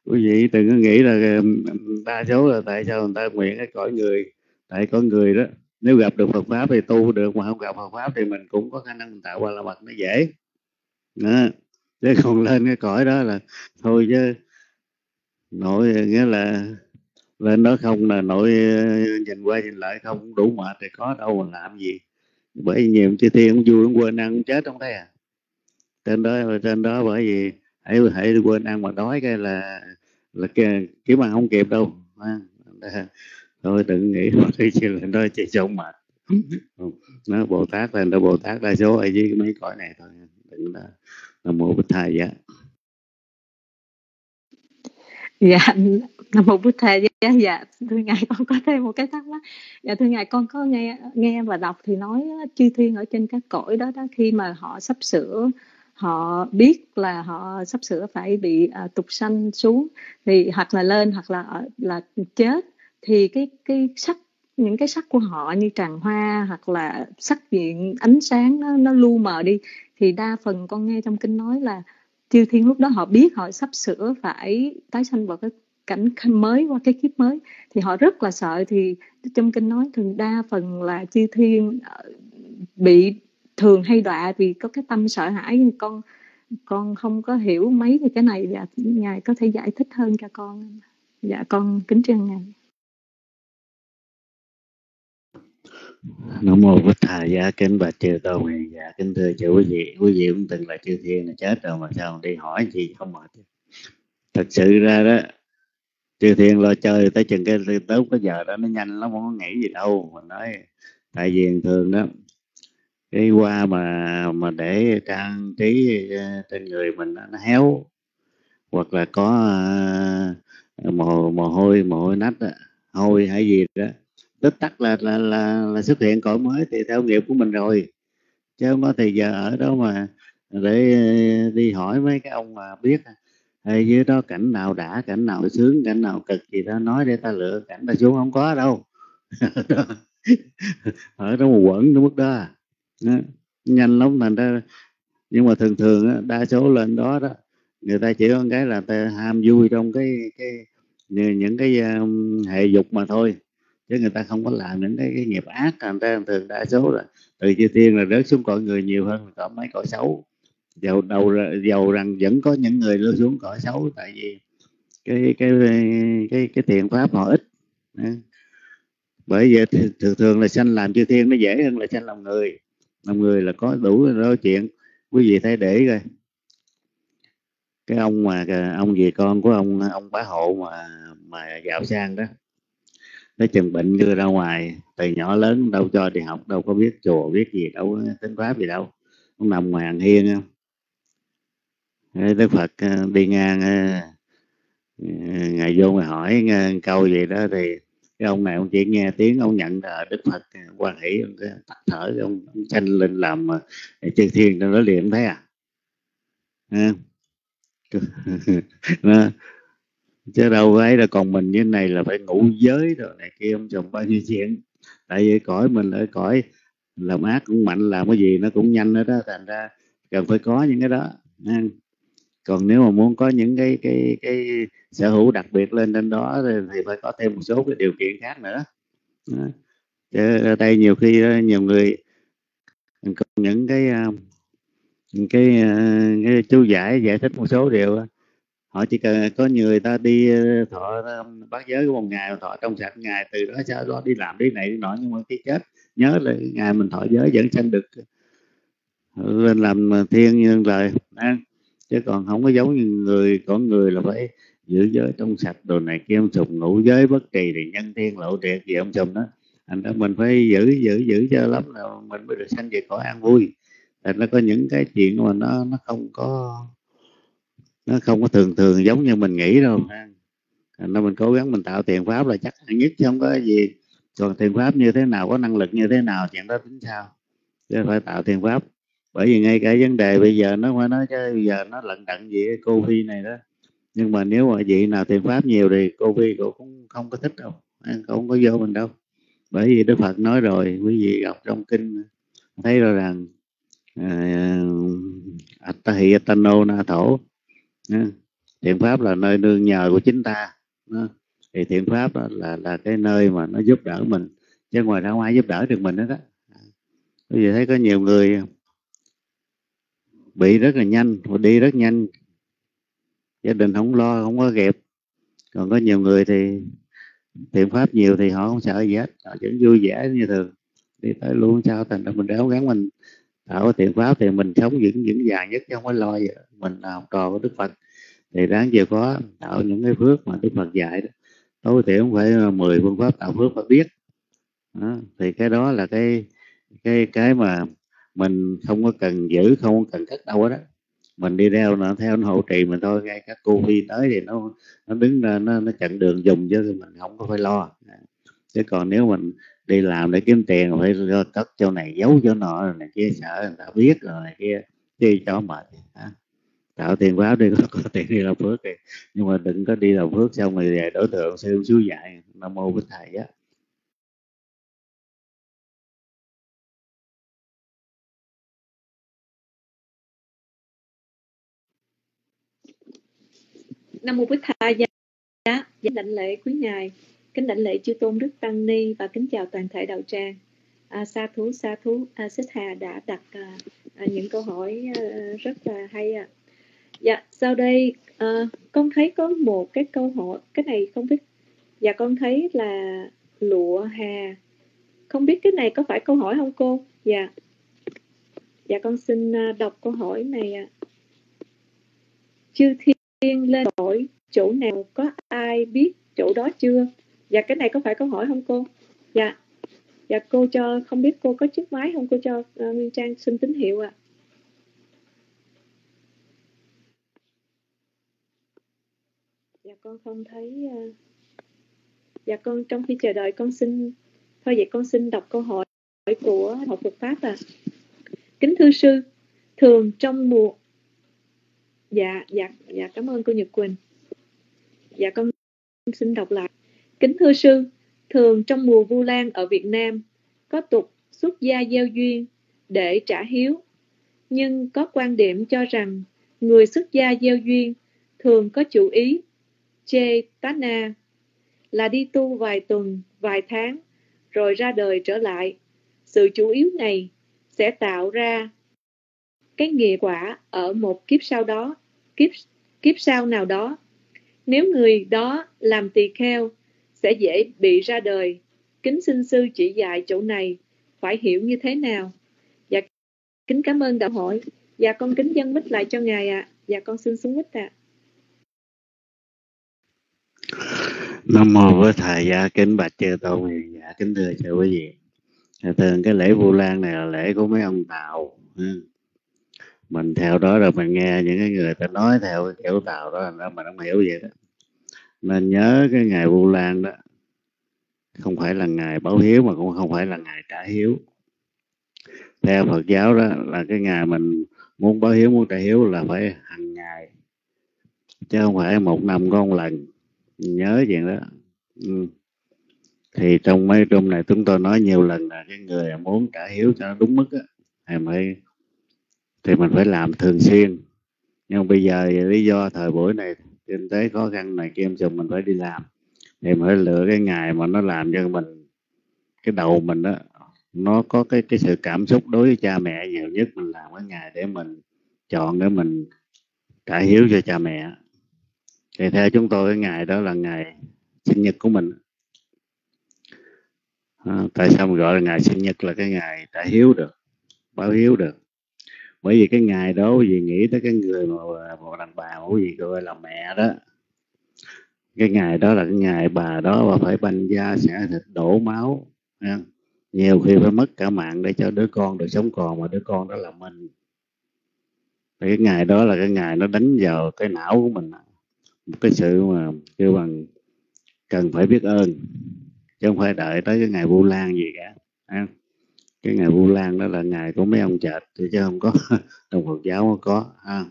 quý vị đừng có nghĩ là ừ, ừ, đa số là tại sao người ta nguyện cái cõi người tại có người đó. Nếu gặp được Phật pháp thì tu được mà không gặp Phật pháp thì mình cũng có khả năng tạo qua là mặt nó dễ. Đó chứ còn lên cái cõi đó là thôi chứ. Nội nghĩa là lên đó không là nội nhìn qua nhìn lại không đủ mệt thì có đâu mà làm gì. Bởi nhiệm chi thiên cũng vui, cũng quên ăn cũng chết không thấy à. Trên đó trên đó bởi vì hãy hãy quên ăn mà đói cái là là kiếm ăn không kịp đâu. Thôi đừng nghĩ thôi chỉ là nói chỉ sống mà nó bồ tát là nó bồ tát đa số ở dưới mấy cõi này thôi, đừng là nam mô bích thầy dạ. Dạ nam mô bút thầy dạ, dạ thưa ngài con có thêm một cái thắc mắc. Dạ thưa ngài con có nghe nghe và đọc thì nói chư thiên ở trên các cõi đó đó khi mà họ sắp sửa họ biết là họ sắp sửa phải bị uh, tục sanh xuống thì hoặc là lên hoặc là là chết thì cái cái sắc những cái sắc của họ như tràng hoa hoặc là sắc diện ánh sáng nó, nó lu mờ đi thì đa phần con nghe trong kinh nói là chư thiên lúc đó họ biết họ sắp sửa phải tái sanh vào cái cảnh mới, qua cái kiếp mới. Thì họ rất là sợ. Thì trong kinh nói thường đa phần là chư thiên ờ, bị thường hay đọa vì có cái tâm sợ hãi. Con con không có hiểu mấy thì cái này. Dạ ngài có thể giải thích hơn cho con. Dạ con kính trân ngài. Nam mô bích thà giá kính bạch chư tôn hiền dạ kính thưa chủ quý vị. Quý vị cũng từng là chư thiên là chết rồi mà sao đi hỏi gì không mệt thật sự ra đó chư thiên lo chơi tới chừng cái tới cái giờ đó nó nhanh lắm không có nghĩ gì đâu. Mình nói tại vì thường đó cái hoa mà mà để trang trí ờ, trên người mình nó héo. Hoặc là có ờ, mồ mồ hôi mồ hôi nách đó, hôi hay gì đó tích tắc là, là là là xuất hiện cõi mới thì theo nghiệp của mình rồi. Chứ không có thì giờ ở đó mà để ờ, đi hỏi mấy cái ông mà biết hay dưới đó cảnh nào đã cảnh nào sướng cảnh nào cực gì đó nói để ta lựa cảnh ta xuống không có đâu. Ở đó một quẩn nó mức đó, à. đó. Nhanh lắm thành ra nhưng mà thường thường đa số lên đó đó người ta chỉ có cái là ta ham vui trong cái cái những cái um, hệ dục mà thôi chứ người ta không có làm những cái, cái nghiệp ác à, thành ra thường đa số là từ chư thiên là rớt xuống cõi người nhiều hơn cõi mấy cõi xấu. Dầu đầu dầu rằng vẫn có những người lưu xuống cõi xấu tại vì cái cái cái cái thiện pháp họ ít. Bởi vậy thường thường là sanh làm chư thiên nó dễ hơn là sanh làm người. Làm người là có đủ nói chuyện. Quý vị thấy để rồi, cái ông mà ông về con của ông ông bá hộ mà mà giàu sang đó nó chừng bệnh đưa ra ngoài từ nhỏ lớn đâu cho đi học đâu có biết chùa biết gì đâu tính pháp gì đâu. Ông nằm ngoài hàng hiên đức phật ờ, đi ngang ngày ngài vô ngài hỏi câu gì đó thì cái ông này ông chỉ nghe tiếng ông nhận là đức phật quan hỷ ông tắt thở ông, ông sanh lên làm chư thiên trong đó liền thấy à, à. chứ đâu ấy là còn mình như này là phải ngủ giới rồi này kia ông chồng bao nhiêu chuyện. Tại vì cõi mình ở cõi làm ác cũng mạnh làm cái gì nó cũng nhanh nữa đó thành ra cần phải có những cái đó còn nếu mà muốn có những cái cái cái sở hữu đặc biệt lên trên đó thì phải có thêm một số cái điều kiện khác nữa. Đó. chứ ở đây nhiều khi ờ, nhiều người có những cái ờ, cái, ờ, cái chú giải giải thích một số điều họ chỉ cần có người ta đi ờ, thọ ờ, bát giới một ngày, thọ trong sạch ngày, từ đó sau đó đi làm đi này đi nọ, nhưng mà khi chết, nhớ là ngày mình thọ giới vẫn sanh được. Lên làm thiên nhân lời chứ còn không có giống như người, có người là phải giữ giới trong sạch đồ này kia, ông sùng ngủ giới bất kỳ thì nhân thiên, lộ triệt gì ông sùng đó. Thành ra mình phải giữ giữ giữ cho lắm là mình mới được sanh về cõi an vui. Thành nó có những cái chuyện mà nó nó không có nó không có thường thường giống như mình nghĩ đâu. Nên mình cố gắng mình tạo tiền pháp là chắc nhất chứ không có gì. Còn tiền pháp như thế nào, có năng lực như thế nào chuyện đó tính sao? Chứ phải tạo tiền pháp. Bởi vì ngay cả vấn đề bây giờ nó phải nói chứ, bây giờ nó lận đận gì cô phi này đó. Nhưng mà nếu mà vị nào tiền pháp nhiều thì cô phi cô cũng không có thích đâu. Không có vô mình đâu. Bởi vì đức phật nói rồi, quý vị đọc trong kinh, thấy rồi rằng à, à, Attahi Atano Na Thổ thiện pháp là nơi nương nhờ của chính ta. Thì thiện pháp đó là là cái nơi mà nó giúp đỡ mình. Chứ ngoài ra không ai giúp đỡ được mình hết đó bây giờ thấy có nhiều người bị rất là nhanh và đi rất nhanh. Gia đình không lo, không có kịp. Còn có nhiều người thì thiện pháp nhiều thì họ không sợ gì hết. Họ vẫn vui vẻ như thường. Đi tới luôn sao thành ra mình cố gắng mình tạo thiện pháp thì mình sống vững vững vàng nhất chứ không có lo mình là học trò của đức phật. Thì đáng chịu có tạo những cái phước mà đức phật dạy đó. Tối thiểu không phải ờ, 10 phương pháp tạo phước phải biết. Đó. thì cái đó là cái cái cái mà mình không có cần giữ, không có cần cất đâu đó mình đi theo nó theo nó hộ trì mình thôi. Ngay các cô phi tới thì nó nó đứng ra, nó nó chặn đường dùng chứ mình không có phải lo. Chứ còn nếu mình đi làm để kiếm tiền phải cất chỗ này giấu chỗ nọ rồi này kia sợ người ta biết rồi này kia chi cho mệt tạo tiền báo đi có, có tiền đi làm phước đi nhưng mà đừng có đi làm phước xong rồi về đối tượng siêu xứ dạy nam mô bích thầy á nam mô bích thầy gia dạ lệnh lễ quý ngài kính đảnh lễ chư tôn đức tăng ni và kính chào toàn thể đạo tràng. À, sa thú sa thú à, xích hà đã đặt à, à, những câu hỏi à, rất là hay ạ. À. dạ sau đây à, con thấy có một cái câu hỏi cái này không biết dạ con thấy là lụa hà. Không biết cái này có phải câu hỏi không cô? Dạ. Dạ con xin à, đọc câu hỏi này ạ. À. chư thiên lên đổi chỗ nào có ai biết chỗ đó chưa? Dạ cái này có phải câu hỏi không cô? Dạ. Dạ cô cho không biết cô có chiếc máy không? Cô cho uh, nguyên trang xin tín hiệu ạ. À. dạ con không thấy uh... dạ con trong khi chờ đợi con xin thôi vậy con xin đọc câu hỏi của học Phật pháp à kính thưa sư thường trong mùa dạ dạ dạ cảm ơn cô Nhật Quỳnh. Dạ con xin đọc lại kính thưa sư, thường trong mùa vu lan ở Việt Nam, có tục xuất gia gieo duyên để trả hiếu. Nhưng có quan điểm cho rằng người xuất gia gieo duyên thường có chủ ý, chê tá na, là đi tu vài tuần, vài tháng, rồi ra đời trở lại. Sự chủ yếu này sẽ tạo ra cái nghiệp quả ở một kiếp sau đó, kiếp kiếp sau nào đó. Nếu người đó làm tỳ kheo sẽ dễ bị ra đời. Kính xin sư chỉ dạy chỗ này, phải hiểu như thế nào? Dạ kính cảm ơn đạo hỏi dạ con kính dân mít lại cho ngài ạ. À. dạ con xin xuống mít ạ. À. Nam mô với thầy gia kính bạch chư tôn hiền dạ kính thưa chư quý vị. Dạ, thường cái lễ vu lan này là lễ của mấy ông tàu ừ. mình theo đó rồi mình nghe những cái người ta nói theo cái kiểu tàu đó là mình không hiểu vậy đó nên nhớ cái ngày vu lan đó. Không phải là ngày báo hiếu mà cũng không phải là ngày trả hiếu. Theo Phật giáo đó là cái ngày mình muốn báo hiếu, muốn trả hiếu là phải hàng ngày, chứ không phải một năm có một lần. Nhớ chuyện đó. Ừ. thì trong mấy trung này chúng tôi nói nhiều lần là cái người muốn trả hiếu cho nó đúng mức á, thì mới, thì mình phải làm thường xuyên. Nhưng bây giờ lý do thời buổi này kinh tế khó khăn này kia em chồng mình phải đi làm. Thì mình phải lựa cái ngày mà nó làm cho mình cái đầu mình đó nó có cái cái sự cảm xúc đối với cha mẹ nhiều nhất. Mình làm cái ngày để mình chọn để mình trả hiếu cho cha mẹ. Thì theo chúng tôi cái ngày đó là ngày sinh nhật của mình. À, tại sao mình gọi là ngày sinh nhật là cái ngày trả hiếu được báo hiếu được? Bởi vì cái ngày đó vì nghĩ tới cái người mà à, một đàn bà, một gì gọi là mẹ đó. Cái ngày đó là cái ngày bà đó và phải banh da, sẽ thịt đổ máu nhiều khi phải mất cả mạng để cho đứa con được sống còn, mà đứa con đó là mình. Thì cái ngày đó là cái ngày nó đánh vào cái não của mình. Một cái sự mà kêu bằng cần phải biết ơn, chứ không phải đợi tới cái ngày vu lan gì cả, ha cái ngày vu lan đó là ngày của mấy ông chợt thì chứ không có trong phật giáo không có, ha.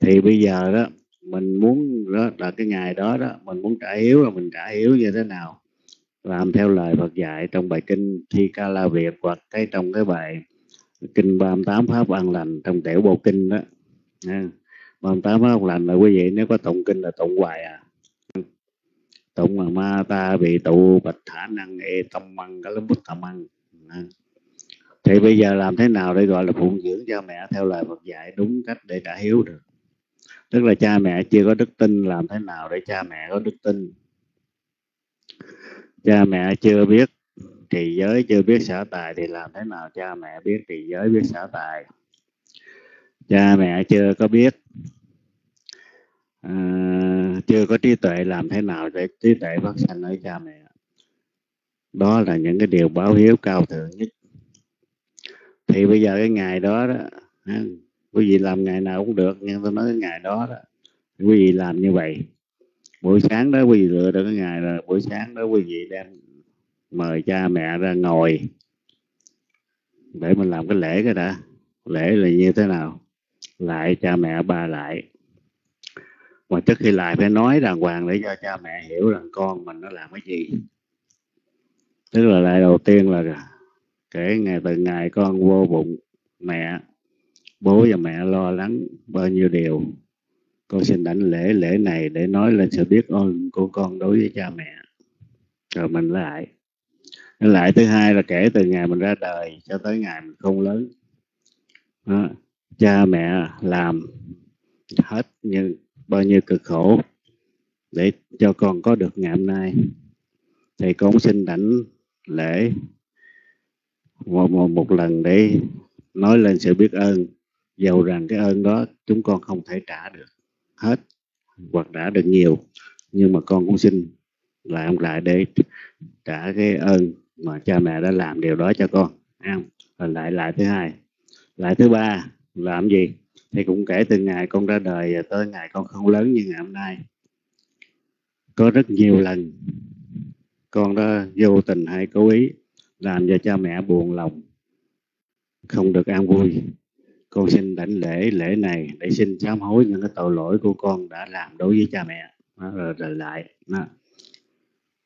thì bây giờ đó, mình muốn đó là cái ngày đó đó, mình muốn trả hiếu là mình trả hiếu như thế nào làm theo lời Phật dạy trong bài kinh Thi Ca La Việt hoặc cái trong cái bài kinh 38 pháp an lành trong tiểu bộ kinh đó nha. 38 pháp an lành là quý vị, nếu có tụng kinh là tụng hoài à tụng mà ma ta bị tụ bạch thả năng e tâm măng cái lớp bút tâm măng thì bây giờ làm thế nào để gọi là phụng dưỡng cha mẹ theo lời Phật dạy đúng cách để trả hiếu được? Tức là cha mẹ chưa có đức tin làm thế nào để cha mẹ có đức tin? Cha mẹ chưa biết trì giới chưa biết xả tài thì làm thế nào cha mẹ biết trì giới biết xả tài? Cha mẹ chưa có biết à, chưa chưa có trí tuệ làm thế nào để trí tuệ phát sanh ở cha mẹ? Đó là những cái điều báo hiếu cao thượng nhất thì bây giờ cái ngày đó đó quý vị làm ngày nào cũng được nhưng tôi nói cái ngày đó đó, quý vị làm như vậy. Buổi sáng đó quý vị lựa được cái ngày là buổi sáng đó quý vị đem mời cha mẹ ra ngồi để mình làm cái lễ cái đã. Lễ là như thế nào? Lại cha mẹ ba lại. Mà trước khi lại phải nói đàng hoàng để cho cha mẹ hiểu rằng con mình nó làm cái gì. Tức là lại đầu tiên là kể ngày từ ngày con vô bụng, mẹ, bố và mẹ lo lắng bao nhiêu điều. Con xin đảnh lễ lễ này để nói lên sự biết ơn của con đối với cha mẹ. Rồi mình lại. Lại thứ hai là kể từ ngày mình ra đời cho tới ngày mình không lớn. Đó. cha mẹ làm hết như bao nhiêu cực khổ để cho con có được ngày hôm nay. Thì con xin đảnh lễ một, một, một lần để nói lên sự biết ơn dầu rằng cái ơn đó chúng con không thể trả được hết hoặc trả được nhiều nhưng mà con cũng xin làm lại để trả cái ơn mà cha mẹ đã làm điều đó cho con không? rồi lại lại thứ hai. Lại thứ ba làm gì? Thì cũng kể từ ngày con ra đời tới ngày con không lớn như ngày hôm nay. Có rất nhiều lần con đã vô tình hay cố ý làm cho cha mẹ buồn lòng không được an vui. Con xin đảnh lễ lễ này để xin sám hối những cái tội lỗi của con đã làm đối với cha mẹ. Đó, rồi, rồi lại đó.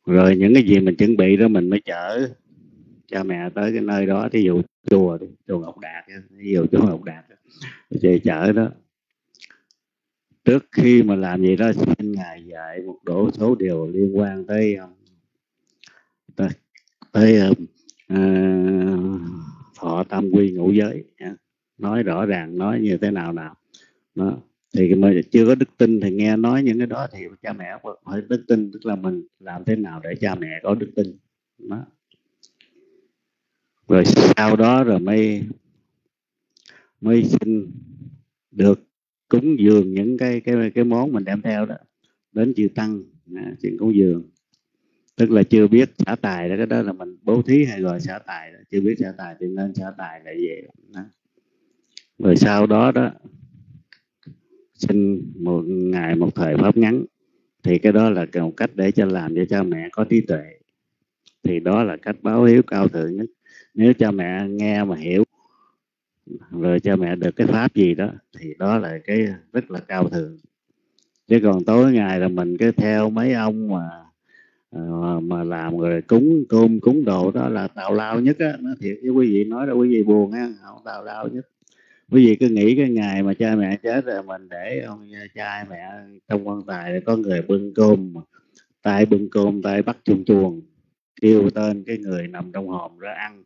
rồi những cái gì mình chuẩn bị đó mình mới chở cha mẹ tới cái nơi đó thí dụ chùa chùa ngọc đạt ví dụ chùa ngọc đạt về chở đó. Trước khi mà làm gì đó xin ngài dạy một đổ số điều liên quan tới um, tới, tới um, Ờ, uh, thọ tam quy ngũ giới. Dạ. Nói rõ ràng nói như thế nào nào. Đó. Thì mà chưa có đức tin thì nghe nói những cái đó thì cha mẹ phải đức tin tức là mình làm thế nào để cha mẹ có đức tin. Đó. Rồi sau đó rồi mới mới xin được cúng dường những cái cái cái món mình đem theo đó. Đến chư tăng dạ, à, chuyện cúng dường tức là chưa biết xả tài đó, cái đó là mình bố thí hay gọi xả tài đó. chưa biết xả tài thì nên xả tài là gì. Đó. rồi sau đó đó, xin một ngày một thời pháp ngắn. Thì cái đó là một cách để cho làm cho cha mẹ có trí tuệ. Thì đó là cách báo hiếu cao thượng nhất. Nếu cha mẹ nghe mà hiểu, rồi cha mẹ được cái pháp gì đó, thì đó là cái rất là cao thượng. Chứ còn tối ngày là mình cứ theo mấy ông mà Ờ, mà làm rồi cúng cơm cúng đồ đó là tào lao nhất á nó thiệt với quý vị nói là quý vị buồn á không tào lao nhất. Quý vị cứ nghĩ cái ngày mà cha mẹ chết rồi mình để ông cha mẹ trong quan tài có người bưng cơm tay bưng cơm tay bắt chuông chuồng kêu tên cái người nằm trong hòm ra ăn.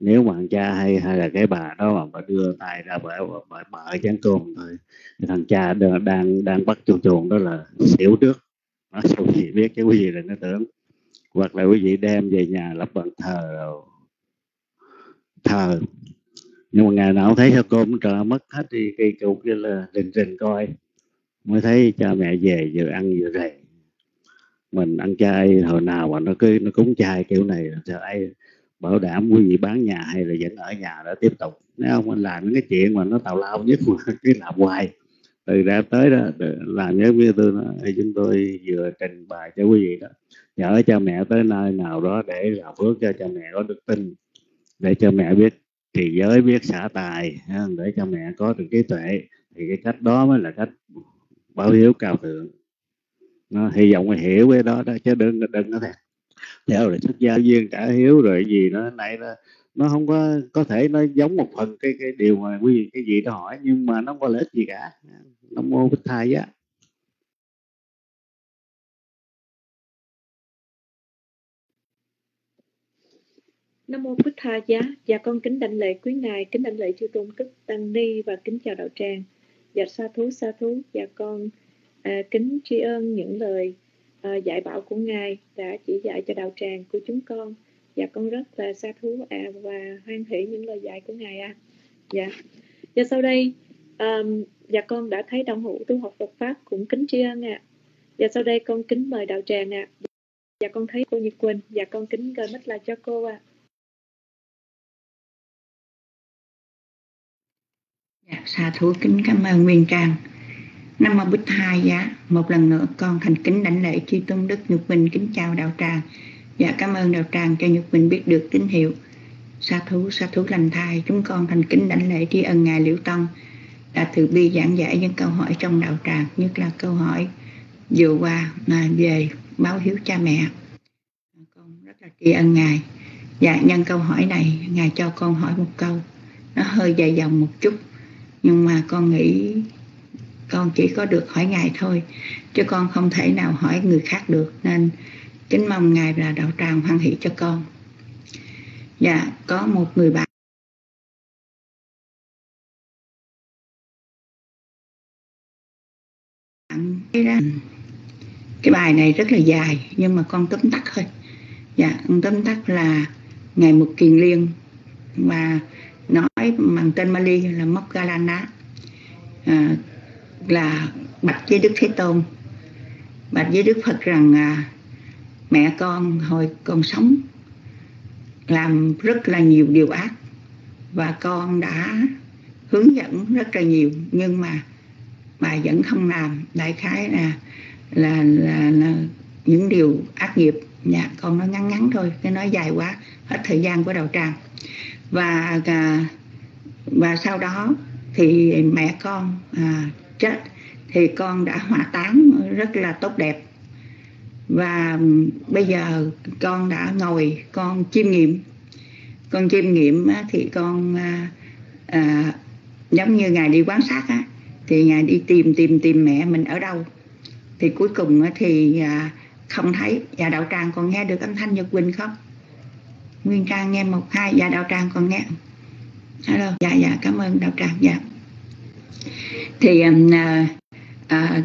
Nếu mà cha hay hay là cái bà đó mà đưa tay ra bởi bởi mở chén cơm thôi thằng cha đang đang, đang bắt chuồng chuồng đó là xỉu trước nó sao quý vị biết chứ quý vị đừng có tưởng. Hoặc là quý vị đem về nhà lập bàn thờ thờ. Nhưng mà ngày nào thấy sao cơm trợ mất hết thì cây cục kia là rình rình coi. Mới thấy cha mẹ về, vừa ăn vừa rề mình ăn chay hồi nào mà nó cứ, nó cúng chay kiểu này sợ ai bảo đảm quý vị bán nhà hay là vẫn ở nhà để tiếp tục. Nếu không anh làm những cái chuyện mà nó tào lao nhất mà cứ làm hoài từ ra tới đó làm giáo viên tôi nói, chúng tôi vừa trình bày cho quý vị đó chở cha mẹ tới nơi nào đó để làm phước cho cha mẹ có đức tin để cho mẹ biết trì giới biết xả tài để cho mẹ có được trí tuệ thì cái cách đó mới là cách báo hiếu cao thượng. Nó hy vọng là hiểu cái đó đó chứ đừng đừng có thể theo là xuất gia viên trả hiếu rồi gì nó này đó nó không có có thể nó giống một phần cái cái điều mà quý vị cái gì đó hỏi nhưng mà nó không có lợi ích gì cả nó mô bích thai á Nam mô Bích Tha Giá, dạ con kính đảnh lễ quý ngài, kính đảnh lễ chư tôn đức tăng ni và kính chào đạo tràng. Dạ sa thú sa thú, dạ con à, kính tri ân những lời à, dạy bảo của ngài đã chỉ dạy cho đạo tràng của chúng con. Dạ con rất là sa thú à, và hoan hỷ những lời dạy của ngài à. Dạ. Dạ sau đây um, dạ con đã thấy đồng hữu tu học Phật pháp cũng kính tri ân ạ. À. Và sau đây con kính mời đạo tràng ạ. À. Dạ con thấy cô Nhật Quỳnh. Dạ con kính gửi mít lại cho cô ạ. À. Dạ, sa thú kính cảm ơn Nguyên Trang. Nam mô Bích Thai giá. Một lần nữa con thành kính đảnh lễ chư tôn đức Nhật Quỳnh kính chào đạo tràng. Dạ cảm ơn đạo tràng cho Nhật mình biết được tín hiệu. Sa thú, sa thú lành thai, chúng con thành kính đảnh lễ tri ân Ngài Liễu Tông đã từ bi giảng giải những câu hỏi trong đạo tràng, nhất là câu hỏi vừa qua mà về báo hiếu cha mẹ. Con rất là tri ân Ngài. Dạ nhân câu hỏi này, Ngài cho con hỏi một câu. Nó hơi dài dòng một chút, nhưng mà con nghĩ con chỉ có được hỏi ngài thôi chứ con không thể nào hỏi người khác được nên kính mong ngài là đạo tràng hoan hỷ cho con. Dạ có một người bạn. Cái bài này rất là dài nhưng mà con tóm tắt thôi. Dạ tóm tắt là ngày một kiền liên và nói bằng tên Mali là Mốc Galana à, là bạch với Đức Thế Tôn. Bạch với Đức Phật rằng à, mẹ con hồi còn sống làm rất là nhiều điều ác và con đã hướng dẫn rất là nhiều nhưng mà bà vẫn không làm. Đại khái là là là, là những điều ác nghiệp dạ con nói ngắn ngắn thôi cái nói dài quá hết thời gian của đầu tràng. Và à, và sau đó thì mẹ con à, chết thì con đã hỏa táng rất là tốt đẹp và bây giờ con đã ngồi con chiêm nghiệm. Con chiêm nghiệm thì con à, à, giống như ngài đi quan sát á, thì ngài đi tìm tìm tìm mẹ mình ở đâu. Thì cuối cùng thì à, không thấy và đạo tràng còn nghe được âm thanh nhật quỳnh không? Nguyên trang nghe một hai và đạo tràng còn nghe. Hello. Dạ dạ cảm ơn đạo tràng dạ. Thì à, à,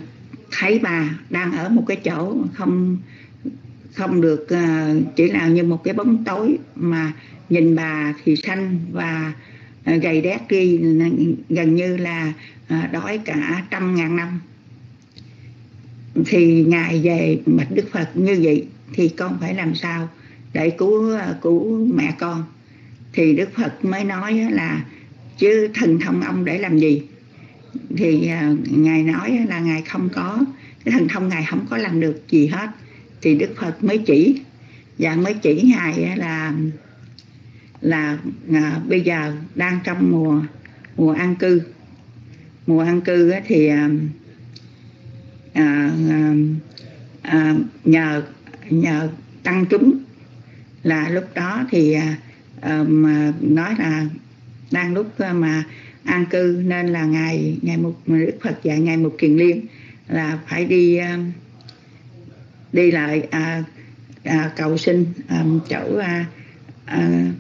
thấy bà đang ở một cái chỗ không không được ờ, chỉ là như một cái bóng tối mà nhìn bà thì xanh và ờ, gầy đét đi, gần như là ờ, đói cả trăm ngàn năm. Thì ngài về mạch đức phật như vậy thì con phải làm sao để cứu cứu mẹ con? Thì đức phật mới nói là, chứ thần thông ông để làm gì? Thì uh, ngài nói là ngài không có cái thần thông ngài không có làm được gì hết. Thì đức phật mới chỉ và mới chỉ ngài là là à, bây giờ đang trong mùa mùa an cư. Mùa an cư thì à, à, à, à, nhờ nhờ tăng chúng. Là lúc đó thì à, à mà nói là đang lúc mà an cư nên là ngày ngày một đức phật dạy ngày một kiền liên là phải đi à, đi lại à, à, cầu sinh à, chỗ à, à,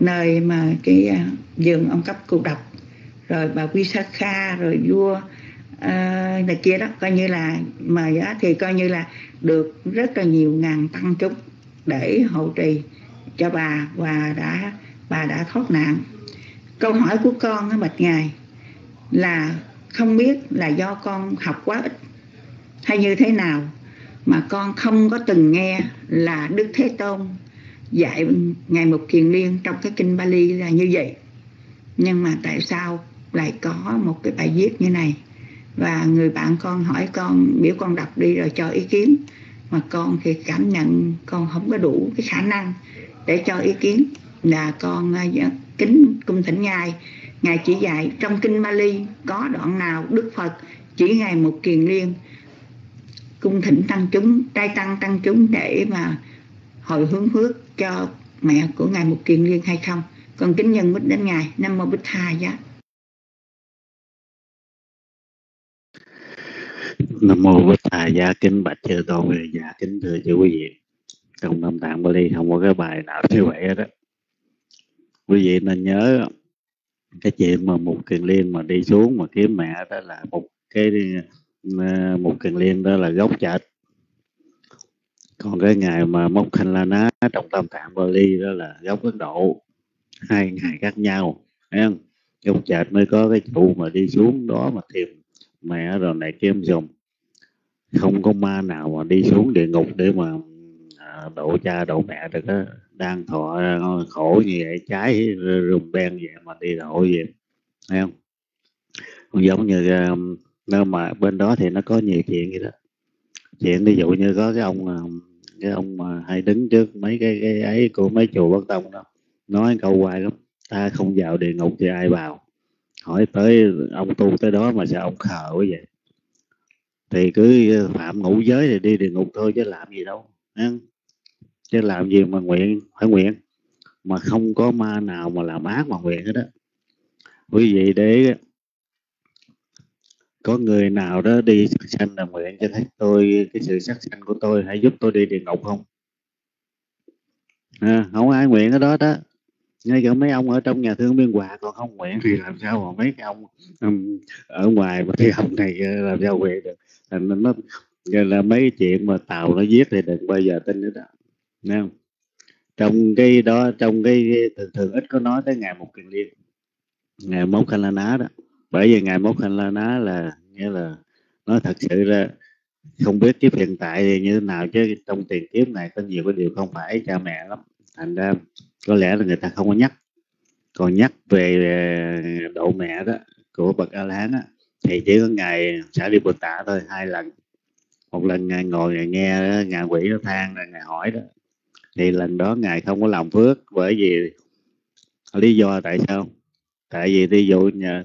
nơi mà cái à, giường ông cấp cô độc. Rồi bà quy sa kha rồi vua à, này kia đó coi như là mời á, thì coi như là được rất là nhiều ngàn tăng chúng để hộ trì cho bà và đã bà đã thoát nạn câu hỏi của con á bạch ngài là không biết là do con học quá ít hay như thế nào mà con không có từng nghe là đức thế tôn dạy ngài mục kiền liên trong cái kinh bali là như vậy. Nhưng mà tại sao lại có một cái bài viết như này? Và người bạn con hỏi con, biểu con đọc đi rồi cho ý kiến. Mà con thì cảm nhận con không có đủ cái khả năng để cho ý kiến. Là con à, kính cung thỉnh ngài. Ngài chỉ dạy trong kinh Mali có đoạn nào Đức Phật chỉ ngài một kiền liên. Cung thỉnh tăng chúng, trai tăng tăng chúng để mà hồi hướng phước cho mẹ của ngài một kiền liên hay không. Còn kính nhân bích đến ngài, nam mô bích tha giá. Nam mô bích tha giá, kính bạch chư tôn và kính thưa chư quý vị. Trong năm tạng Bali không có cái bài nào như vậy đó quý vị nên nhớ cái chuyện mà một kiền liên mà đi xuống mà kiếm mẹ đó là một cái ờ, một kiền liên đó là gốc chạch. Còn cái ngày mà mốc hành la ná trong tam tạng bali đó là gốc ấn độ. Hai ngày khác nhau, thấy không? Gốc chạch mới có cái trụ mà đi xuống đó mà tìm mẹ rồi này kiếm dùng không có ma nào mà đi xuống địa ngục để mà ờ, độ cha, độ mẹ được á đang thọ khổ như vậy trái rùng đen vậy mà đi độ vậy. Thấy không? Cũng giống như um, nếu mà bên đó thì nó có nhiều chuyện vậy đó. Chuyện ví dụ như có cái ông um, cái ông mà hay đứng trước mấy cái cái ấy của mấy chùa bất tông đó, nói câu hoài lắm, ta không vào địa ngục thì ai vào? Hỏi tới ông tu tới đó mà sao ông khờ quá vậy? Thì cứ phạm ngũ giới thì đi địa ngục thôi chứ làm gì đâu chứ làm gì mà nguyện phải nguyện. Mà không có ma nào mà làm ác mà nguyện hết đó quý vị để có người nào đó đi sắc sanh là nguyện cho thấy tôi cái sự sắc sanh của tôi hãy giúp tôi đi địa ngục không? À, không ai nguyện cái đó đó. Ngay cả mấy ông ở trong nhà thương biên hòa còn không nguyện thì làm sao mà mấy ông um, ở ngoài mà cái ông này ờ, làm sao nguyện được? Thành nên nó là mấy chuyện mà tàu nó giết thì đừng bao giờ tin nữa đó. Nghe không? trong cái đó, trong cái thường thường ít có nói tới ngày một kiền liên. Ngày mốt khanh la ná đó. Bởi vì ngày mốt khanh la ná là, nghĩa là nói thật sự ra, không biết kiếp hiện tại thì như thế nào chứ trong tiền kiếp này có nhiều cái điều không phải cha mẹ lắm. Thành ra có lẽ là người ta không có nhắc. Còn nhắc về độ mẹ đó, của bậc a la hán thì chỉ có ngày xả đi bồ tát thôi, hai lần. Một lần ngài ngồi ngài nghe ngài quỷ nó than rồi ngài hỏi đó thì lần đó ngài không có làm phước bởi vì lý do tại sao? Tại vì ví dụ nhà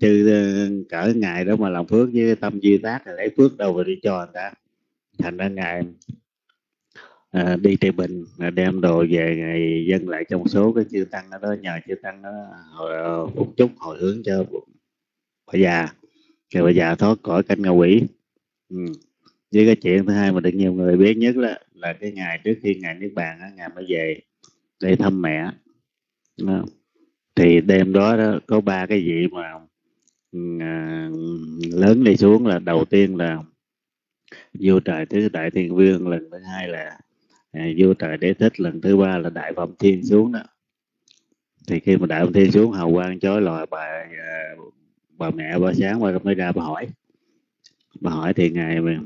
chư ờ, cỡ ngài đó mà làm phước với tâm duy tác thì lấy phước đâu mà đi cho người ta. Thành ra ngài à, đi tây bình à, đem đồ về ngày dân lại trong số cái chư tăng đó nhờ chư tăng đó hồi ờ, phúc chúc hồi hướng cho bà già. Rồi bà già thoát khỏi canh ngạ quỷ. Ừ. với cái chuyện thứ hai mà được nhiều người biết nhất là là cái ngày trước khi ngài niết bàn ngài mới về để thăm mẹ. Đó. thì đêm đó, đó có ba cái vị mà à, lớn đi xuống là đầu tiên là vua trời thứ đại thiên vương lần thứ hai là à, vua trời đế thích lần thứ ba là đại phẩm thiên xuống đó. Thì khi mà đại phẩm thiên xuống hào quang chói lọi bà à, bà mẹ bà sáng bà mới ra bà hỏi. Bà hỏi thì ngài à,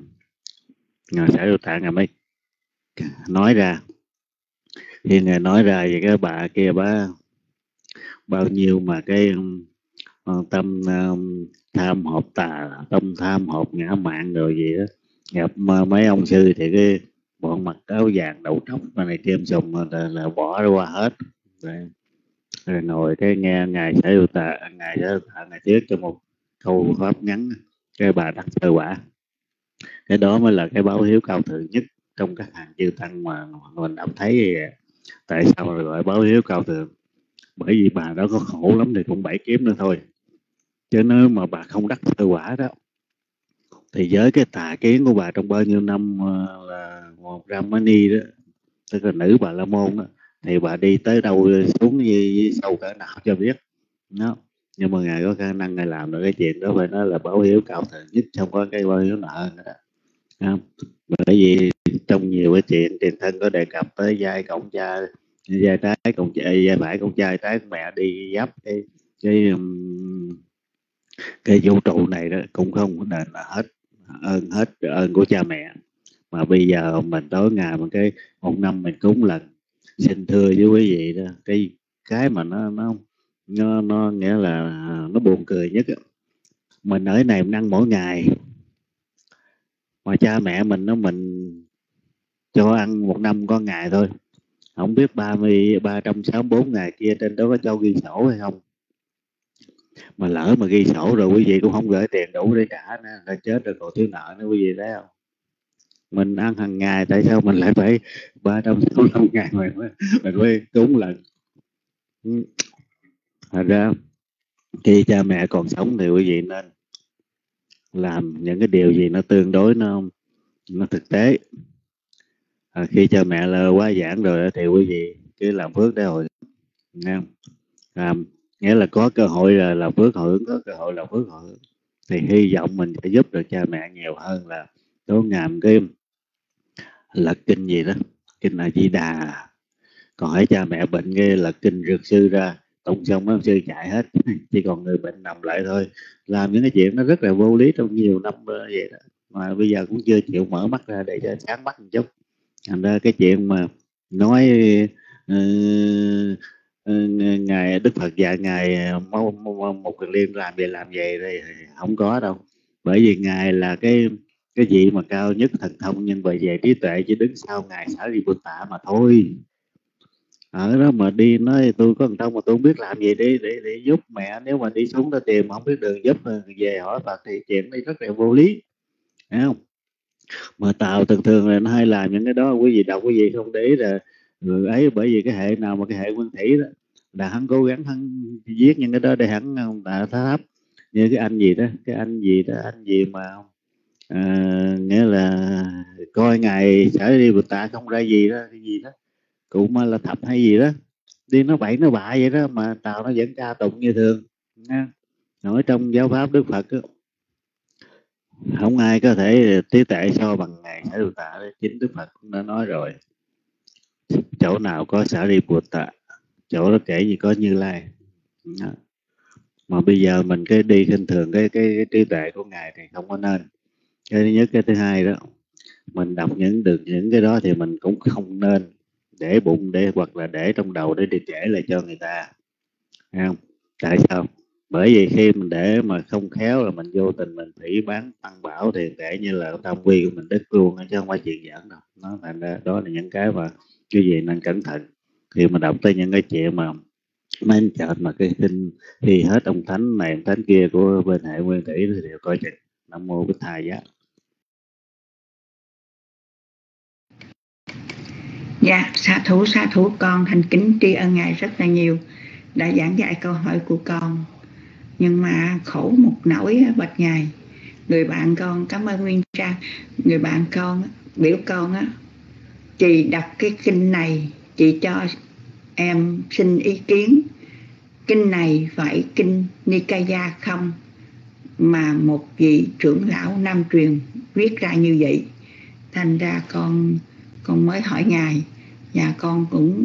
ngài sẽ được tạng ngài mới nói ra. Khi ngài nói ra thì cái bà kia bà bao nhiêu mà cái uh, tâm uh, tham hộp tà tâm tham hộp ngã mạng rồi gì đó gặp mấy ông sư thì cái bọn mặc áo vàng đầu tróc mà này tiêm sùng là, là bỏ ra qua hết. Rồi, rồi ngồi cái nghe ngài sẽ tạ ngài sẽ tạ ngài thuyết cho một câu pháp ngắn cái bà đắc sơ quả. Cái đó mới là cái báo hiếu cao thượng nhất trong các hàng chư tăng mà mình đã thấy à. tại sao mà gọi báo hiếu cao thượng? Bởi vì bà đó có khổ lắm thì cũng bảy kiếm nữa thôi. Chứ nếu mà bà không đắc sơ quả đó, thì với cái tà kiến của bà trong bao nhiêu năm ờ, là một Ramani đó, tức là nữ bà la môn đó thì bà đi tới đâu xuống như sâu cỡ nào cho biết. Nó nhưng mà ngài có khả năng ngài làm được cái chuyện đó phải nói là báo hiếu cao thượng nhất trong có cái báo hiếu nợ đó. Không? Bởi vì trong nhiều cái chuyện tiền thân có đề cập tới giai cộng cha giai trái cộng cha giai phải cộng cha trái mẹ đi giáp cái cái cái vũ trụ này đó cũng không đền là hết ơn hết ơn của cha mẹ. Mà bây giờ mình tối ngày một cái một năm mình cúng lần xin thưa với quý vị đó cái cái mà nó nó nó, nó nghĩa là à, nó buồn cười nhất mình ở này mình ăn mỗi ngày mà cha mẹ mình nó mình cho ăn một năm có ngày thôi. Không biết ba mươi, ba trăm sáu bốn ngày kia trên đó có cho ghi sổ hay không. Mà lỡ mà ghi sổ rồi quý vị cũng không gửi tiền đủ để trả nữa là chết rồi còn thiếu nợ nữa, quý vị thấy không? Mình ăn hàng ngày, tại sao mình lại phải ba trăm sáu mươi ngày mình mới mình mới cúng lần? Ừ. Thành ra khi cha mẹ còn sống thì quý vị nên làm những cái điều gì nó tương đối nó nó thực tế. À, khi cha mẹ là quá giảng rồi thì quý vị cứ làm phước để hồi nghe không? À, nghĩa là có cơ hội là làm phước hồi hướng có cơ hội làm phước hồi hướng. Thì hy vọng mình sẽ giúp được cha mẹ nhiều hơn là tối ngàm cái lật kinh gì đó? Kinh là di đà. Còn hãy cha mẹ bệnh cái lật kinh rượt sư ra tụng xong mấy ông sư chạy hết. Chỉ còn người bệnh nằm lại thôi. Làm những cái chuyện nó rất là vô lý trong nhiều năm ờ, vậy đó. Mà bây giờ cũng chưa chịu mở mắt ra để cho sáng mắt một chút. Thành ra cái chuyện mà nói uh, ngài đức phật dạy ngài một, một liên làm về làm về đây không có đâu. Bởi vì ngài là cái cái gì mà cao nhất thần thông nhưng về về trí tuệ chỉ đứng sau ngài sở di bồ tạ mà thôi ở đó mà đi nói tôi có thằng thông mà tôi không biết làm gì đi để để giúp mẹ. Nếu mà đi xuống ta tìm không biết đường giúp ờ, về hỏi Phật thì chuyện đi rất là vô lý. Thấy không? Mà tạo thường thường là nó hay làm những cái đó quý vị đọc quý vị không để ý là người ấy bởi vì cái hệ nào mà cái hệ nguyên thủy đó là hắn cố gắng hắn viết những cái đó để hắn ờ, đã tháp. Như cái anh gì đó cái anh gì đó anh gì mà à, nghĩa là coi ngày sẽ đi bồ tạ không ra gì đó cái gì đó cụ mà là thập hay gì đó. Đi nó bậy nó bạ vậy đó mà tào nó vẫn ca tụng như thường nha. Nói trong giáo pháp đức phật đó, không ai có thể trí tệ so bằng ngài sở bồ tạ chính đức phật cũng đã nói rồi. Chỗ nào có sở đi bồ tạ chỗ đó kể gì có như lai. Mà bây giờ mình cái đi khinh thường cái, cái cái trí tuệ của ngài thì không có nên. Cái thứ nhất cái thứ hai đó mình đọc những được những cái đó thì mình cũng không nên để bụng để, hoặc là để trong đầu để đi kể lại cho người ta. Thấy không? Tại sao? Bởi vì khi mình để mà không khéo là mình vô tình mình thủy bán tăng bảo thì kể như là tam quy của mình đứt luôn chứ không phải chuyện giỡn đâu. Nó thành ra đó là những cái mà cái gì nên cẩn thận. Khi mà đọc tới những cái chuyện mà mấy anh chợt mà cái kinh thì hết ông thánh này, ông thánh kia của bên hệ nguyên thủy thì đều coi chừng. Nam mô bích thai giá. Dạ, sa thủ sa thủ con thành kính tri ân Ngài rất là nhiều đã giảng dạy câu hỏi của con. Nhưng mà khổ một nỗi bạch Ngài. Người bạn con cảm ơn Nguyên Trang, người bạn con biểu con á chị đọc cái kinh này chị cho em xin ý kiến. Kinh này phải kinh Nikaya không? Mà một vị trưởng lão nam truyền viết ra như vậy. Thành ra con con mới hỏi ngài và con cũng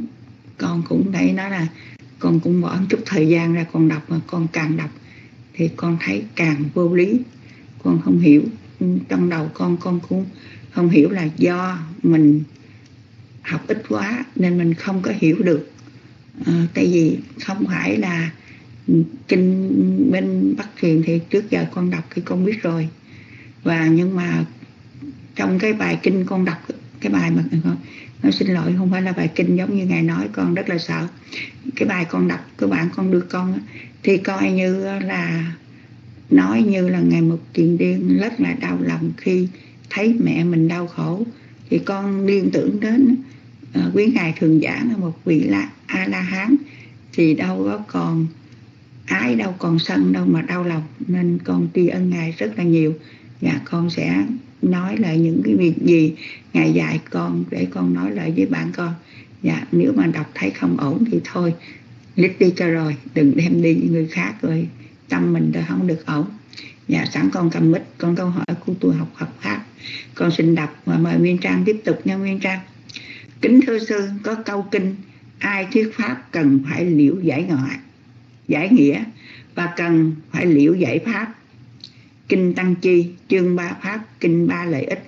con cũng thấy nói là con cũng bỏ chút thời gian ra con đọc mà con càng đọc thì con thấy càng vô lý. Con không hiểu. Trong đầu con con cũng không hiểu là do mình học ít quá nên mình không có hiểu được. À, tại vì không phải là kinh bên Bắc Thiền thì trước giờ con đọc thì con biết rồi. Và nhưng mà trong cái bài kinh con đọc cái bài mà nó xin lỗi không phải là bài kinh giống như ngài nói con rất là sợ. Cái bài con đọc cơ bạn con đưa con thì coi như là nói như là ngày một tiền điên rất là đau lòng khi thấy mẹ mình đau khổ. Thì con liên tưởng đến uh, quý ngài thường giảng là một vị là a la hán thì đâu có còn ái đâu còn sân đâu mà đau lòng. Nên con tri ân ngài rất là nhiều. Và con sẽ nói lại những cái việc gì, ngài dạy con để con nói lại với bạn con. Dạ nếu mà đọc thấy không ổn thì thôi, lít đi cho rồi, đừng đem đi người khác rồi, tâm mình đã không được ổn. Dạ sẵn con cầm mic con câu hỏi của tôi học học pháp. Con xin đọc và mời nguyên trang tiếp tục nha nguyên trang. Kính thưa sư, có câu kinh, ai thuyết pháp cần phải liễu giải ngoại giải nghĩa, và cần phải liễu giải pháp kinh tăng chi, chương ba pháp kinh ba lợi ích.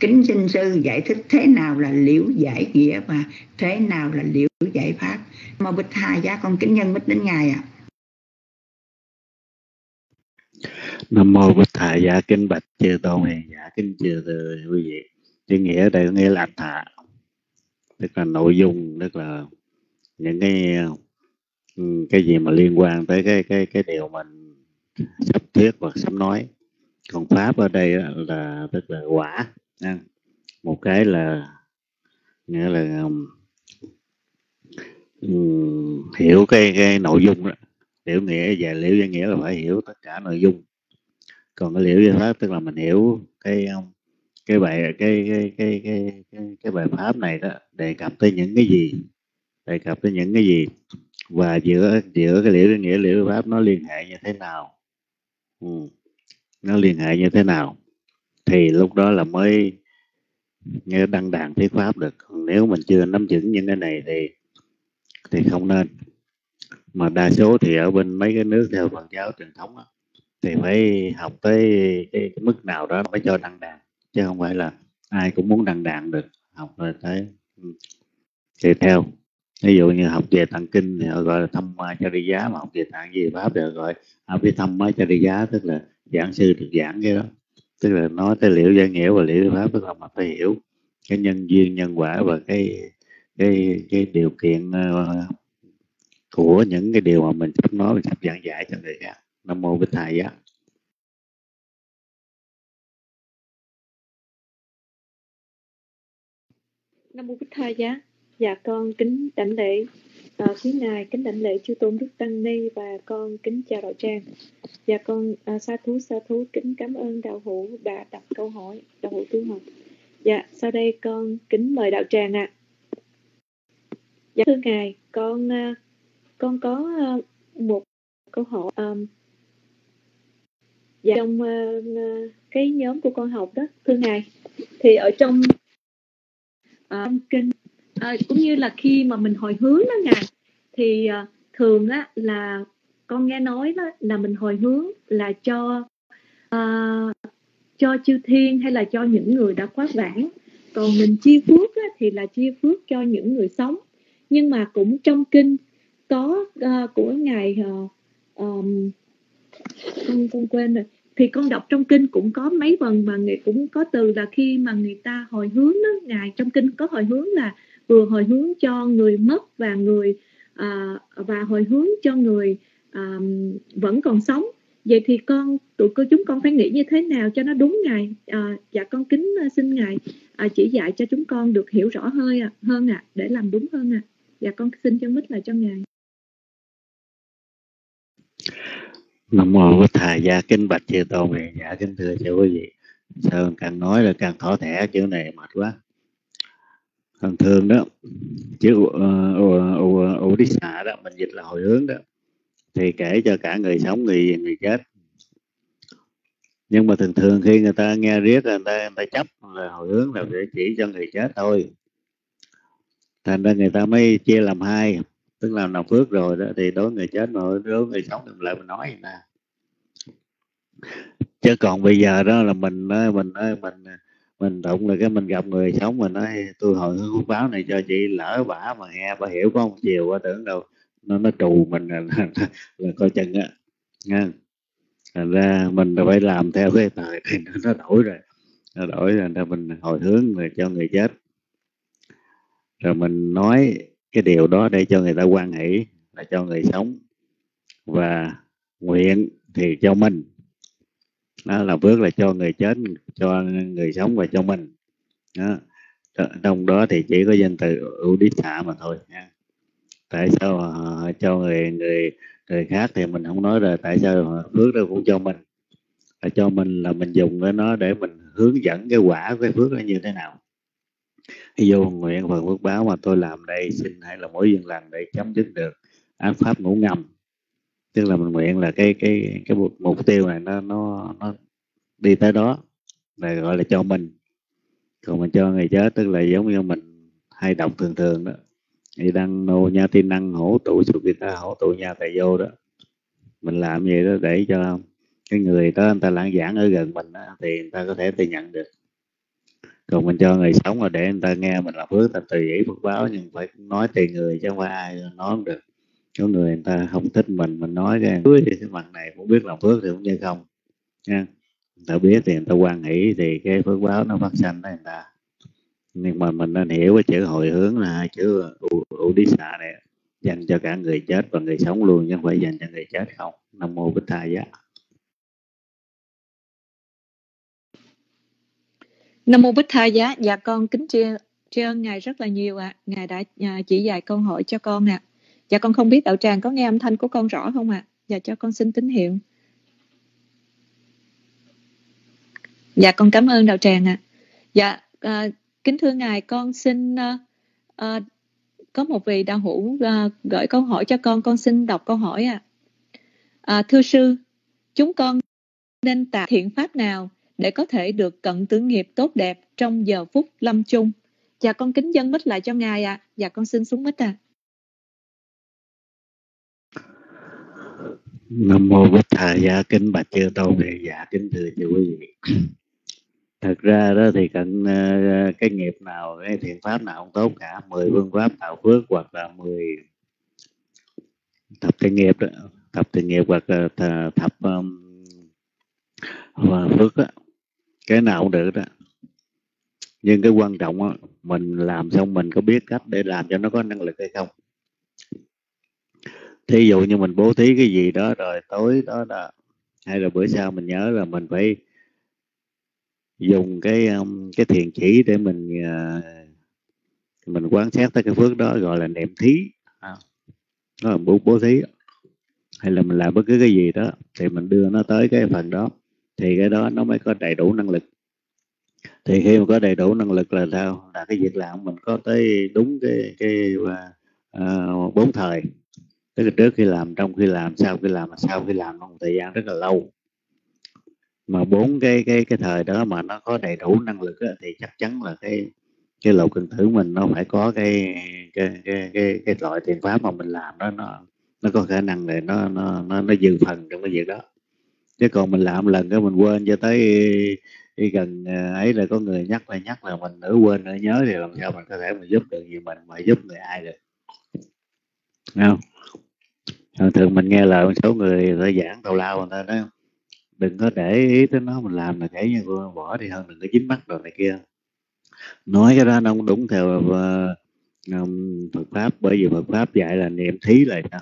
Kính sinh sư giải thích thế nào là liễu giải nghĩa và thế nào là liễu giải pháp. Mô bích hai giá con kính nhân bích đến ngài ạ. À. nam mô bích thầy giá, kính bạch chư tôn hiền giả, kính chư từ quý vị. Chữ nghĩa đây có nghĩa là thạ tức là nội dung, tức là những cái ừ, cái gì mà liên quan tới cái cái cái điều mình sắp thuyết hoặc sắp nói còn pháp ở đây là tức là quả. À, một cái là nghĩa là um, hiểu cái cái nội dung đó. Hiểu nghĩa và liễu giải nghĩa là phải hiểu tất cả nội dung. Còn cái liễu giải pháp tức là mình hiểu cái cái bài cái cái cái cái cái, cái bài pháp này đó đề cập tới những cái gì? Đề cập tới những cái gì? Và giữa giữa cái liễu nghĩa liễu pháp nó liên hệ như thế nào? Ừ nó liên hệ như thế nào thì lúc đó là mới như đăng đàn thuyết pháp được. Còn nếu mình chưa nắm vững những cái này thì thì không nên. Mà đa số thì ở bên mấy cái nước theo Phật giáo truyền thống á, thì phải học tới cái, cái mức nào đó mới cho đăng đàn chứ không phải là ai cũng muốn đăng đàn được học rồi tới ừ. tùy theo ví dụ như học về tạng kinh thì họ gọi là thăm ma cho đi giá mà học về tạng gì pháp thì họ gọi học về thăm ma cho đi giá tức là giảng sư được giảng cái đó. Tức là nói tới liệu gia nghĩa và liệu pháp, tức là mà phải hiểu cái nhân duyên, nhân quả và cái cái cái điều kiện ờ, của những cái điều mà mình sắp nói, mình sắp giảng giải cho người khác. Nam mô bích thầy á. Nam mô bích thầy giá dạ con kính đảnh lễ à, quý ngài kính đảnh lễ chư tôn đức tăng ni và con kính chào đạo tràng và con à, sa thú sa thú kính cảm ơn đạo hữu đã đặt câu hỏi đạo hữu tu học dạ sau đây con kính mời đạo tràng ạ à. dạ thưa ngài con à, con có à, một câu hỏi à, dạ, trong à, à cái nhóm của con học đó thưa ngài thì ở trong uh, kinh à, cũng như là khi mà mình hồi hướng đó ngài thì ờ, thường á là con nghe nói đó là mình hồi hướng là cho à, cho chư thiên hay là cho những người đã quá vãng. Còn mình chia phước á, thì là chia phước cho những người sống. Nhưng mà cũng trong kinh có uh, của ngài uh, um, con con quên rồi. Thì con đọc trong kinh cũng có mấy phần mà người cũng có từ là khi mà người ta hồi hướng đó ngài trong kinh có hồi hướng là vừa hồi hướng cho người mất và người à, và hồi hướng cho người à, vẫn còn sống. Vậy thì con tụi cô chúng con phải nghĩ như thế nào cho nó đúng ngài? À, dạ con kính à, xin ngài à, chỉ dạy cho chúng con được hiểu rõ hơn à, hơn ạ à, để làm đúng hơn ạ. À. dạ con xin cho mít lại cho ngài. Nam mô bích thầy gia kính bạch chư tôn về dạ kính thưa chư quý vị. Sao càng nói là càng thỏ thẻ chữ này mệt quá thường thường đó. Chữ u đi xạ đó, mình dịch là hồi hướng đó. Thì kể cho cả người sống, người người chết. Nhưng mà thường thường khi người ta nghe riết người ta người ta chấp là hồi hướng là để chỉ cho người chết thôi. Thành ra người ta mới chia làm hai, tức là làm phước rồi đó, thì đối người chết mà đối người sống thì lại mình nói nè. Chứ còn bây giờ đó là mình mình mình mình mình đụng là cái mình gặp người sống mình nói tôi hồi hướng báo này cho chị lỡ bả mà nghe bà hiểu có một chiều qua tưởng đâu nó nó trù mình là, là, là coi chừng á nha. Thành ra mình phải làm theo cái thời này nó đổi rồi nó đổi rồi mình hồi hướng rồi cho người chết. Rồi mình nói cái điều đó để cho người ta quan hỷ là cho người sống. Và nguyện thì cho mình đó là phước là cho người chết, cho người sống và cho mình. Đó. trong đó thì chỉ có danh từ ưu đích xạ mà thôi, nha. Tại sao họ cho người người người khác thì mình không nói rồi, tại sao phước đó cũng cho mình? Là cho mình là mình dùng cái nó để mình hướng dẫn cái quả cái phước nó như thế nào. Vô nguyện phần phước báo mà tôi làm đây, xin hãy là mỗi dân lành để chấm dứt được ác pháp ngủ ngầm tức là mình nguyện là cái cái cái mục, tiêu này nó nó nó đi tới đó là gọi là cho mình. Còn mình cho người chết tức là giống như mình hay đọc thường thường đó. Thì đăng nô nha tin năng hổ tụ su ta hổ tụ nha tại vô đó. Mình làm gì đó để cho cái người đó người ta lãng giảng ở gần mình đó, thì người ta có thể tự nhận được. Còn mình cho người sống là để người ta nghe mình làm phước ta tùy ý phước báo nhưng phải nói tùy người chứ không phải ai nói không được có người người ta không thích mình mình nói ra cưới thì cái mặt này cũng biết làm phước thì cũng như không nha. Người ta biết thì người ta quan hỷ thì cái phước báo nó phát sanh đó người ta. Nhưng mà mình nên hiểu cái chữ hồi hướng là hai chữ ưu đi xạ này dành cho cả người chết và người sống luôn chứ không phải dành cho người chết không. Nam mô bích thầy giá. Nam mô bích thầy giá. Dạ con kính chia tri ân ngài rất là nhiều ạ. À. ngài đã à, chỉ dạy câu hỏi cho con ạ. à dạ con không biết đạo tràng có nghe âm thanh của con rõ không ạ à? dạ cho con xin tín hiệu dạ con cảm ơn đạo tràng ạ à. dạ à, kính thưa ngài con xin à, à, có một vị đạo hữu à, gửi câu hỏi cho con con xin đọc câu hỏi ạ à. à, thưa sư chúng con nên tạo thiện pháp nào để có thể được cận tử nghiệp tốt đẹp trong giờ phút lâm chung dạ con kính dân mít lại cho ngài ạ à. dạ con xin xuống mít ạ à. Nam mô bích Thà gia kính bạch chư tôn về giả kính thưa chư quý vị. Thật ra đó thì cận ờ, cái nghiệp nào cái thiện pháp nào cũng tốt cả. Mười phương pháp tạo phước hoặc là mười thập thiện nghiệp đó thập thiện nghiệp hoặc là thập um, và phước đó cái nào cũng được đó. Nhưng cái quan trọng đó, mình làm xong mình có biết cách để làm cho nó có năng lực hay không thí dụ như mình bố thí cái gì đó rồi tối đó là hay là bữa sau mình nhớ là mình phải dùng cái um, cái thiền chỉ để mình uh, mình quan sát tới cái phước đó gọi là niệm thí. À, đó là bố, bố thí. Hay là mình làm bất cứ cái gì đó thì mình đưa nó tới cái phần đó thì cái đó nó mới có đầy đủ năng lực. Thì khi mà có đầy đủ năng lực là sao? Là cái việc làm mình có tới đúng cái cái uh, bốn thời tức là trước khi làm trong khi làm sau khi làm sau khi làm một thời gian rất là lâu. Mà bốn cái cái cái thời đó mà nó có đầy đủ năng lực đó, thì chắc chắn là cái cái lộ cần thử mình nó phải có cái cái cái cái, cái loại tiền pháp mà mình làm đó nó nó có khả năng để nó nó nó nó dự phần trong cái việc đó. Chứ còn mình làm lần cái mình quên cho tới đi gần ờ, ấy là có người nhắc là nhắc là mình nữa quên nữa nhớ thì làm sao mình có thể mình giúp được gì mình mà giúp người ai được. Không? Thường thường mình nghe lời một số người ta giảng tào lao người ta nói đừng có để ý tới nó, mình làm là kể như bỏ đi hơn, đừng có dính mắt rồi này kia. Nói cái đó nó cũng đúng theo ờ, Phật pháp, bởi vì Phật pháp dạy là niệm thí là sao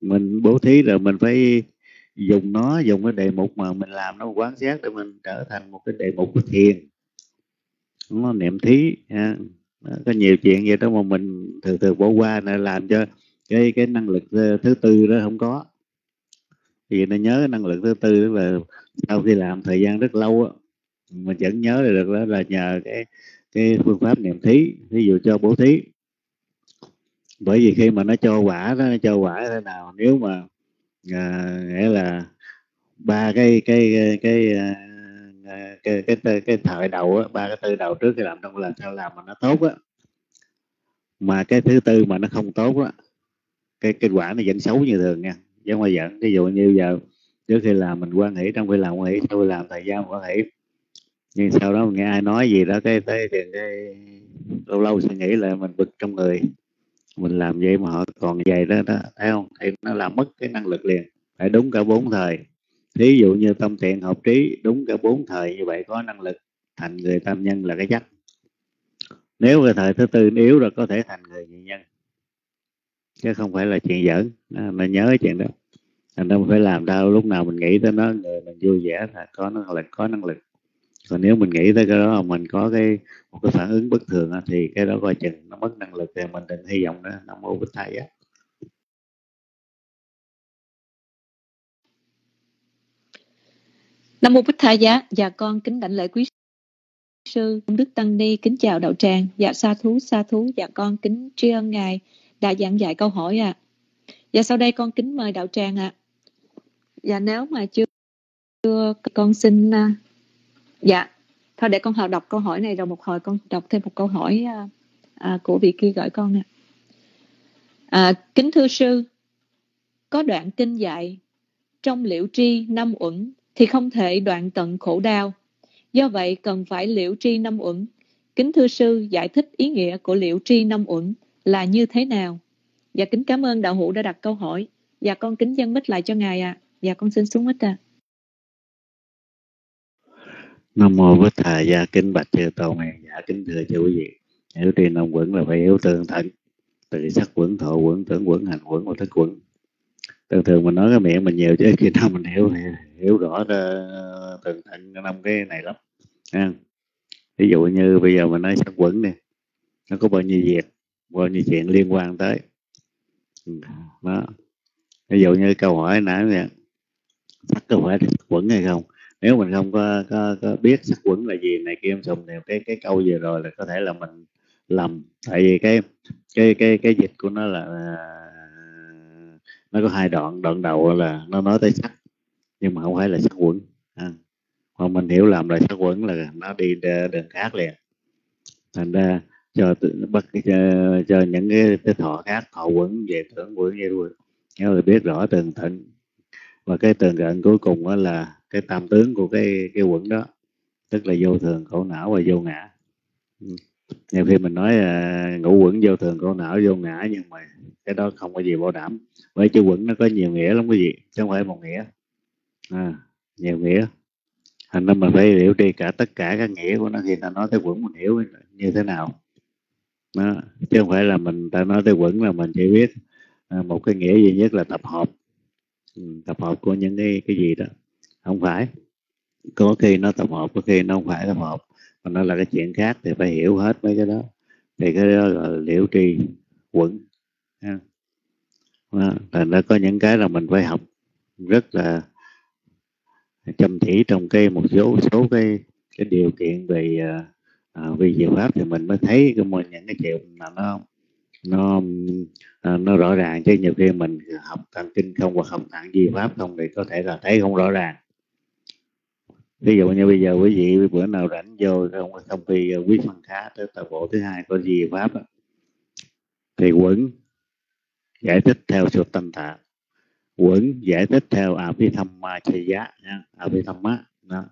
mình bố thí rồi mình phải dùng nó, dùng cái đề mục mà mình làm nó quán sát để mình trở thành một cái đề mục của thiền. Nó niệm thí có nhiều chuyện vậy đó mà mình thường thường bỏ qua là làm cho cái cái năng lực thứ tư đó không có. Vì nó nhớ năng lực thứ tư là sau khi làm thời gian rất lâu á mình vẫn nhớ được đó là nhờ cái cái phương pháp niệm thí ví dụ cho bố thí. Bởi vì khi mà nó cho quả đó nó cho quả thế nào nếu mà à, nghĩa là ba cái cái cái cái cái cái, cái, cái thời đầu á ba cái tư đầu trước khi làm trong lần sau làm mà nó tốt á. Mà cái thứ tư mà nó không tốt á cái kết quả nó vẫn xấu như thường nha. Chứ không phải ví dụ như giờ, trước khi làm mình quan hệ trong khi làm quan hệ sau khi làm thời gian quan hệ nhưng sau đó mình nghe ai nói gì đó, cái, tới thì cái lâu lâu suy nghĩ là mình bực trong người. Mình làm vậy mà họ còn dày đó đó, thấy không? Thì nó làm mất cái năng lực liền. Phải đúng cả bốn thời. Thí dụ như tâm thiện hợp trí, đúng cả bốn thời như vậy có năng lực thành người tam nhân là cái chắc. Nếu cái thời thứ tư yếu rồi, có thể thành người nhị nhân chứ không phải là chuyện giỡn à, mình nhớ cái chuyện đó. Thành ra mình phải làm đâu lúc nào mình nghĩ tới nó người mình vui vẻ là có năng lực có năng lực. Còn nếu mình nghĩ tới cái đó mà mình có cái một cái phản ứng bất thường thì cái đó coi chừng nó mất năng lực. Thì mình đừng hy vọng nữa. Nam mô bích thầy á. Nam mô Bích Tha Giá, dạ. dạ con kính đảnh lễ quý sư. Đức Tăng Ni kính chào đạo tràng. Dạ sa thú sa thú, dạ con kính tri ân ngài đã giảng dạy câu hỏi ạ. À. Dạ sau đây con kính mời đạo tràng ạ. À. Dạ nếu mà chưa, chưa con xin uh, dạ thôi để con học đọc câu hỏi này rồi một hồi con đọc thêm một câu hỏi uh, uh, của vị kia gửi con nè. À, kính thưa sư, có đoạn kinh dạy trong liễu tri năm uẩn thì không thể đoạn tận khổ đau. Do vậy cần phải liễu tri năm uẩn. Kính thưa sư giải thích ý nghĩa của liễu tri năm uẩn là như thế nào? Dạ kính cảm ơn đạo hữu đã đặt câu hỏi. Dạ con kính dân mít lại cho ngài ạ. À. Dạ con xin xuống mít ạ. À. Nam mô Bích Thà Gia dạ kính bạch chư tôn ngài dạ kính thưa chư quý vị. Hiểu tri năm quẩn là phải hiểu tương thận từ sắc quẩn, thọ quẩn, tưởng quẩn, hành quẩn và thức quẩn thường thường mình nói cái miệng mình nhiều chứ khi nào mình hiểu hiểu rõ tường thân năm cái này lắm ha. ví dụ như bây giờ mình nói sắc quẩn đi, nó có bao nhiêu việc bao nhiêu chuyện liên quan tới. Ừ, đó. Ví dụ như câu hỏi nãy nè sắc có phải sắc quẩn hay không? Nếu mình không có, có, có biết sắc quẩn là gì này kia em sùng thì cái cái câu vừa rồi là có thể là mình lầm. Tại vì cái cái cái cái dịch của nó là à, nó có hai đoạn. Đoạn đầu là nó nói tới sắc nhưng mà không phải là sắc quẩn. À. hoặc mình hiểu lầm là sắc quẩn là nó đi đường khác liền. Thành ra cho bắt cho, cho những cái, cái thọ khác thọ quẩn về tưởng quẩn như rồi nếu là biết rõ tường tận và cái tường cận cuối cùng đó là cái tam tướng của cái cái quẩn đó tức là vô thường khổ não và vô ngã. Nhiều khi mình nói à, ngũ quẩn vô thường khổ não vô ngã nhưng mà cái đó không có gì bảo đảm. Bởi chữ quẩn nó có nhiều nghĩa lắm cái gì chứ không phải một nghĩa. À, nhiều nghĩa. Thành ra mình phải hiểu đi cả tất cả các nghĩa của nó thì ta nói tới quẩn mình hiểu như thế nào đó. chứ không phải là mình ta nói tới quẩn là mình chỉ biết à, một cái nghĩa duy nhất là tập hợp. Ừ, tập hợp của những cái cái gì đó. Không phải. Có khi nó tập hợp có khi nó không phải tập hợp. Mà nó là cái chuyện khác thì phải hiểu hết mấy cái đó. Thì cái đó là liễu tri quẩn. Ha. thành ra có những cái là mình phải học rất là chăm chỉ trong cái một số số cái cái điều kiện về uh, à, vì diệu pháp thì mình mới thấy cái môn những cái chuyện mà nó nó à, nó rõ ràng. Chứ nhiều khi mình học tạng kinh không hoặc học tạng di pháp không thì có thể là thấy không rõ ràng. Ví dụ như bây giờ quý vị bữa nào rảnh vô không không thì à, quý phân khá tới tập bộ thứ hai có di pháp đó. thì quẩn giải thích theo sự tâm tạ. Quẩn giải thích theo abhidhamma chaya abhidhamma đó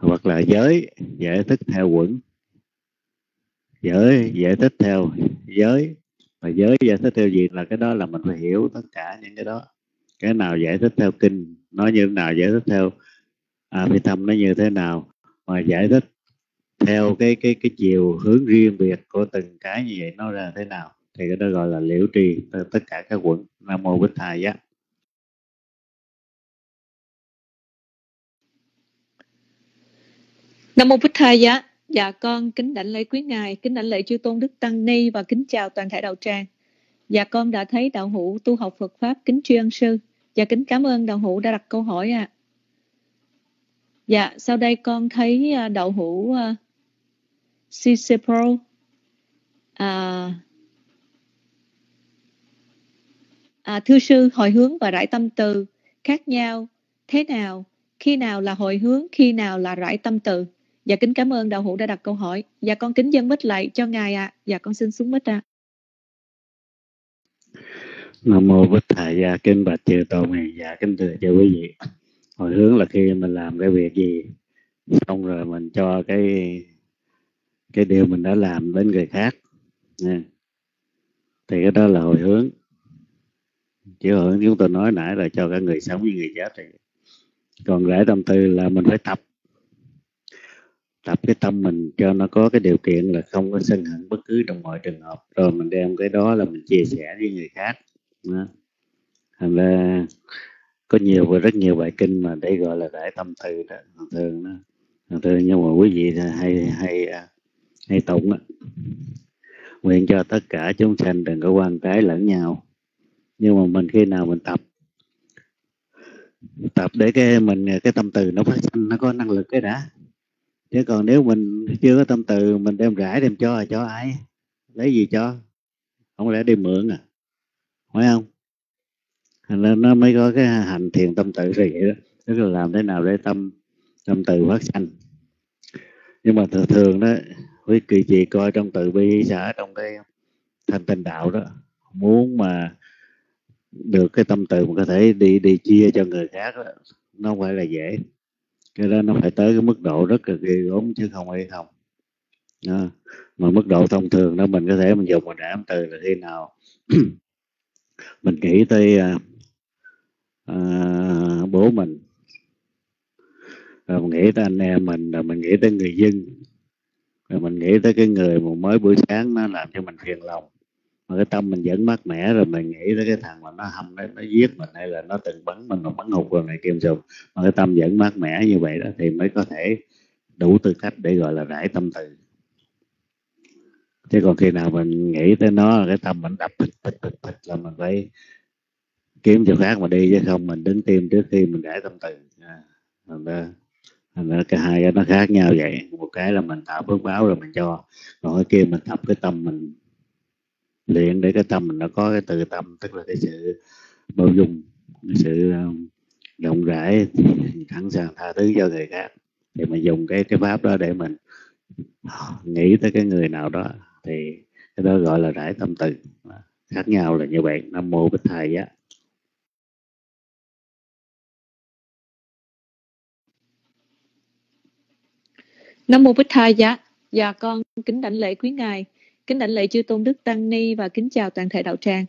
hoặc là giới giải thích theo quẩn. Giới giải thích theo giới. Và giới giải thích theo gì là cái đó là mình phải hiểu tất cả những cái đó. Cái nào giải thích theo kinh nói như thế nào giải thích theo à, phi thâm nó như thế nào? Mà giải thích theo cái cái cái chiều hướng riêng biệt của từng cái như vậy nó ra thế nào? Thì cái đó gọi là liễu trì tất cả các quận nam mô bích thầy giác Nam mô Bích Thầy giá. Dạ con kính đảnh lễ quý ngài, kính đảnh lễ chư tôn đức tăng ni và kính chào toàn thể đạo tràng. Dạ con đã thấy đạo hữu tu học Phật pháp kính tri ân sư. Dạ kính cảm ơn đạo hữu đã đặt câu hỏi ạ. À. Dạ sau đây con thấy à, đạo hữu à, uh, CC Pro à, à, thưa sư hồi hướng và rải tâm từ khác nhau thế nào khi nào là hồi hướng khi nào là rải tâm từ Dạ kính cảm ơn đạo hữu đã đặt câu hỏi. Dạ con kính dân mít lại cho ngài ạ. À. Dạ con xin xuống mít ạ. À. Nam mô Bích Thầy Gia kính bạch chư tôn hiền dạ kính thưa chư quý vị. Hồi hướng là khi mình làm cái việc gì, xong rồi mình cho cái cái điều mình đã làm đến người khác nha. thì cái đó là hồi hướng chứ hồi hướng chúng tôi nói nãy là cho cả người sống với người chết thì còn rễ tâm tư là mình phải tập tập cái tâm mình cho nó có cái điều kiện là không có sân hận bất cứ trong mọi trường hợp. Rồi mình đem cái đó là mình chia sẻ với người khác. Đó. thành ra có nhiều và rất nhiều bài kinh mà để gọi là đại tâm từ đó thường đó. Thường nhưng mà quý vị hay hay à, hay tụng đó. nguyện cho tất cả chúng sanh đừng có quan trái lẫn nhau. Nhưng mà mình khi nào mình tập tập để cái mình, cái tâm từ nó phát sinh, nó có năng lực cái đã chứ còn nếu mình chưa có tâm từ mình đem rải đem cho cho ai? Lấy gì cho? Không lẽ đi mượn à? Phải không? Thành ra nó mới có cái hành thiền tâm tự gì vậy đó. Tức là làm thế nào để tâm tâm từ phát sanh. Nhưng mà thường thường đó quý kỳ chị coi trong từ bi xã trong cái thanh tình đạo đó muốn mà được cái tâm từ mà có thể đi đi chia cho người khác đó, nó không phải là dễ cái đó nó phải tới cái mức độ rất là ghê gớm chứ không hay không. À, mà mức độ thông thường đó mình có thể mình dùng một đảm từ là khi nào? Mình nghĩ tới à, à, bố mình. Rồi mình nghĩ tới anh em mình rồi mình nghĩ tới người dân. Rồi mình nghĩ tới cái người mà mới buổi sáng nó làm cho mình phiền lòng mà cái tâm mình vẫn mát mẻ rồi mình nghĩ tới cái thằng mà nó hâm nó, nó giết mình hay là nó từng bắn mình mà bắn hụt rồi này kim sùng mà cái tâm vẫn mát mẻ như vậy đó thì mới có thể đủ tư cách để gọi là rải tâm từ. Chứ còn khi nào mình nghĩ tới nó là cái tâm mình đập phịch phịch phịch phịch là mình phải kiếm chỗ khác mà đi chứ không mình đứng tim trước khi mình rải tâm từ. À, thành ra thành ra cái hai cái nó khác nhau vậy. Một cái là mình tạo phước báo rồi mình cho còn cái kia mình tập cái tâm mình luyện để cái tâm mình nó có cái từ tâm tức là cái sự bao dung cái sự ờ, rộng rãi sẵn sàng tha thứ cho người khác. Thì mình dùng cái cái pháp đó để mình ờ, nghĩ tới cái người nào đó thì cái đó gọi là rải tâm từ. Khác nhau là như vậy. Nam mô bích thầy á. Nam mô Bích Thai dạ. Dạ con kính đảnh lễ quý ngài, kính đảnh lễ chư tôn đức tăng ni và kính chào toàn thể đạo tràng.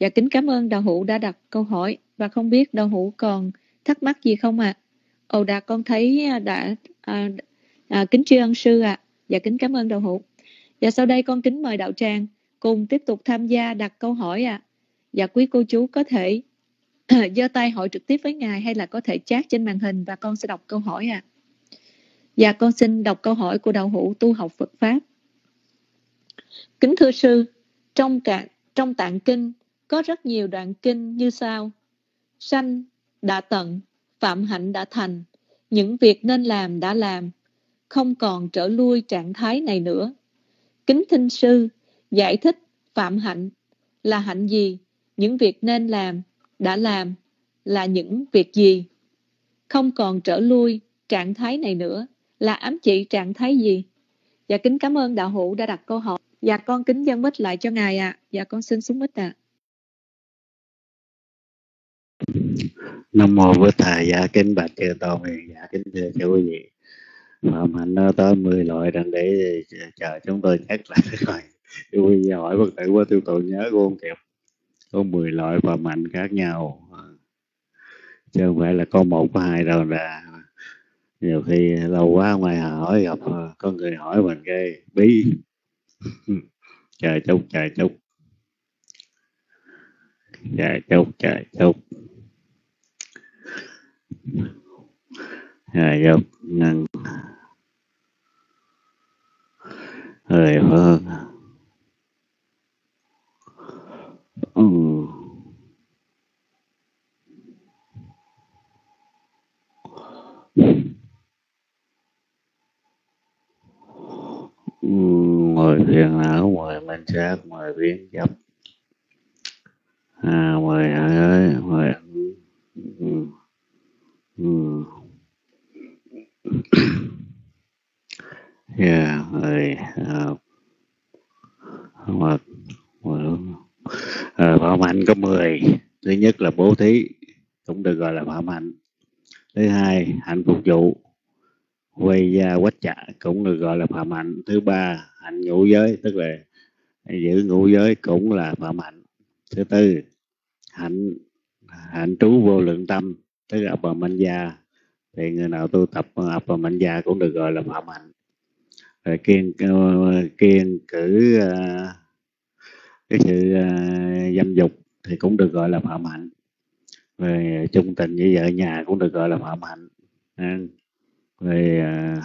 Dạ kính cảm ơn đạo hữu đã đặt câu hỏi và không biết đạo hữu còn thắc mắc gì không ạ? À? Ồ đạt con thấy à, đã à, à, kính tri ân sư ạ. À. Dạ kính cảm ơn đạo hữu. Dạ sau đây con kính mời đạo tràng cùng tiếp tục tham gia đặt câu hỏi ạ. À. Dạ quý cô chú có thể giơ tay hỏi trực tiếp với ngài hay là có thể chat trên màn hình và con sẽ đọc câu hỏi ạ. À. Dạ con xin đọc câu hỏi của đạo hữu tu học Phật Pháp. Kính thưa sư, trong cả, trong tạng kinh có rất nhiều đoạn kinh như sau. Sanh đã tận, phạm hạnh đã thành, những việc nên làm đã làm, không còn trở lui trạng thái này nữa. Kính thinh sư, giải thích phạm hạnh là hạnh gì, những việc nên làm, đã làm là những việc gì. Không còn trở lui trạng thái này nữa là ám chỉ trạng thái gì? Dạ kính cảm ơn đạo hữu đã đặt câu hỏi. Dạ con kính dân mít lại cho ngài ạ. À. Dạ con xin xuống mít ạ. À. Nam mô Bố Thầy dạ kính bạch chư tôn dạ kính thưa chú quý vị. Phạm hạnh nó tới 10 loại đang để chờ chúng tôi chắc lại rồi. Quý vị hỏi bất tử quá tiêu tụ nhớ của không kịp. Có 10 loại phạm hạnh khác nhau. Chứ không phải là có một, có hai đâu là nhiều khi lâu quá ngoài hỏi, gặp, có người hỏi mình cái bí chờ chút chờ chút chờ chút chờ chút chờ chút ngân. Hơi hơn ừ. Mười phiền não mời minh sát mời biến chấp à, ai ơi mời ừ. Ừ. yeah, mời uh, hoặc phạm hạnh có 10 thứ nhất là bố thí cũng được gọi là phạm hạnh thứ hai hạnh phục vụ quay gia quách trạ cũng được gọi là phạm hạnh. Thứ ba, hạnh ngũ giới, tức là giữ ngũ giới cũng là phạm hạnh. Thứ tư, hạnh hạnh trú vô lượng tâm, tức là bà mạnh gia thì người nào tu tập bà mạnh gia cũng được gọi là phạm hạnh. Rồi kiên kiên cử à, cái sự à, dâm dục thì cũng được gọi là phạm hạnh. Về chung tình với vợ nhà cũng được gọi là phạm hạnh về à,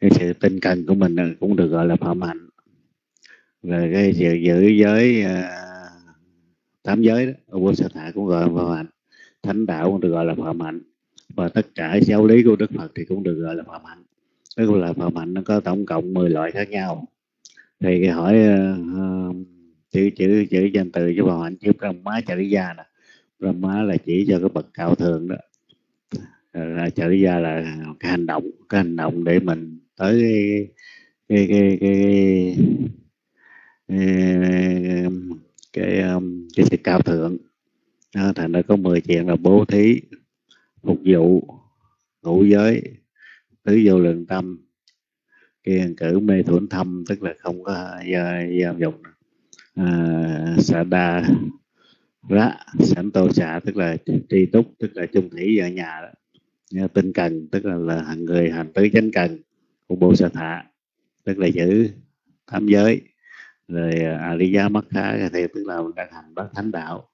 cái sự tinh cần của mình cũng được gọi là phạm hạnh. Rồi cái sự giữ giới à, tám giới đó vô sở thả cũng gọi là phạm hạnh. Thánh đạo cũng được gọi là phạm hạnh. Và tất cả giáo lý của đức phật thì cũng được gọi là phạm hạnh. Tức là phạm hạnh nó có tổng cộng 10 loại khác nhau. Thì cái hỏi uh, chữ chữ chữ danh từ cho phạm hạnh chữ brahma chariya nè. Brahma là chỉ cho cái bậc cao thượng đó là trở ra là cái hành động cái hành động để mình tới cái cái cái cái, cái, cái, cái um, sự cao thượng. Đó, thành ra có 10 chuyện là bố thí phục vụ ngũ giới tứ vô lượng tâm. Kiên cử mê thuẫn thâm tức là không có giam dục à, xả đa rá sẵn tô xả tức là tri túc tức là chung thủy ở nhà đó tinh cần tức là, là hàng người hành tứ chánh cần của bộ sa thạ tức là giữ tam giới. Rồi Ariya khá thì tức là đang hành bát thánh đạo.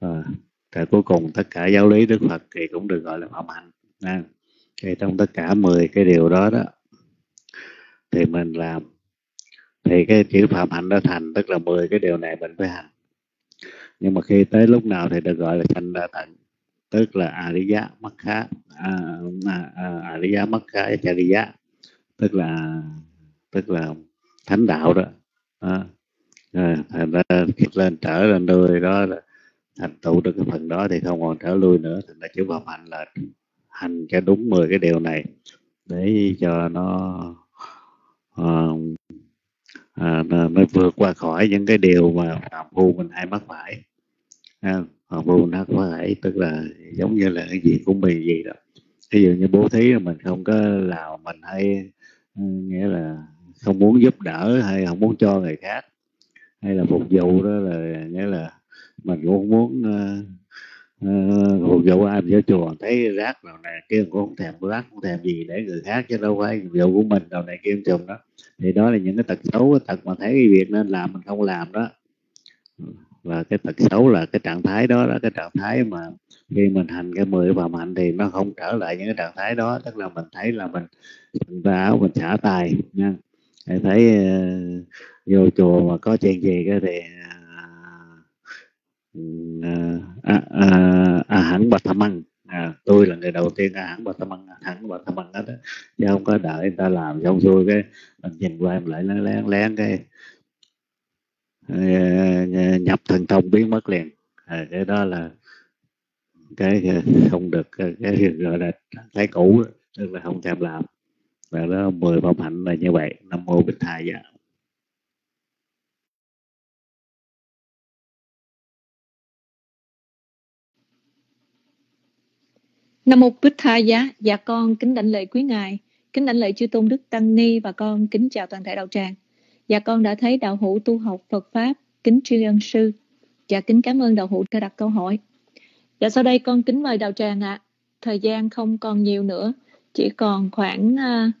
À, rồi cuối cùng tất cả giáo lý Đức Phật thì cũng được gọi là phạm hạnh. À, thì trong tất cả 10 cái điều đó đó thì mình làm thì cái chữ phạm hạnh đã thành tức là 10 cái điều này mình phải hành. Nhưng mà khi tới lúc nào thì được gọi là thành đã tận tức là Ariya Makha à, à, à, Ariya Makha Chariya tức là tức là thánh đạo đó. À, thành ra lên trở lên nơi đó là thành tựu được cái phần đó thì không còn trở lui nữa. Thành ra chữ vào hành là hành cho đúng 10 cái điều này để cho nó uh, à, nó, nó vượt qua khỏi những cái điều mà phạm phu mình hay mắc phải. À, phạm vô nó có thể tức là giống như là cái gì cũng bị gì đó. Ví dụ như bố thí là mình không có làm mình hay ừ, nghĩa là không muốn giúp đỡ hay không muốn cho người khác hay là phục vụ đó là nghĩa là mình cũng muốn uh, uh, phục vụ ai vô chùa. Thấy rác nào này kia cũng không thèm rác không thèm gì để người khác chứ đâu phải phục vụ của mình đầu này kia chùm đó. Thì đó là những cái tật xấu cái tật mà thấy cái việc nên làm mình không làm đó. Ừ và cái tật xấu là cái trạng thái đó là cái trạng thái mà khi mình hành cái mười phạm hạnh thì nó không trở lại những cái trạng thái đó. Tức là mình thấy là mình mình áo mình xả tài nha. Thấy, thấy uh, vô chùa mà có chuyện gì cái thì uh, à, à, à, hẳn bạch tham ăn. À, tôi là người đầu tiên à hẳn bạch tham ăn à, hẳn bạch tham ăn đó, đó. Chứ không có đợi người ta làm xong xuôi cái mình nhìn qua em lại lén lén lén cái Ờ, nhập thần thông biến mất liền. À, cái đó là cái ờ, không được cái gọi là cái cũ tức là không tham làm và đó mười phẩm hạnh là như vậy. Nam mô bích thai dạ Nam mô Bích Tha Giá, dạ con kính đảnh lễ quý ngài, kính đảnh lễ chư tôn đức tăng ni và con kính chào toàn thể đạo tràng. Dạ con đã thấy đạo hữu tu học Phật pháp, kính tri ân sư. Dạ kính cảm ơn đạo hữu đã đặt câu hỏi. Dạ sau đây con kính mời đạo tràng ạ. À. Thời gian không còn nhiều nữa, chỉ còn khoảng à,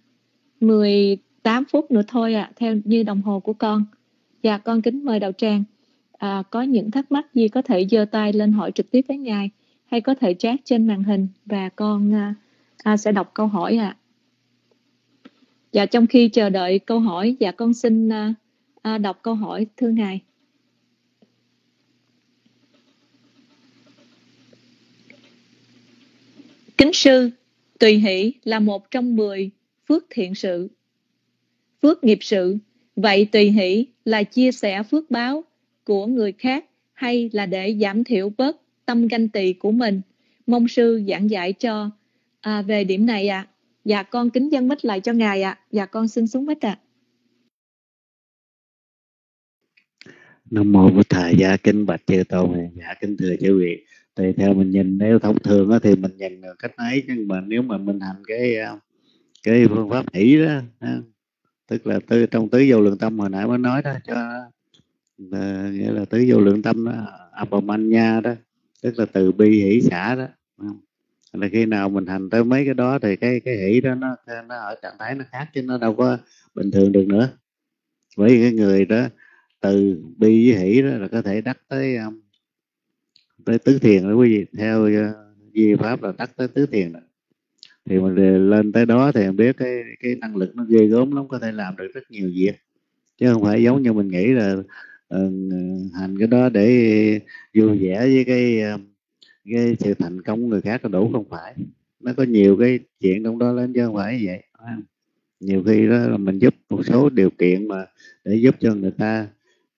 uh, 18 phút nữa thôi ạ, à, theo như đồng hồ của con. Dạ con kính mời đạo tràng. À, có những thắc mắc gì có thể giơ tay lên hỏi trực tiếp với ngài hay có thể chat trên màn hình và con à, à, sẽ đọc câu hỏi ạ. À. Dạ trong khi chờ đợi câu hỏi, dạ con xin à, à, đọc câu hỏi thưa ngài. Kính sư, tùy hỷ là một trong mười phước thiện sự. Phước nghiệp sự, vậy tùy hỷ là chia sẻ phước báo của người khác hay là để giảm thiểu bớt tâm ganh tị của mình. Mong sư giảng dạy cho à, về điểm này ạ. À. Dạ con kính dân mít lại cho ngài ạ. À. Dạ con xin xuống mít ạ. À. Nam mô Bố Thầy Gia kính bạch chư tôn dạ kính thưa chư vị tùy theo mình nhìn nếu thông thường thì mình nhìn cách ấy nhưng mà nếu mà mình hành cái à, cái phương pháp hỷ đó tức là tư trong tứ vô lượng tâm hồi nãy mới nói đó cho là, nghĩa là tứ vô lượng tâm đó à, abomanya đó tức là từ bi hỷ xả đó là khi nào mình hành tới mấy cái đó thì cái cái hỷ đó nó nó ở trạng thái nó khác chứ nó đâu có bình thường được nữa. Bởi vì cái người đó từ bi với hỷ đó là có thể đắc tới um, tới tứ thiền đó quý vị. Theo uh, di pháp là đắc tới tứ thiền đó. thì mình lên tới đó thì mình biết cái cái năng lực nó ghê gớm lắm có thể làm được rất nhiều việc. Chứ không phải giống như mình nghĩ là uh, hành cái đó để vui vẻ với cái uh, cái sự thành công của người khác là đủ không phải. Nó có nhiều cái chuyện trong đó lên chứ không phải vậy nhiều khi đó là mình giúp một số điều kiện mà để giúp cho người ta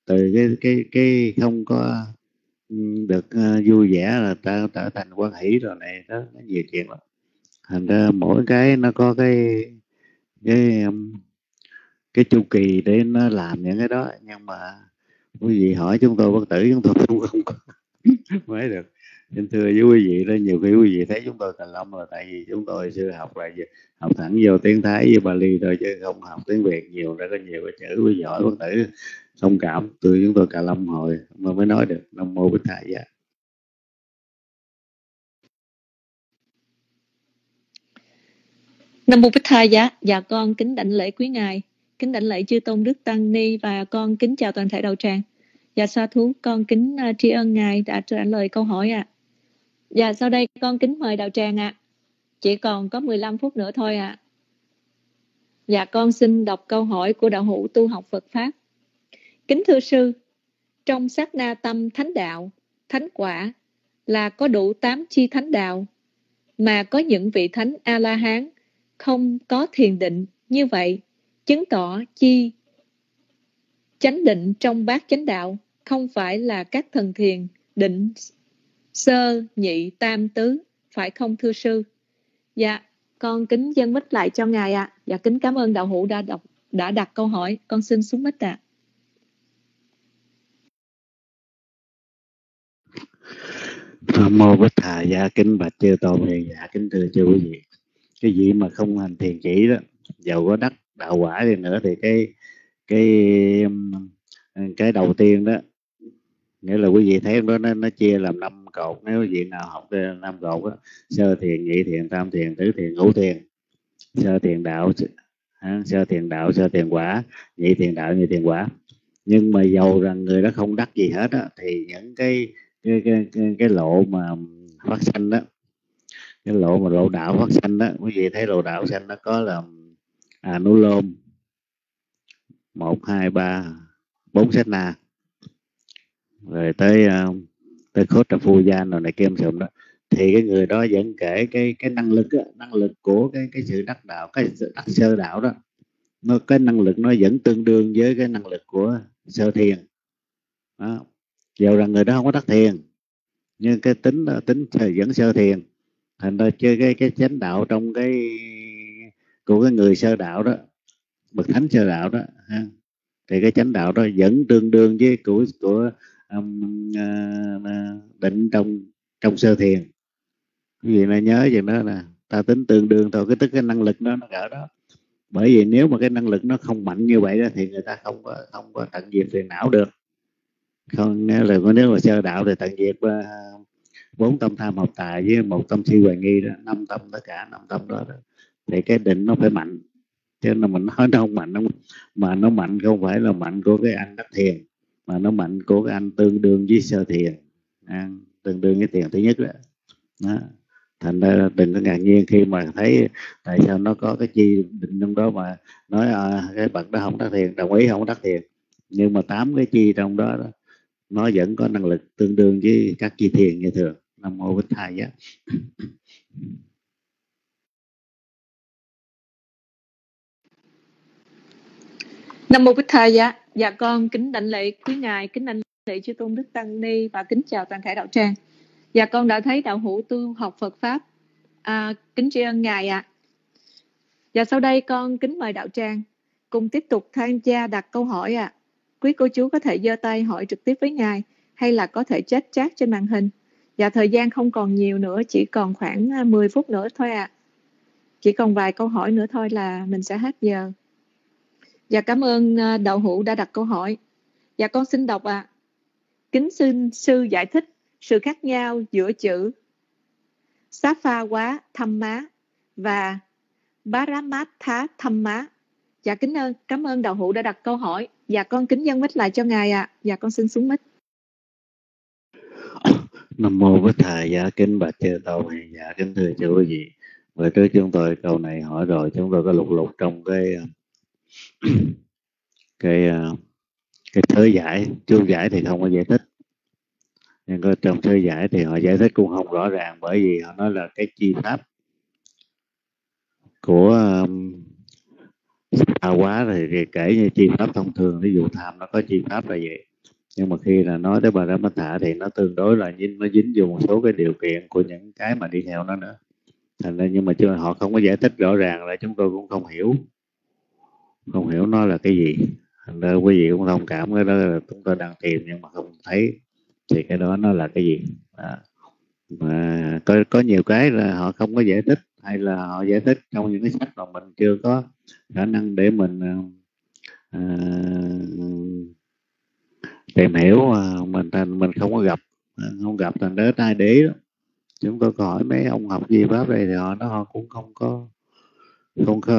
từ cái cái cái không có được uh, vui vẻ là ta trở thành quan hỷ rồi này đó nó nhiều chuyện lắm. Thành ra mỗi cái nó có cái cái cái chu kỳ để nó làm những cái đó. Nhưng mà quý vị hỏi chúng tôi bất tử chúng tôi cũng không có mới được xin thưa với quý vị đó nhiều khi quý vị thấy chúng tôi thành long là tại vì chúng tôi sư học là học thẳng vô tiếng thái với bali thôi chứ không học tiếng việt nhiều ra có nhiều cái chữ quý giỏi hỏi tử thông cảm từ chúng tôi cà lâm hồi mà mới nói được nam mô bích thầy dạ Nam mô Bích Tha Giá, dạ. dạ con kính đảnh lễ quý ngài, kính đảnh lễ chư tôn đức tăng ni và con kính chào toàn thể đầu tràng. Dạ sa thú con kính uh, tri ân ngài đã trả lời câu hỏi ạ. À. Dạ sau đây con kính mời đạo tràng ạ. À. Chỉ còn có 15 phút nữa thôi ạ. À. Dạ con xin đọc câu hỏi của đạo hữu tu học Phật pháp. Kính thưa sư, trong sát na tâm thánh đạo, thánh quả là có đủ tám chi thánh đạo, mà có những vị thánh A-la-hán không có thiền định như vậy, chứng tỏ chi chánh định trong bát chánh đạo không phải là các thần thiền định sơ, nhị, tam, tứ, phải không thưa sư? Dạ, con kính dân mít lại cho ngài ạ. À. Dạ, kính cảm ơn đạo hữu đã đọc đã đặt câu hỏi. Con xin xuống mít ạ. À. Nam mô Bích Thà Gia kính bạch chư tôn hiền giả kính thưa chư quý vị. Cái gì mà không hành thiền chỉ đó, giàu có đắc đạo quả đi nữa thì cái cái cái đầu tiên đó nghĩa là quý vị thấy đó nó nó chia làm năm cột. Nếu quý vị nào học năm cột đó, sơ thiền nhị thiền tam thiền tứ thiền ngũ thiền. Sơ thiền đạo sơ thiền đạo sơ thiền quả. Nhị thiền đạo nhị thiền quả. Nhưng mà dầu rằng người đó không đắc gì hết đó, thì những cái cái cái cái, cái lộ mà phát sanh đó cái lộ mà lộ đạo phát sanh đó quý vị thấy lộ đạo sanh nó có là à nú lôm. Một hai ba bốn sách na rồi tới uh, tới khốt trà phu gia rồi này kem sụm đó thì cái người đó vẫn kể cái cái năng lực đó, năng lực của cái cái sự đắc đạo cái sự đắc sơ đạo đó nó cái năng lực nó vẫn tương đương với cái năng lực của sơ thiền đó. dầu rằng người đó không có đắc thiền nhưng cái tính tính vẫn sơ thiền thành ra chơi cái cái chánh đạo trong cái của cái người sơ đạo đó bậc thánh sơ đạo đó ha. thì cái chánh đạo đó vẫn tương đương với của của um, uh, định trong trong sơ thiền. Quý vị nên nhớ vậy đó là ta tính tương đương thôi cái tức cái năng lực đó nó ở đó. Bởi vì nếu mà cái năng lực nó không mạnh như vậy đó thì người ta không có không có tận diệt phiền não được. Không nếu là nếu mà sơ đạo thì tận diệt bốn tâm tham học tài với một tâm si hoài nghi đó năm tâm tất cả năm tâm đó, đó thì cái định nó phải mạnh. Chứ nên mình nói nó không mạnh không mà nó mạnh không phải là mạnh của cái anh đắc thiền mà nó mạnh của các anh tương đương với sơ thiền. À, tương đương với thiền thứ nhất đó, đó. thành ra đừng có ngạc nhiên khi mà thấy tại sao nó có cái chi định trong đó mà nói à, cái bậc đó không đắc thiền đồng ý không đắc thiền. Nhưng mà tám cái chi trong đó, đó nó vẫn có năng lực tương đương với các chi thiền như thường. Nam mô bích thầy giá nam mô bích thầy giá dạ con kính đảnh lễ quý ngài kính đảnh lễ chư tôn đức tăng ni và kính chào toàn thể đạo tràng dạ con đã thấy đạo hữu tu học phật pháp à, kính tri ân ngài ạ à. và sau đây con kính mời đạo tràng cùng tiếp tục tham gia đặt câu hỏi ạ à. quý cô chú có thể giơ tay hỏi trực tiếp với ngài hay là có thể chết chat trên màn hình và thời gian không còn nhiều nữa chỉ còn khoảng à, 10 phút nữa thôi ạ à. chỉ còn vài câu hỏi nữa thôi là mình sẽ hết giờ và cảm ơn à, đạo hữu đã đặt câu hỏi. Và con xin đọc ạ. À. kính xin sư giải thích sự khác nhau giữa chữ sát pha quá thăm má và Paramatha thăm má. Dạ kính ơn, cảm ơn đạo hữu đã đặt câu hỏi. Và con kính dân mít lại cho ngài ạ. À. và con xin xuống mít. Nam mô Bích Thầy dạ Kính Bạch Chư Tôn Hiền Dạ Kính Thưa chư Quý Vị. Về trước chúng tôi câu này hỏi rồi, Chúng tôi có lục lục trong cái Cái ờ, Cái thơ giải Chú giải thì không có giải thích. Nhưng có trong thơ giải thì họ giải thích cũng không rõ ràng Bởi vì họ nói là cái chi pháp Của um, xa quá thì kể như chi pháp thông thường Ví dụ tham nó có chi pháp là vậy. Nhưng mà khi là nói tới bà ra thả thì nó tương đối là dính nó dính vô một số cái điều kiện của những cái mà đi theo nó nữa. Thành ra nhưng mà chưa họ không có giải thích rõ ràng là chúng tôi cũng không hiểu không hiểu nó là cái gì. Thành ra quý vị cũng thông cảm cái đó là chúng tôi đang tìm nhưng mà không thấy thì cái đó nó là cái gì. À, mà có có nhiều cái là họ không có giải thích hay là họ giải thích trong những cái sách mà mình chưa có khả năng để mình uh, tìm hiểu mình thành mình không có gặp. À, không gặp thành đỡ tai để đó chúng tôi có hỏi mấy ông học gì pháp đây thì họ nó họ cũng không có không có,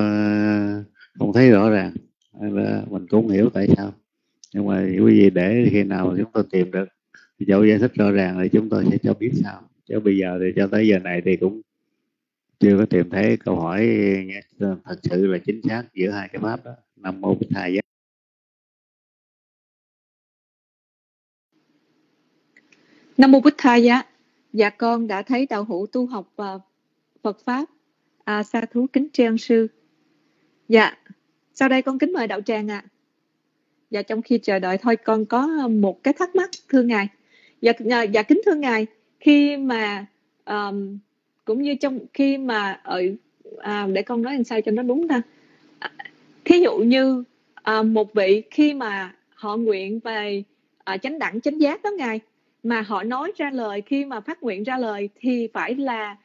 không thấy rõ ràng là mình cũng hiểu tại sao nhưng mà quý vị để khi nào chúng tôi tìm được thì dẫu giải thích rõ ràng thì chúng tôi sẽ cho biết sao chứ bây giờ thì cho tới giờ này thì cũng chưa có tìm thấy câu hỏi thật sự là chính xác giữa hai cái pháp đó năm mô bích thầy Nam mô Bích Thai giá. Dạ con đã thấy đạo hữu tu học và Phật pháp. À, sa thú kính tri sư. Dạ, sau đây con kính mời đạo tràng ạ. À. Dạ trong khi chờ đợi thôi con có một cái thắc mắc thưa ngài. Dạ, à, dạ, kính thưa ngài, khi mà um, cũng như trong khi mà ở à, để con nói làm sao cho nó đúng ta. À, thí dụ như à, một vị khi mà họ nguyện về à, chánh đẳng chánh giác đó ngài mà họ nói ra lời khi mà phát nguyện ra lời thì phải là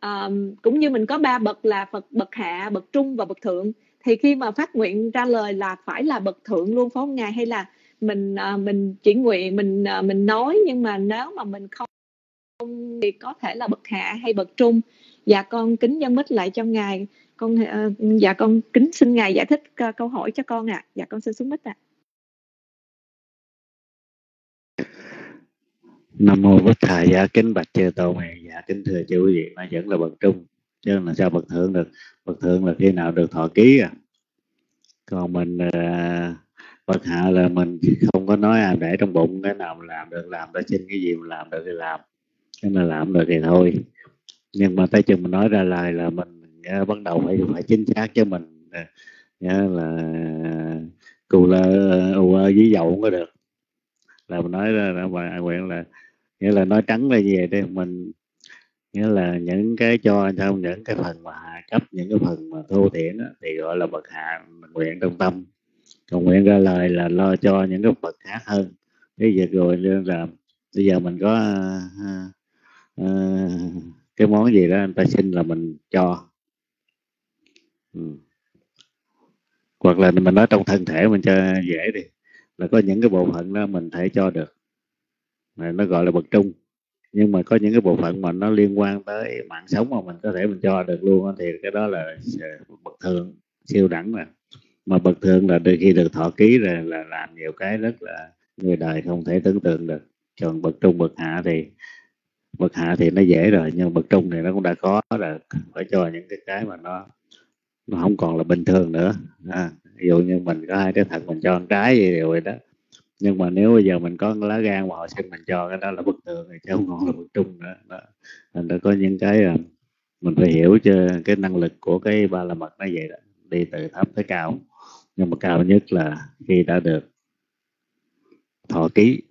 um, cũng như mình có ba bậc là Phật bậc hạ, bậc trung và bậc thượng thì khi mà phát nguyện ra lời là phải là bậc thượng luôn phải không? Ngài hay là mình à, mình chỉ nguyện mình à, mình nói nhưng mà nếu mà mình không thì có thể là bậc hạ hay bậc trung. Dạ con kính dân mít lại cho ngài. Con à, dạ con kính xin ngài giải thích à, câu hỏi cho con ạ. À. dạ con xin xuống mít ạ. À. nam mô bích thà dạ kính bạch chư tôn mẹ dạ kính thưa chủ vị nó vẫn là bậc trung chứ là sao bậc thượng được bậc thượng là khi nào được thọ ký à? Còn mình uh, bậc hạ là mình không có nói à để trong bụng cái nào mình làm được làm ta xin cái gì mình làm được thì làm. Cái nào làm được thì thôi. Nhưng mà tới chừng mình nói ra lời là mình uh, bắt đầu phải phải chính xác cho mình uh, là cù lơ ù ơ với dậu không có được. Là mình nói ra là nguyện là nghĩa là nói trắng là gì vậy đây mình nghĩa là những cái cho trong những cái phần mà hạ cấp những cái phần mà thô thiển thì gọi là bậc hạ nguyện trong tâm. Còn nguyện ra lời là lo cho những cái bậc khác hơn. Cái việc rồi nên là bây giờ mình có à, à, cái món gì đó anh ta xin là mình cho. Ừ. hoặc là mình nói trong thân thể mình cho dễ đi là có những cái bộ phận đó mình thể cho được. Này nó gọi là bậc trung nhưng mà có những cái bộ phận mà nó liên quan tới mạng sống mà mình có thể mình cho được luôn thì cái đó là bậc thượng siêu đẳng mà mà bậc thượng là đôi khi được thọ ký rồi là làm nhiều cái rất là người đời không thể tưởng tượng được. Còn bậc trung bậc hạ thì bậc hạ thì nó dễ rồi nhưng bậc trung thì nó cũng đã có rồi phải cho những cái cái mà nó nó không còn là bình thường nữa. À, ví dụ như mình có hai cái thật mình cho ăn trái gì rồi đó nhưng mà nếu bây giờ mình có lá gan mà họ xin mình cho cái đó là bất thường thì chứ không còn là bậc trung nữa. Đó. thành ra có những cái ờ, mình phải hiểu cho cái năng lực của cái ba la mật nó vậy đó đi từ thấp tới cao. Nhưng mà cao nhất là khi đã được thọ ký.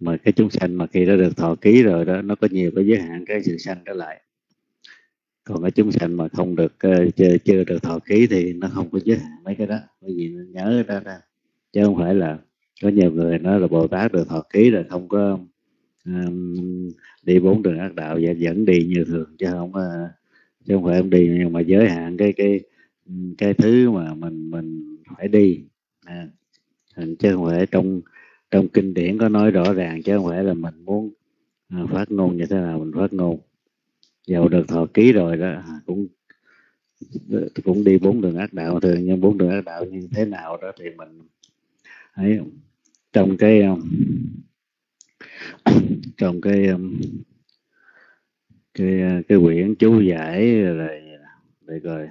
Mà cái chúng sanh mà khi đã được thọ ký rồi đó nó có nhiều cái giới hạn cái sự sanh trở lại. Còn cái chúng sanh mà không được ờ, chưa, chưa được thọ ký thì nó không có giới hạn mấy cái đó. Bởi vì nhớ ra ra chứ không phải là có nhiều người nói là bồ tát được thọ ký là không có um, đi bốn đường ác đạo. Và vẫn đi như thường chứ không uh, chứ không phải không đi nhưng mà giới hạn cái cái cái thứ mà mình mình phải đi. À, à chứ không phải trong trong kinh điển có nói rõ ràng chứ không phải là mình muốn uh, phát ngôn như thế nào mình phát ngôn. Giàu được thọ ký rồi đó à, cũng cũng đi bốn đường ác đạo. Thường nhưng bốn đường ác đạo như thế nào đó thì mình ấy trong cái um, trong cái um, cái uh, cái quyển chú giải rồi để coi.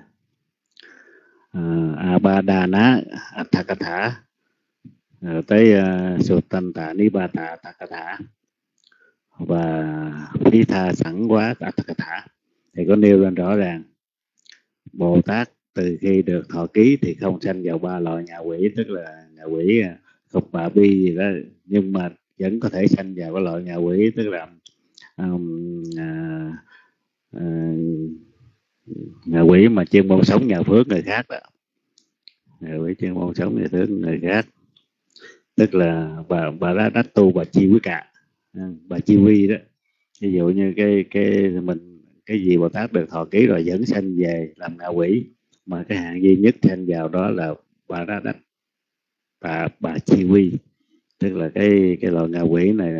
À, uh, Abadana Atthakatha à, rồi tới uh, Sutanta Nibata Atthakatha và Phi Tha Sẵn Quá Atthakatha thì có nêu lên rõ ràng Bồ Tát từ khi được thọ ký thì không sanh vào ba loại nhà quỷ tức là nhà quỷ à, khục bạ bi gì đó. Nhưng mà vẫn có thể sanh vào cái loại nhà quỷ tức là um, à, à, nhà quỷ mà chuyên môn sống nhà phước người khác đó. Nhà quỷ chuyên môn sống nhà phước người khác. Tức là bà bà đã đắc tu bà chi quý cả à, bà chi vi đó. Ví dụ như cái cái mình cái gì bồ tát được thọ ký rồi dẫn sanh về làm ngạ quỷ. Mà cái hạng duy nhất sanh vào đó là bà đã đắc bà bà chi vi tức là cái cái loại ngạ quỷ này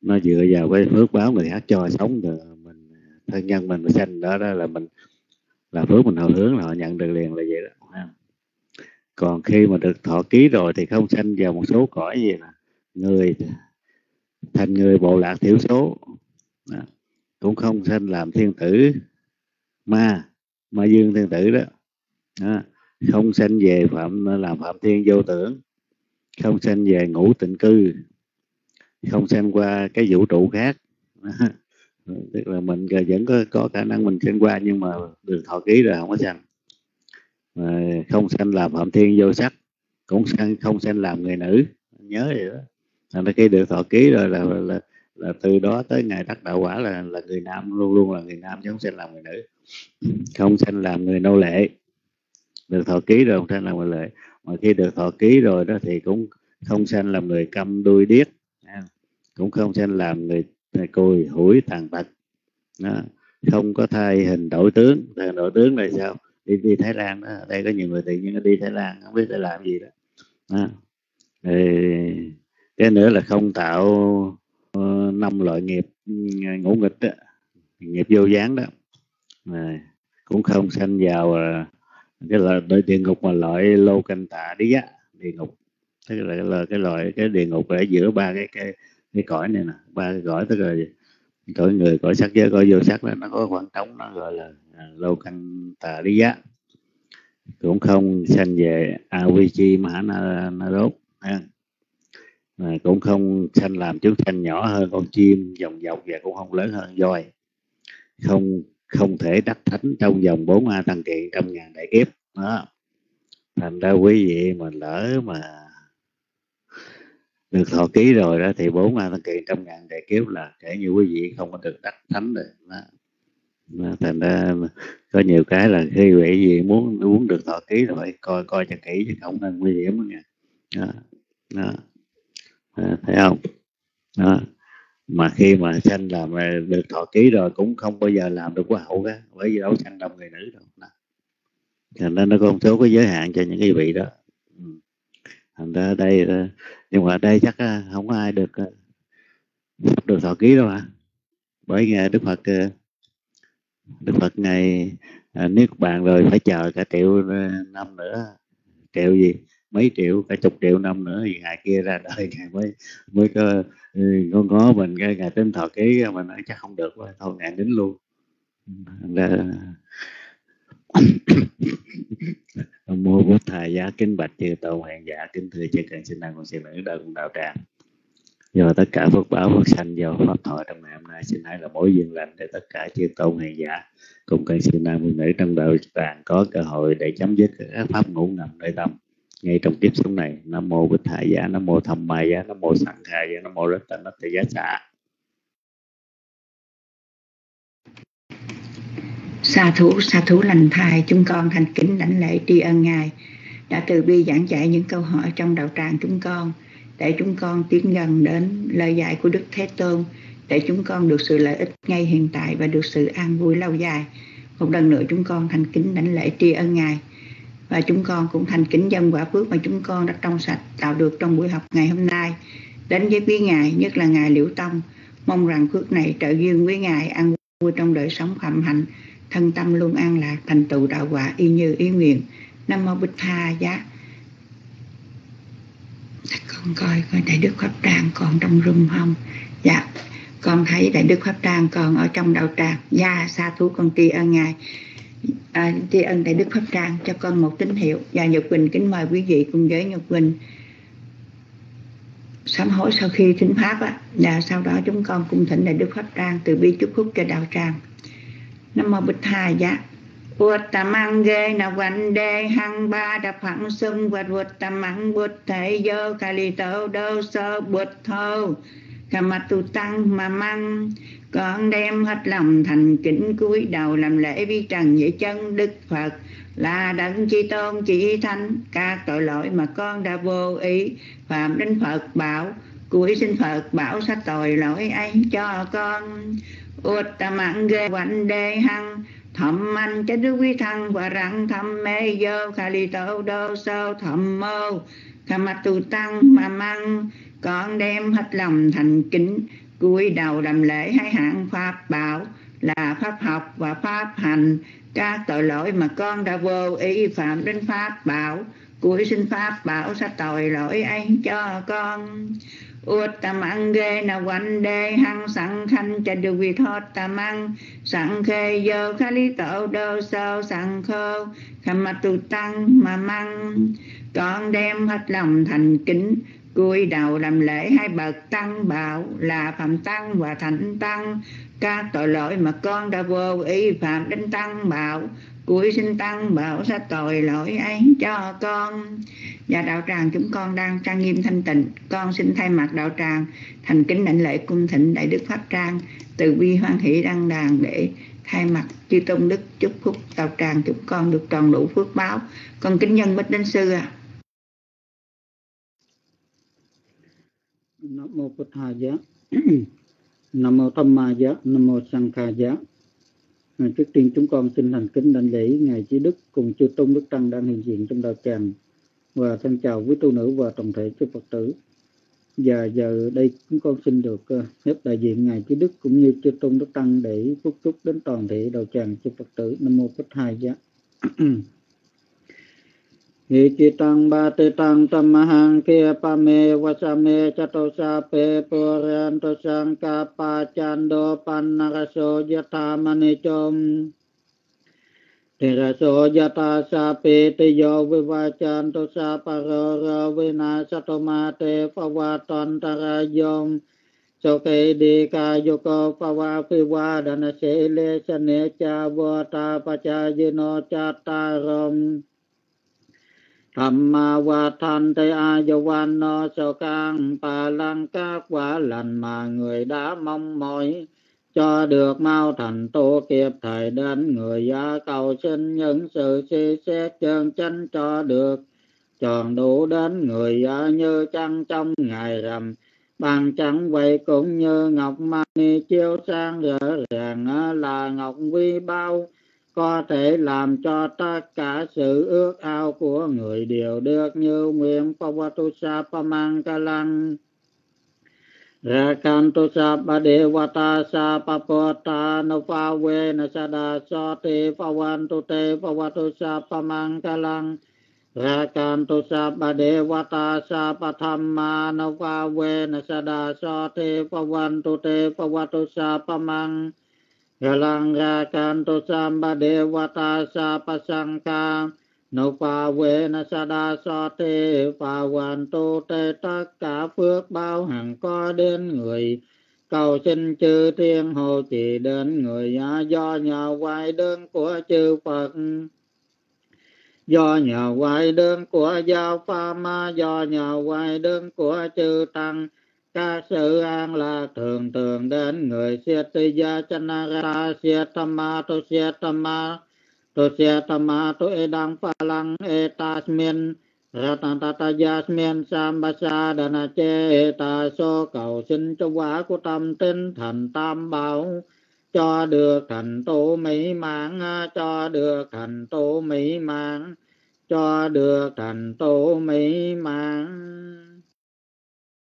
nó dựa vào cái phước báo người khác cho sống rồi mình thân nhân mình sanh đó đó là mình là phước mình hồi hướng là họ nhận được liền là vậy đó. Còn khi mà được thọ ký rồi thì không sanh vào một số cõi gì là người thành người bộ lạc thiểu số đó. cũng không sanh làm thiên tử ma ma dương thiên tử đó, đó. không sanh về phạm làm phạm thiên vô tưởng không sanh về ngũ tịnh cư không sanh qua cái vũ trụ khác. Tức là mình vẫn có có khả năng mình sanh qua nhưng mà được thọ ký rồi không có sanh mà không sanh làm phạm thiên vô sắc cũng sanh không sanh làm người nữ. Nhớ vậy đó. Thành ra khi được thọ ký rồi là, là, là, là từ đó tới ngày đắc đạo quả là là người nam luôn luôn là người nam chứ không sanh làm người nữ. Không sanh làm người nô lệ. Được thọ ký rồi không sanh làm người lệ mà khi được thọ ký rồi đó thì cũng không sanh làm người câm đuôi điếc cũng không sanh làm người cùi hủi tàn tật đó. không có thay hình đổi tướng. Thay đổi tướng là sao? Đi đi Thái Lan đó. Đây có nhiều người tự nhiên đi Thái Lan không biết để làm gì đó, đó. Rồi, cái nữa là không tạo uh, năm loại nghiệp ngũ nghịch đó nghiệp vô dáng đó. À, cũng không sanh vào uh, cái là đôi địa ngục mà loại lô canh tạ đi á địa ngục. Tức là, là cái loại cái địa ngục ở giữa ba cái cái cái cõi này nè ba cái cõi tức là cõi người cõi sắc giới cõi vô sắc đó nó có khoảng trống nó gọi là à, lô canh tạ đi giá cũng không sanh về aviji mã na, na đốt ha. Mà cũng không sanh làm chúng sanh nhỏ hơn con chim dòng dọc và cũng không lớn hơn voi. Không không thể đắc thánh trong vòng bốn a tăng kiện trong ngàn đại kiếp đó thành ra quý vị mà lỡ mà được thọ ký rồi đó thì bốn a tăng kiện trong ngàn đại kiếp là kể như quý vị không có được đắc thánh rồi đó. đó. thành ra có nhiều cái là khi quý vị muốn muốn được thọ ký rồi coi coi cho kỹ chứ không nên nguy hiểm đó nha đó. Đó. À, thấy không đó mà khi mà sanh làm à, được thọ ký rồi cũng không bao giờ làm được quá hậu cả bởi vì đâu sanh đông người nữ đâu. Thành ra nó có một số cái giới hạn cho những cái vị đó. Ừ. Thành ra đây ờ, nhưng mà đây chắc à, không có ai được à, được thọ ký đâu à bởi nghe đức phật ờ, đức phật ngày niết bàn rồi phải chờ cả triệu ờ, năm nữa. Triệu gì? Mấy triệu cả chục triệu năm nữa thì ngày kia ra đời, ngày mới mới có ừ, con có mình, cái ngày tính thọ ký mình nói chắc không được quá, thôi ngàn đến luôn. Là mô bút thầy giá kính bạch chư tôn, hoàng giả kính thưa chư cần sinh năng, con xin nữ đơn đạo tràng. Do tất cả phước báo, phước sanh do pháp thoại trong ngày hôm nay, xin hãy là mối duyên lành để tất cả chư tôn, hoàng giả cùng cần năng nam nữ trong đạo tràng có cơ hội để chấm dứt các pháp ngủ nằm nơi tâm ngay trong kiếp sống này, nam mô bích thầy giá, nam mô tham ma giá, nam mô sẵn khai giá, nam mô rất tận đất giá xạ. Sa thú sa thú lành thai, chúng con thành kính lãnh lễ tri ân ngài. Đã từ bi giảng dạy những câu hỏi trong đạo tràng chúng con, để chúng con tiến gần đến lời dạy của đức thế tôn, để chúng con được sự lợi ích ngay hiện tại và được sự an vui lâu dài. Một lần nữa chúng con thành kính lãnh lễ tri ân ngài và chúng con cũng thành kính dân quả phước mà chúng con đã trong sạch tạo được trong buổi học ngày hôm nay. Đến với quý ngài, nhất là ngài liễu tông, mong rằng phước này trợ duyên với ngài, an vui trong đời sống phạm hạnh, thân tâm luôn an lạc, thành tựu đạo quả y như ý nguyện. Nam mô bích tha giá. Con coi coi đại đức pháp tràng còn trong rung không? Dạ con thấy đại đức pháp tràng còn ở trong đạo tràng. Dạ sa thú con tri ơn ngài à, tri ân đại đức pháp trang cho con một tín hiệu. Và nhật quỳnh kính mời quý vị cùng với nhật quỳnh sám hối sau khi thính pháp á. Và sau đó chúng con cùng thỉnh đại đức pháp trang từ bi chúc phúc cho đạo tràng. Nam mô bích tha giá. Mang ghê na văn đề hăng ba đập hẳn sung vật vật ăn bụt thể dơ Kali tâu đâu sơ bút thâu Kama tu tăng mà măng con đem hết lòng thành kính cúi đầu làm lễ vi trần với chân Đức Phật. Là đấng chi tôn chỉ thanh các tội lỗi mà con đã vô ý. Phạm đến Phật bảo cuối xin Phật bảo sát tội lỗi ấy cho con. Uttamang ghê quạnh đề hăng, thầm anh cho đức quý thân và rằng thầm mê vô khả li tâu đô sâu thầm mô. Khả mặt tu tăng mà măng, con đem hết lòng thành kính cúi đầu làm lễ, hai hạng pháp bảo là pháp học và pháp hành. Các tội lỗi mà con đã vô ý phạm đến pháp bảo, cuối xin pháp bảo sẽ tội lỗi ấy cho con. Uttamang na quanh đề hăng sẵn khanh cha được vi thoát tamang sẵn khê dơ khá lý tổ đô sâu sẵn khô khăm mà tu tăng mà măng. Con đem hết lòng thành kính cúi đầu làm lễ hai bậc tăng bảo là phạm tăng và thánh tăng. Các tội lỗi mà con đã vô ý phạm đến tăng bảo cuối xin tăng bảo sẽ tội lỗi ấy cho con. Và đạo tràng, chúng con đang trang nghiêm thanh tịnh, con xin thay mặt đạo tràng thành kính lãnh lễ cung thịnh đại đức pháp trang, từ bi hoan hỷ đăng đàn để thay mặt chư tôn đức chúc phúc đạo tràng, chúng con được tròn đủ phước báo. Con kính nhân bích đến sư à nam mô Phật Hà giá. Nam mô tham ma giá. Nam mô sanh kha giá à, trước tiên chúng con xin thành kính đảnh lễ ngài Chí đức cùng chư tôn đức tăng đang hiện diện trong đạo tràng và thân chào quý tu nữ và toàn thể chư phật tử. Và giờ đây chúng con xin được à, phép đại diện ngài Chí đức cũng như chư tôn đức tăng để phúc chúc đến toàn thể đạo tràng chư phật tử. Nam mô Phật Hà giá. หิจิตังบาติตังตมหังเทปเมวสเมจตุสาเปปุเรนตุสังกาปาจันโดปันนรโสยธามณิจมเทระโสยตาสาเปติโยวิวาจันตุสาปรรเวนาสตมาเตปวาตันตรายมโชเกดีกายโกปวาภิวาดนเสเลสเนจาวตาปจายโนจัตตารม ธรรมาวาทันtây a do van no so cang pa lăng các quả lành mà người đã mong mỏi cho được mau thành tu kịp thời đến người gia cầu xin những sự suy xét chân chánh cho được tròn đủ đến người gia như trăng trong ngày rằm bằng chẳng vậy cũng như ngọc mani chiếu sang rõ ràng là ngọc vi bao có thể làm cho tất cả sự ước ao của người đều được như nguyện Pavatusa Pamankalang. Rakantu Sabba Devata Sapapota Nupave Nasada Soti Pavantu Te Pavatusa Pamankalang. Rakantu Sabba Devata Sapathamma Nupave Nasada Soti Pavantu Te Pavatusa Pamankalang. Galang ra canto samba devata sa pasangka nô pha quê na sa đa so tê pha hoàn tu tê tất cả phước bao hằng có đến người cầu xin chư thiên hộ trì đến người do nhờ quay đơn của chư Phật. Do nhờ quay đơn của giáo pha ma, do nhờ quay đơn của chư tăng ca sự an lạc thường thường đến người siết tư gia chanara siết tama tu siết tama tu siết tama tu edang palang etasmin Ratantata Jasmin Sambasa Đana Chê Ta So cầu xin cho quả của tâm tinh thành tam bảo. Cho được thành tụ mỹ mãn cho được thành tụ mỹ mãn. Cho được thành tụ mỹ mãn.